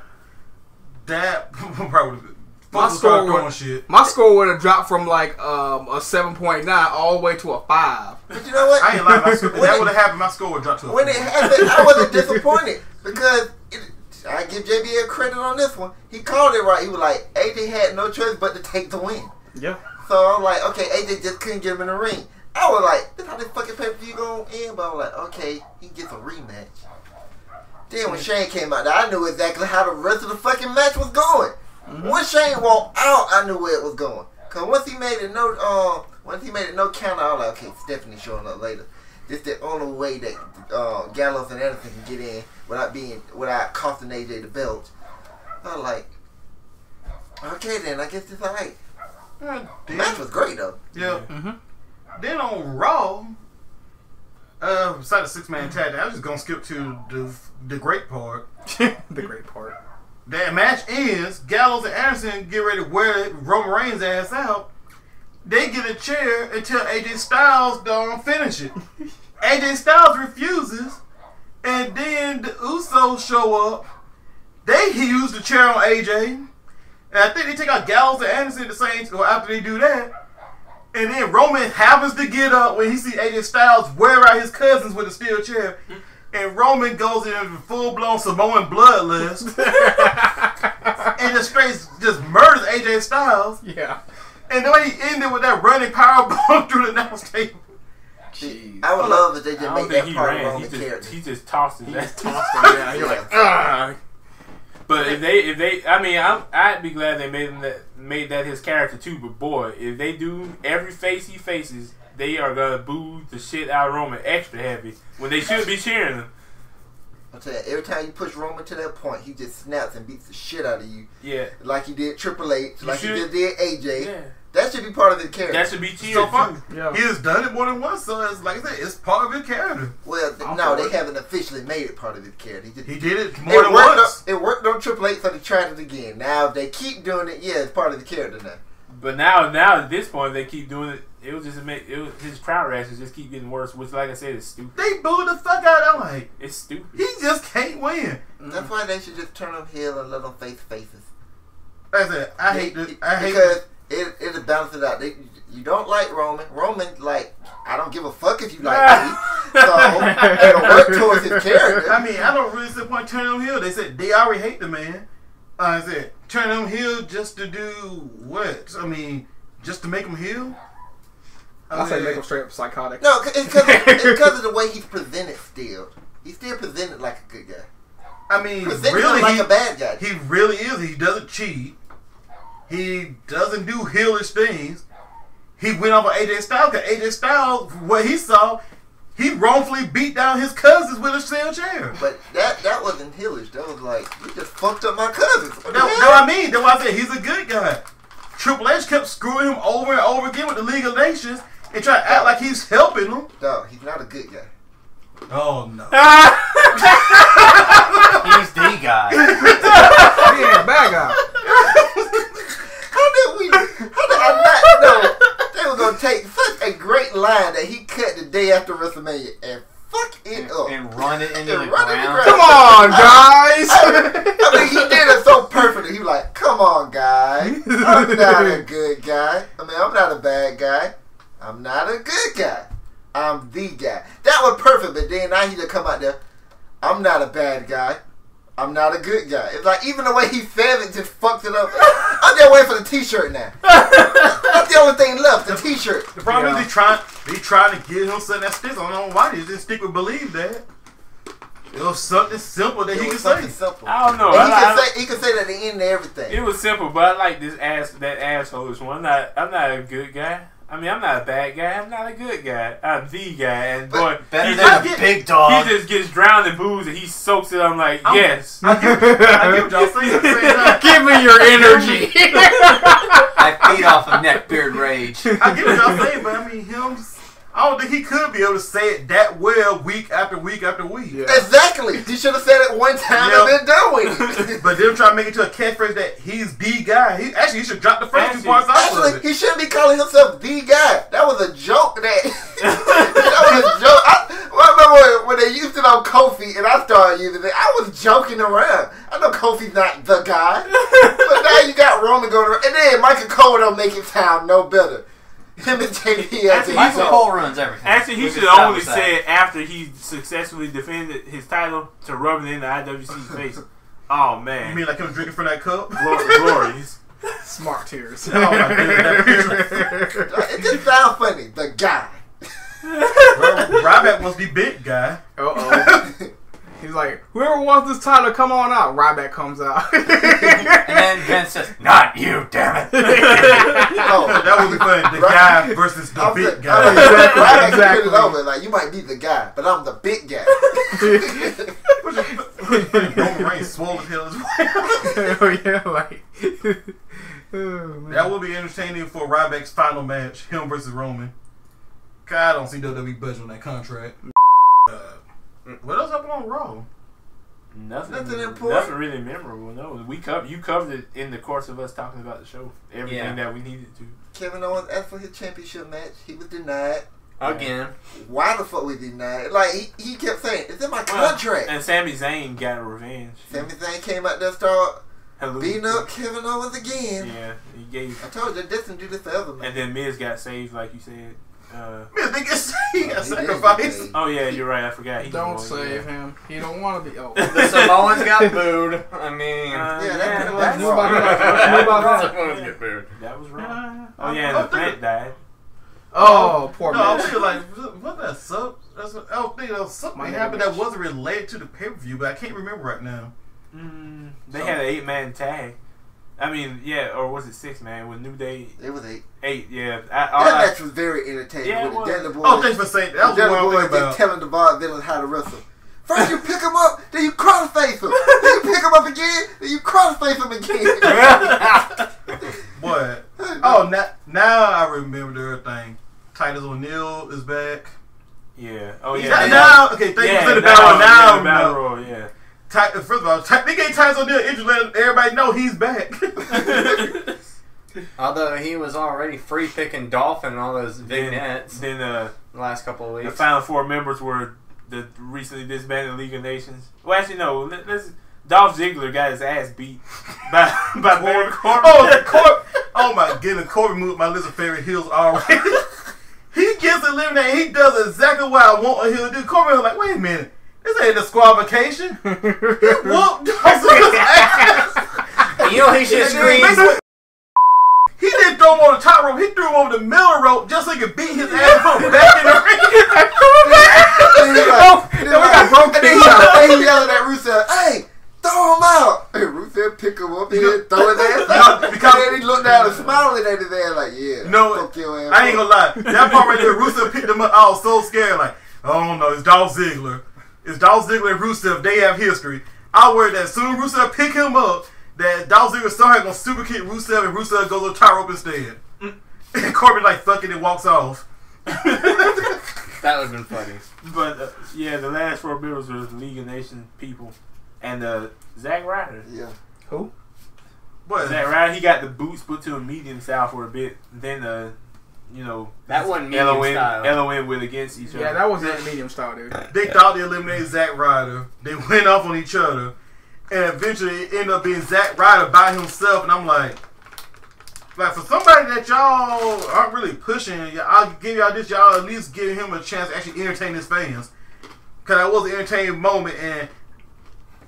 [SPEAKER 1] that probably.
[SPEAKER 2] My
[SPEAKER 1] Folks will start
[SPEAKER 2] score would-
[SPEAKER 1] shit.
[SPEAKER 2] My score would have dropped from like um, a seven point nine all the way to a five.
[SPEAKER 3] But you know what?
[SPEAKER 1] I ain't lying. My score, if that would have happened. My score would drop to a
[SPEAKER 3] When it happened, I wasn't disappointed because it, I give JBL credit on this one. He called it right. He was like, AJ had no choice but to take the win.
[SPEAKER 2] Yeah.
[SPEAKER 3] So I'm like, okay, AJ just couldn't get him in the ring. I was like, this how this fucking pay per view going end? But I was like, okay, he gets a rematch. Then when Shane came out, I knew exactly how the rest of the fucking match was going. Once Shane walked out, I knew where it was going. Cause once he made it no, uh, once he made it no count, I was like, okay, Stephanie showing up later. This the only way that uh, Gallows and Anderson can get in without being without costing AJ the belt. I was like, okay, then I guess it's alright.
[SPEAKER 1] Yeah,
[SPEAKER 3] The match was great though.
[SPEAKER 1] Yeah.
[SPEAKER 2] Mm-hmm.
[SPEAKER 1] Then on Raw, uh, besides the six man tag, I was just gonna skip to the the great part.
[SPEAKER 2] the great part.
[SPEAKER 1] That match ends. Gallows and Anderson get ready to wear Roman Reigns' ass out. They get a chair until AJ Styles don't finish it. AJ Styles refuses, and then the Usos show up. They use the chair on AJ, and I think they take out Gallows and Anderson the same. Or after they do that, and then Roman happens to get up when he sees AJ Styles wear out his cousins with a steel chair. Hmm. And Roman goes in full blown Samoan bloodlust and just straight just murders AJ Styles.
[SPEAKER 2] Yeah.
[SPEAKER 1] And the way he ended with that running power bomb through the announce table.
[SPEAKER 2] Jeez.
[SPEAKER 3] I would love if they just
[SPEAKER 5] don't
[SPEAKER 3] make that
[SPEAKER 5] he
[SPEAKER 3] part of
[SPEAKER 5] ran. He
[SPEAKER 3] Roman's
[SPEAKER 5] just,
[SPEAKER 3] character.
[SPEAKER 5] he just tossed his
[SPEAKER 2] He
[SPEAKER 5] ass.
[SPEAKER 2] just tossed him. Yeah. You're like, ah.
[SPEAKER 5] But if they, if they, I mean, I'm, I'd be glad they made him that, made that his character too. But boy, if they do every face he faces, they are gonna boo the shit out of Roman extra heavy when they should be cheering him.
[SPEAKER 3] I'll tell you, every time you push Roman to that point, he just snaps and beats the shit out of you,
[SPEAKER 5] Yeah,
[SPEAKER 3] like he did Triple H,
[SPEAKER 5] You
[SPEAKER 3] like he
[SPEAKER 5] should-
[SPEAKER 3] just did AJ.
[SPEAKER 5] yeah,
[SPEAKER 3] That should be part of the character.
[SPEAKER 5] that should be cheered
[SPEAKER 1] So far,
[SPEAKER 5] too.
[SPEAKER 2] Yeah.
[SPEAKER 1] he has done it more than once, so it's like I said, it's part of his character.
[SPEAKER 3] well, th-
[SPEAKER 2] I'm
[SPEAKER 3] no, they
[SPEAKER 2] it.
[SPEAKER 3] haven't officially made it part of his character. He just,
[SPEAKER 1] He did it
[SPEAKER 3] it
[SPEAKER 1] more than once.
[SPEAKER 3] On, it worked on Triple H, so they tried it again. Now, if they keep doing it, yeah, it's part of the character now.
[SPEAKER 5] But now, now at this point, they keep doing it. It was just make it was, his crowd reactions just keep getting worse. Which, like I said, is stupid.
[SPEAKER 1] They booed the fuck out. I'm like,
[SPEAKER 5] It's stupid.
[SPEAKER 1] he just can't win.
[SPEAKER 3] That's why they should just turn them heel and let them face faces.
[SPEAKER 1] Like I said, I hate this. I hate
[SPEAKER 3] because it it balances out. They, you don't like Roman. Roman, like, I don't give a fuck if you like me. So it'll work towards his character.
[SPEAKER 1] I mean, I don't really see the point turning him heel. They said they already hate the man. Uh, I said turn him heel just to do what? I mean, just to make him heel.
[SPEAKER 2] I say
[SPEAKER 1] mean,
[SPEAKER 2] make him straight up psychotic.
[SPEAKER 3] No, it's because of the way he's presented. Still, he's still presented like a good guy.
[SPEAKER 1] I mean,
[SPEAKER 3] Presented
[SPEAKER 1] really,
[SPEAKER 3] like
[SPEAKER 1] he,
[SPEAKER 3] a bad guy.
[SPEAKER 1] he really is. He doesn't cheat. He doesn't do heelish things. He went off of AJ Styles because AJ Styles, what he saw, he wrongfully beat down his cousins with a steel chair.
[SPEAKER 3] But that that wasn't heelish. That was like you just fucked up my cousins. What the
[SPEAKER 1] No, no, I mean, that's why I said he's a good guy. Triple H kept screwing him over and over again with the League of Nations and try to act like he's helping him.
[SPEAKER 3] No, he's not a good guy.
[SPEAKER 1] Oh no.
[SPEAKER 4] He's the guy.
[SPEAKER 2] He ain't a bad guy.
[SPEAKER 3] How did we? How did I'm not. No, they were gonna take such a great line that he cut the day after WrestleMania and fuck it
[SPEAKER 4] and,
[SPEAKER 3] up.
[SPEAKER 4] and run it into the
[SPEAKER 3] run it in the
[SPEAKER 4] ground.
[SPEAKER 3] ground.
[SPEAKER 2] Come on, guys.
[SPEAKER 3] I mean, he did it so perfectly. He was like, "Come on, guy. I'm not a good guy. I mean, I'm not a bad guy. I'm not a good guy. I'm the guy." That was perfect. But then now he to come out there. I'm not a bad guy. I'm not a good guy. It's like even the way he said it just fucked it up. I'm just waiting for the T-shirt now. That's the only thing left. The T-shirt.
[SPEAKER 1] The problem
[SPEAKER 2] Yeah.
[SPEAKER 1] is he trying they trying to get him something that sticks. I don't know why they just stick with believe that. It was something simple that
[SPEAKER 3] It
[SPEAKER 1] he
[SPEAKER 3] was
[SPEAKER 1] could
[SPEAKER 3] something
[SPEAKER 1] say.
[SPEAKER 3] simple.
[SPEAKER 5] I don't know.
[SPEAKER 3] He
[SPEAKER 5] I,
[SPEAKER 3] can say he can say that at the end of everything.
[SPEAKER 5] it was simple, but I like this ass that asshole is one. I'm not. I'm not a good guy. I mean, I'm not a bad guy. I'm not a good guy. I'm the guy. And boy,
[SPEAKER 4] Better
[SPEAKER 5] he
[SPEAKER 4] than
[SPEAKER 5] just,
[SPEAKER 4] a big dog.
[SPEAKER 5] he just gets drowned in booze and he soaks it. I'm like,
[SPEAKER 1] I'm-
[SPEAKER 5] yes.
[SPEAKER 1] I get, I get what y'all saying. I'm saying that.
[SPEAKER 2] Give me your energy.
[SPEAKER 4] I feed off of neckbeard rage.
[SPEAKER 1] I get what y'all saying, but I mean him. I don't think he could be able to say it that well week after week after week.
[SPEAKER 2] Yeah.
[SPEAKER 3] Exactly. He should have said it one time
[SPEAKER 1] Yeah.
[SPEAKER 3] and been done with it.
[SPEAKER 1] But them trying to make it to a catchphrase that he's the guy. He actually he should drop the first two
[SPEAKER 5] Actually-
[SPEAKER 1] parts out of
[SPEAKER 3] Actually,
[SPEAKER 1] it.
[SPEAKER 3] he shouldn't be calling himself the guy. That was a joke. That that was a joke. I, I remember when, when they used it on Kofi, and I started using it. I was joking around. I know Kofi's not the guy, but now you got Roman going around, and then Michael Cole don't make it sound no better. Him and JP as a
[SPEAKER 4] Michael
[SPEAKER 3] joke.
[SPEAKER 4] Cole ruins everything.
[SPEAKER 5] Actually, he
[SPEAKER 4] We
[SPEAKER 5] should
[SPEAKER 4] can
[SPEAKER 5] have
[SPEAKER 4] stop
[SPEAKER 5] only
[SPEAKER 4] with that.
[SPEAKER 5] said after he successfully defended his title to rub it in the IWC's face. Oh man!
[SPEAKER 1] You mean like him drinking from that cup?
[SPEAKER 5] Glor- glories.
[SPEAKER 2] Smart tears.
[SPEAKER 1] Oh my goodness,
[SPEAKER 3] It just sounds funny. The guy.
[SPEAKER 1] Ryback must be big guy.
[SPEAKER 2] Uh oh. He's like, whoever wants this title, come on out. Ryback comes out.
[SPEAKER 4] And then Vince says, "Not you, damn it."
[SPEAKER 3] Oh,
[SPEAKER 1] That would be funny. The
[SPEAKER 3] Right.
[SPEAKER 1] guy versus the
[SPEAKER 3] I'm
[SPEAKER 1] big
[SPEAKER 3] the-
[SPEAKER 1] guy.
[SPEAKER 3] I'm
[SPEAKER 2] Exactly,
[SPEAKER 3] Ryback
[SPEAKER 2] exactly.
[SPEAKER 3] put it over. Like you might be the guy, but I'm the big guy.
[SPEAKER 1] Roman Reigns swole as hell as well.
[SPEAKER 2] oh yeah, like. oh.
[SPEAKER 1] That would be entertaining for Ryback's final match, him versus Roman. God, I don't see WWE budget on that contract. Uh, what else happened on Raw?
[SPEAKER 5] Nothing,
[SPEAKER 3] Nothing important.
[SPEAKER 5] nothing, really memorable. No, we covered. You covered it in the course of us talking about the show. Everything
[SPEAKER 4] Yeah.
[SPEAKER 5] that we needed to.
[SPEAKER 3] Kevin Owens asked for his championship match. He was denied.
[SPEAKER 4] Again.
[SPEAKER 3] Why the fuck was he denied? Like he, he kept saying, "It's in my
[SPEAKER 5] Well,
[SPEAKER 3] contract."
[SPEAKER 5] And Sami Zayn got revenge.
[SPEAKER 3] Sami Zayn came out there, started
[SPEAKER 5] Hello.
[SPEAKER 3] beating up Kevin Owens again.
[SPEAKER 5] Yeah, he gave.
[SPEAKER 3] I told you, this and do this forever, man.
[SPEAKER 5] And then Miz got saved, like you said. Uh,
[SPEAKER 1] Man, they get he got
[SPEAKER 3] He
[SPEAKER 1] sacrificed.
[SPEAKER 3] saved.
[SPEAKER 5] oh yeah, you're right. I forgot. He
[SPEAKER 2] Don't save
[SPEAKER 5] yeah.
[SPEAKER 2] him. He don't want to be. Oh.
[SPEAKER 4] The Samoans got booed. I mean,
[SPEAKER 5] Uh,
[SPEAKER 3] Yeah,
[SPEAKER 5] yeah,
[SPEAKER 3] that-
[SPEAKER 5] that,
[SPEAKER 3] that's
[SPEAKER 5] was
[SPEAKER 2] wrong.
[SPEAKER 5] wrong.
[SPEAKER 2] What about that?
[SPEAKER 4] Samoans get booed.
[SPEAKER 5] That was wrong.
[SPEAKER 1] Uh,
[SPEAKER 5] Oh yeah, and
[SPEAKER 1] I
[SPEAKER 5] the
[SPEAKER 1] think-
[SPEAKER 5] plant died.
[SPEAKER 2] Oh, poor
[SPEAKER 1] No, I
[SPEAKER 2] man.
[SPEAKER 1] feel like what that sub. That's what, I don't think that was something
[SPEAKER 2] Money
[SPEAKER 1] happened that wasn't related to the pay per view, but I can't remember right now.
[SPEAKER 5] Mm, they
[SPEAKER 1] So-
[SPEAKER 5] had an eight man tag. I mean, yeah, or was it six man with New Day?
[SPEAKER 3] It was eight.
[SPEAKER 5] Eight, yeah. I, all
[SPEAKER 3] That
[SPEAKER 5] I,
[SPEAKER 3] match was very entertaining.
[SPEAKER 5] Yeah, it
[SPEAKER 3] with the
[SPEAKER 5] was.
[SPEAKER 3] Dudley Boys.
[SPEAKER 1] Oh, thanks for saying that.
[SPEAKER 3] the
[SPEAKER 1] was
[SPEAKER 3] Dudley
[SPEAKER 1] what I was
[SPEAKER 3] Boys just
[SPEAKER 1] about.
[SPEAKER 3] telling the Vaudevillains how to wrestle. First you pick him up, then you crossface him. then you pick him up again, then you crossface him again.
[SPEAKER 1] What? Oh, now, now I remember everything. Titus O'Neil is back.
[SPEAKER 5] yeah. Oh
[SPEAKER 1] Now-
[SPEAKER 5] yeah.
[SPEAKER 1] now, okay, thank you for the
[SPEAKER 5] now-
[SPEAKER 1] battle.
[SPEAKER 5] yeah,
[SPEAKER 1] Now,
[SPEAKER 5] the battle
[SPEAKER 1] no.
[SPEAKER 5] royal, yeah.
[SPEAKER 1] Ti- first of all, Ti- they gave Titus O'Neil injury, let everybody know he's back.
[SPEAKER 4] Although he was already free picking Dolphin and all those
[SPEAKER 5] then,
[SPEAKER 4] vignettes
[SPEAKER 5] then uh,
[SPEAKER 4] the last couple of
[SPEAKER 5] the
[SPEAKER 4] weeks.
[SPEAKER 5] final four members were the recently disbanded League of Nations. Well, actually, no. Let, let's. Dolph Ziggler got his ass beat by by Baron Corbin.
[SPEAKER 1] oh, Cor- oh my goodness, Corbin moved my list of favorite heels already. he gets eliminated. He does exactly what I want a heel to do. Corbin was like, wait a minute, this ain't a disqualification. He whooped Dolph Ziggler's ass.
[SPEAKER 4] you know he should scream.
[SPEAKER 1] He didn't throw him on the top rope. He threw him over the middle rope just so he could beat his ass and put him back in the ring.
[SPEAKER 3] Oh, and he like-
[SPEAKER 2] Then we got
[SPEAKER 3] like-
[SPEAKER 2] broke
[SPEAKER 3] and then he, then he yelling at Rusev, "Hey, throw him out!" And Rusev pick him up and then throw his ass out. And then he looked down and smiling at his ass like, "Yeah,
[SPEAKER 1] No,
[SPEAKER 3] fuck your ass."
[SPEAKER 1] I ain't gonna lie. That part right there, Rusev picked him up. I was so scared. Like, oh no, it's Dolph Ziggler. It's Dolph Ziggler and Rusev. They have history. I worried that soon Rusev pick him up, that Dolph Ziggler somehow gonna super kick Rusev and Rusev goes on top rope instead. And Corbin like fuck it and walks off.
[SPEAKER 4] That would have been funny.
[SPEAKER 5] But uh, yeah, the last four members were the League of Nations people and uh, Zack Ryder.
[SPEAKER 3] Yeah.
[SPEAKER 2] Who?
[SPEAKER 1] But
[SPEAKER 5] Is that right? He got the boots put to a medium style for a bit. Then, uh, you know,
[SPEAKER 4] That wasn't medium
[SPEAKER 5] LON,
[SPEAKER 4] style.
[SPEAKER 5] LON went against each other.
[SPEAKER 2] Yeah, that was a medium style, dude.
[SPEAKER 1] they thought they eliminated Zack Ryder. They went off on each other, and eventually it ended up being Zack Ryder by himself. And I'm like, like for somebody that y'all aren't really pushing, I'll give y'all this. Y'all at least give him a chance to actually entertain his fans. Cause that was an entertaining moment, and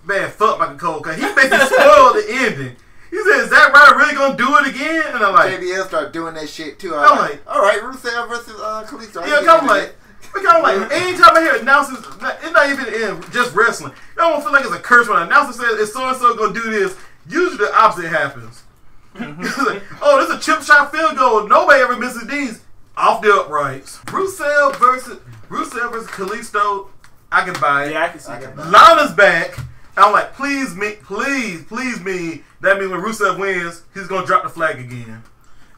[SPEAKER 1] man, fuck Michael Cole, cause he basically spoiled the ending. He said, "Is Zack Ryder really gonna do it again?" And I'm like,
[SPEAKER 3] JBL started doing that shit too.
[SPEAKER 1] I'm
[SPEAKER 3] I'm
[SPEAKER 1] like-
[SPEAKER 3] like, all right, Rusev versus uh, Kalisto. I
[SPEAKER 1] Yeah,
[SPEAKER 3] get
[SPEAKER 1] come
[SPEAKER 3] into
[SPEAKER 1] like, we kind of like, anytime I hear announcers, it's not even in just wrestling. I don't feel like it's a curse when an announcer says it's so and so gonna do this. Usually the opposite happens. It's like, oh, this is a chip shot field goal. Nobody ever misses these off the uprights. Rusev versus Rusev versus Kalisto. I can buy it.
[SPEAKER 5] Yeah, I can see
[SPEAKER 3] I can
[SPEAKER 5] that.
[SPEAKER 3] buy
[SPEAKER 1] Lana's back. I'm like, please me, please, please me. That means when Rusev wins, he's gonna drop the flag again.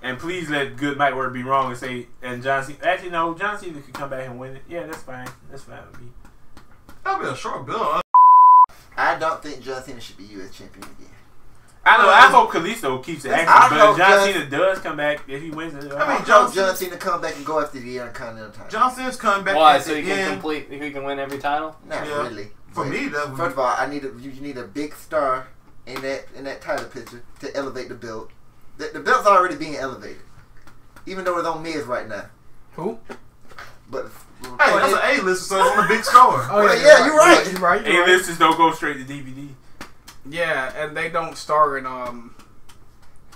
[SPEAKER 5] And please let good Mike Word be wrong and say, and John Cena. Actually, no, John Cena could come back and win it. Yeah, that's fine. That's fine with me.
[SPEAKER 1] That'll be a short bill.
[SPEAKER 3] I don't think John Cena should be U.S. champion again.
[SPEAKER 5] I know.
[SPEAKER 1] Well,
[SPEAKER 5] I hope Kalisto keeps it
[SPEAKER 3] I
[SPEAKER 5] active, but
[SPEAKER 3] hope
[SPEAKER 5] if John
[SPEAKER 3] John-
[SPEAKER 5] Cena does come back, if he wins it,
[SPEAKER 1] I mean,
[SPEAKER 3] I
[SPEAKER 1] John
[SPEAKER 3] hope John Cena come back and go after the Intercontinental title.
[SPEAKER 1] Johnson's coming back
[SPEAKER 4] Why? So he can
[SPEAKER 1] end.
[SPEAKER 4] complete. He can win every title.
[SPEAKER 3] Not
[SPEAKER 1] Yeah.
[SPEAKER 3] really.
[SPEAKER 1] For
[SPEAKER 3] But
[SPEAKER 1] me, that
[SPEAKER 3] First of all, I need a you need a big star in that in that title picture to elevate the belt. The, the belt's already being elevated, even though it's on Miz right now.
[SPEAKER 2] Who?
[SPEAKER 3] But
[SPEAKER 1] Hey, that's an A-list, so it's on a big star.
[SPEAKER 2] Oh
[SPEAKER 3] yeah, yeah, you're right.
[SPEAKER 2] You're right. You're right.
[SPEAKER 5] A-listers don't go straight to DVD.
[SPEAKER 2] Yeah, and they don't star in um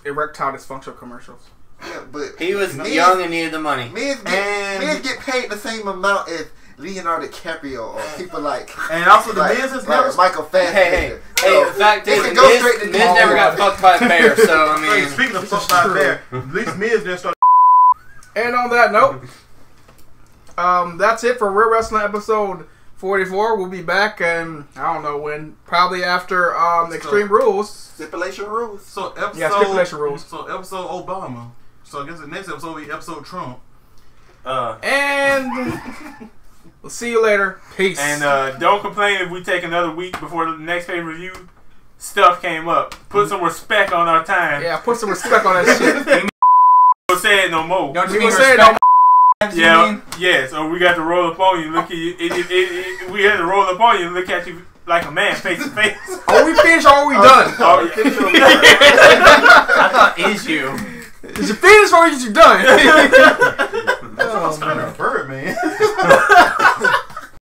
[SPEAKER 2] erectile dysfunctional commercials.
[SPEAKER 3] yeah, but
[SPEAKER 4] He was
[SPEAKER 3] Miz,
[SPEAKER 4] young and needed the money.
[SPEAKER 3] Miz get,
[SPEAKER 1] And-
[SPEAKER 3] Miz get paid the same amount as Leonardo DiCaprio or people like
[SPEAKER 1] And also, the
[SPEAKER 3] like,
[SPEAKER 1] Miz has
[SPEAKER 3] like
[SPEAKER 1] never.
[SPEAKER 3] Michael Fassbender.
[SPEAKER 4] Hey, hey,
[SPEAKER 3] So,
[SPEAKER 4] hey! The fact
[SPEAKER 3] they
[SPEAKER 4] is,
[SPEAKER 3] can
[SPEAKER 4] Miz,
[SPEAKER 3] go straight to
[SPEAKER 4] Miz
[SPEAKER 3] DVD.
[SPEAKER 4] never got fucked by a bear. So I
[SPEAKER 1] Hey,
[SPEAKER 4] mean,
[SPEAKER 1] speaking of
[SPEAKER 2] This
[SPEAKER 1] fuck
[SPEAKER 2] is
[SPEAKER 1] by
[SPEAKER 2] true.
[SPEAKER 1] there, at least Miz didn't start.
[SPEAKER 2] And on that note, um, that's it for Real Wrestling episode 44. We'll be back, and I don't know when. Probably after um, Extreme Rules.
[SPEAKER 3] Stipulation rules.
[SPEAKER 1] So episode.
[SPEAKER 2] Yeah, stipulation rules.
[SPEAKER 1] So episode Obama. So I guess the next episode will be episode Trump.
[SPEAKER 5] Uh,
[SPEAKER 2] And we'll see you later. Peace.
[SPEAKER 5] and uh, don't complain if we take another week before the next pay review. Stuff came up. Put some respect on our time.
[SPEAKER 2] yeah, put some respect on that shit.
[SPEAKER 5] Don't say it no more.
[SPEAKER 4] don't
[SPEAKER 2] We
[SPEAKER 4] you mean
[SPEAKER 2] say it
[SPEAKER 4] respect? you
[SPEAKER 5] Yeah,
[SPEAKER 4] mean?
[SPEAKER 5] yes. Or we got to roll up on you. Look at you. It, it, it, it- we had to roll up on you and look at you like a man, face to face.
[SPEAKER 2] Are we finished or are we done?
[SPEAKER 5] Oh, yeah.
[SPEAKER 4] I thought is you.
[SPEAKER 2] Is your feet as far as you're done?
[SPEAKER 1] That's what I was oh, trying to infer, man.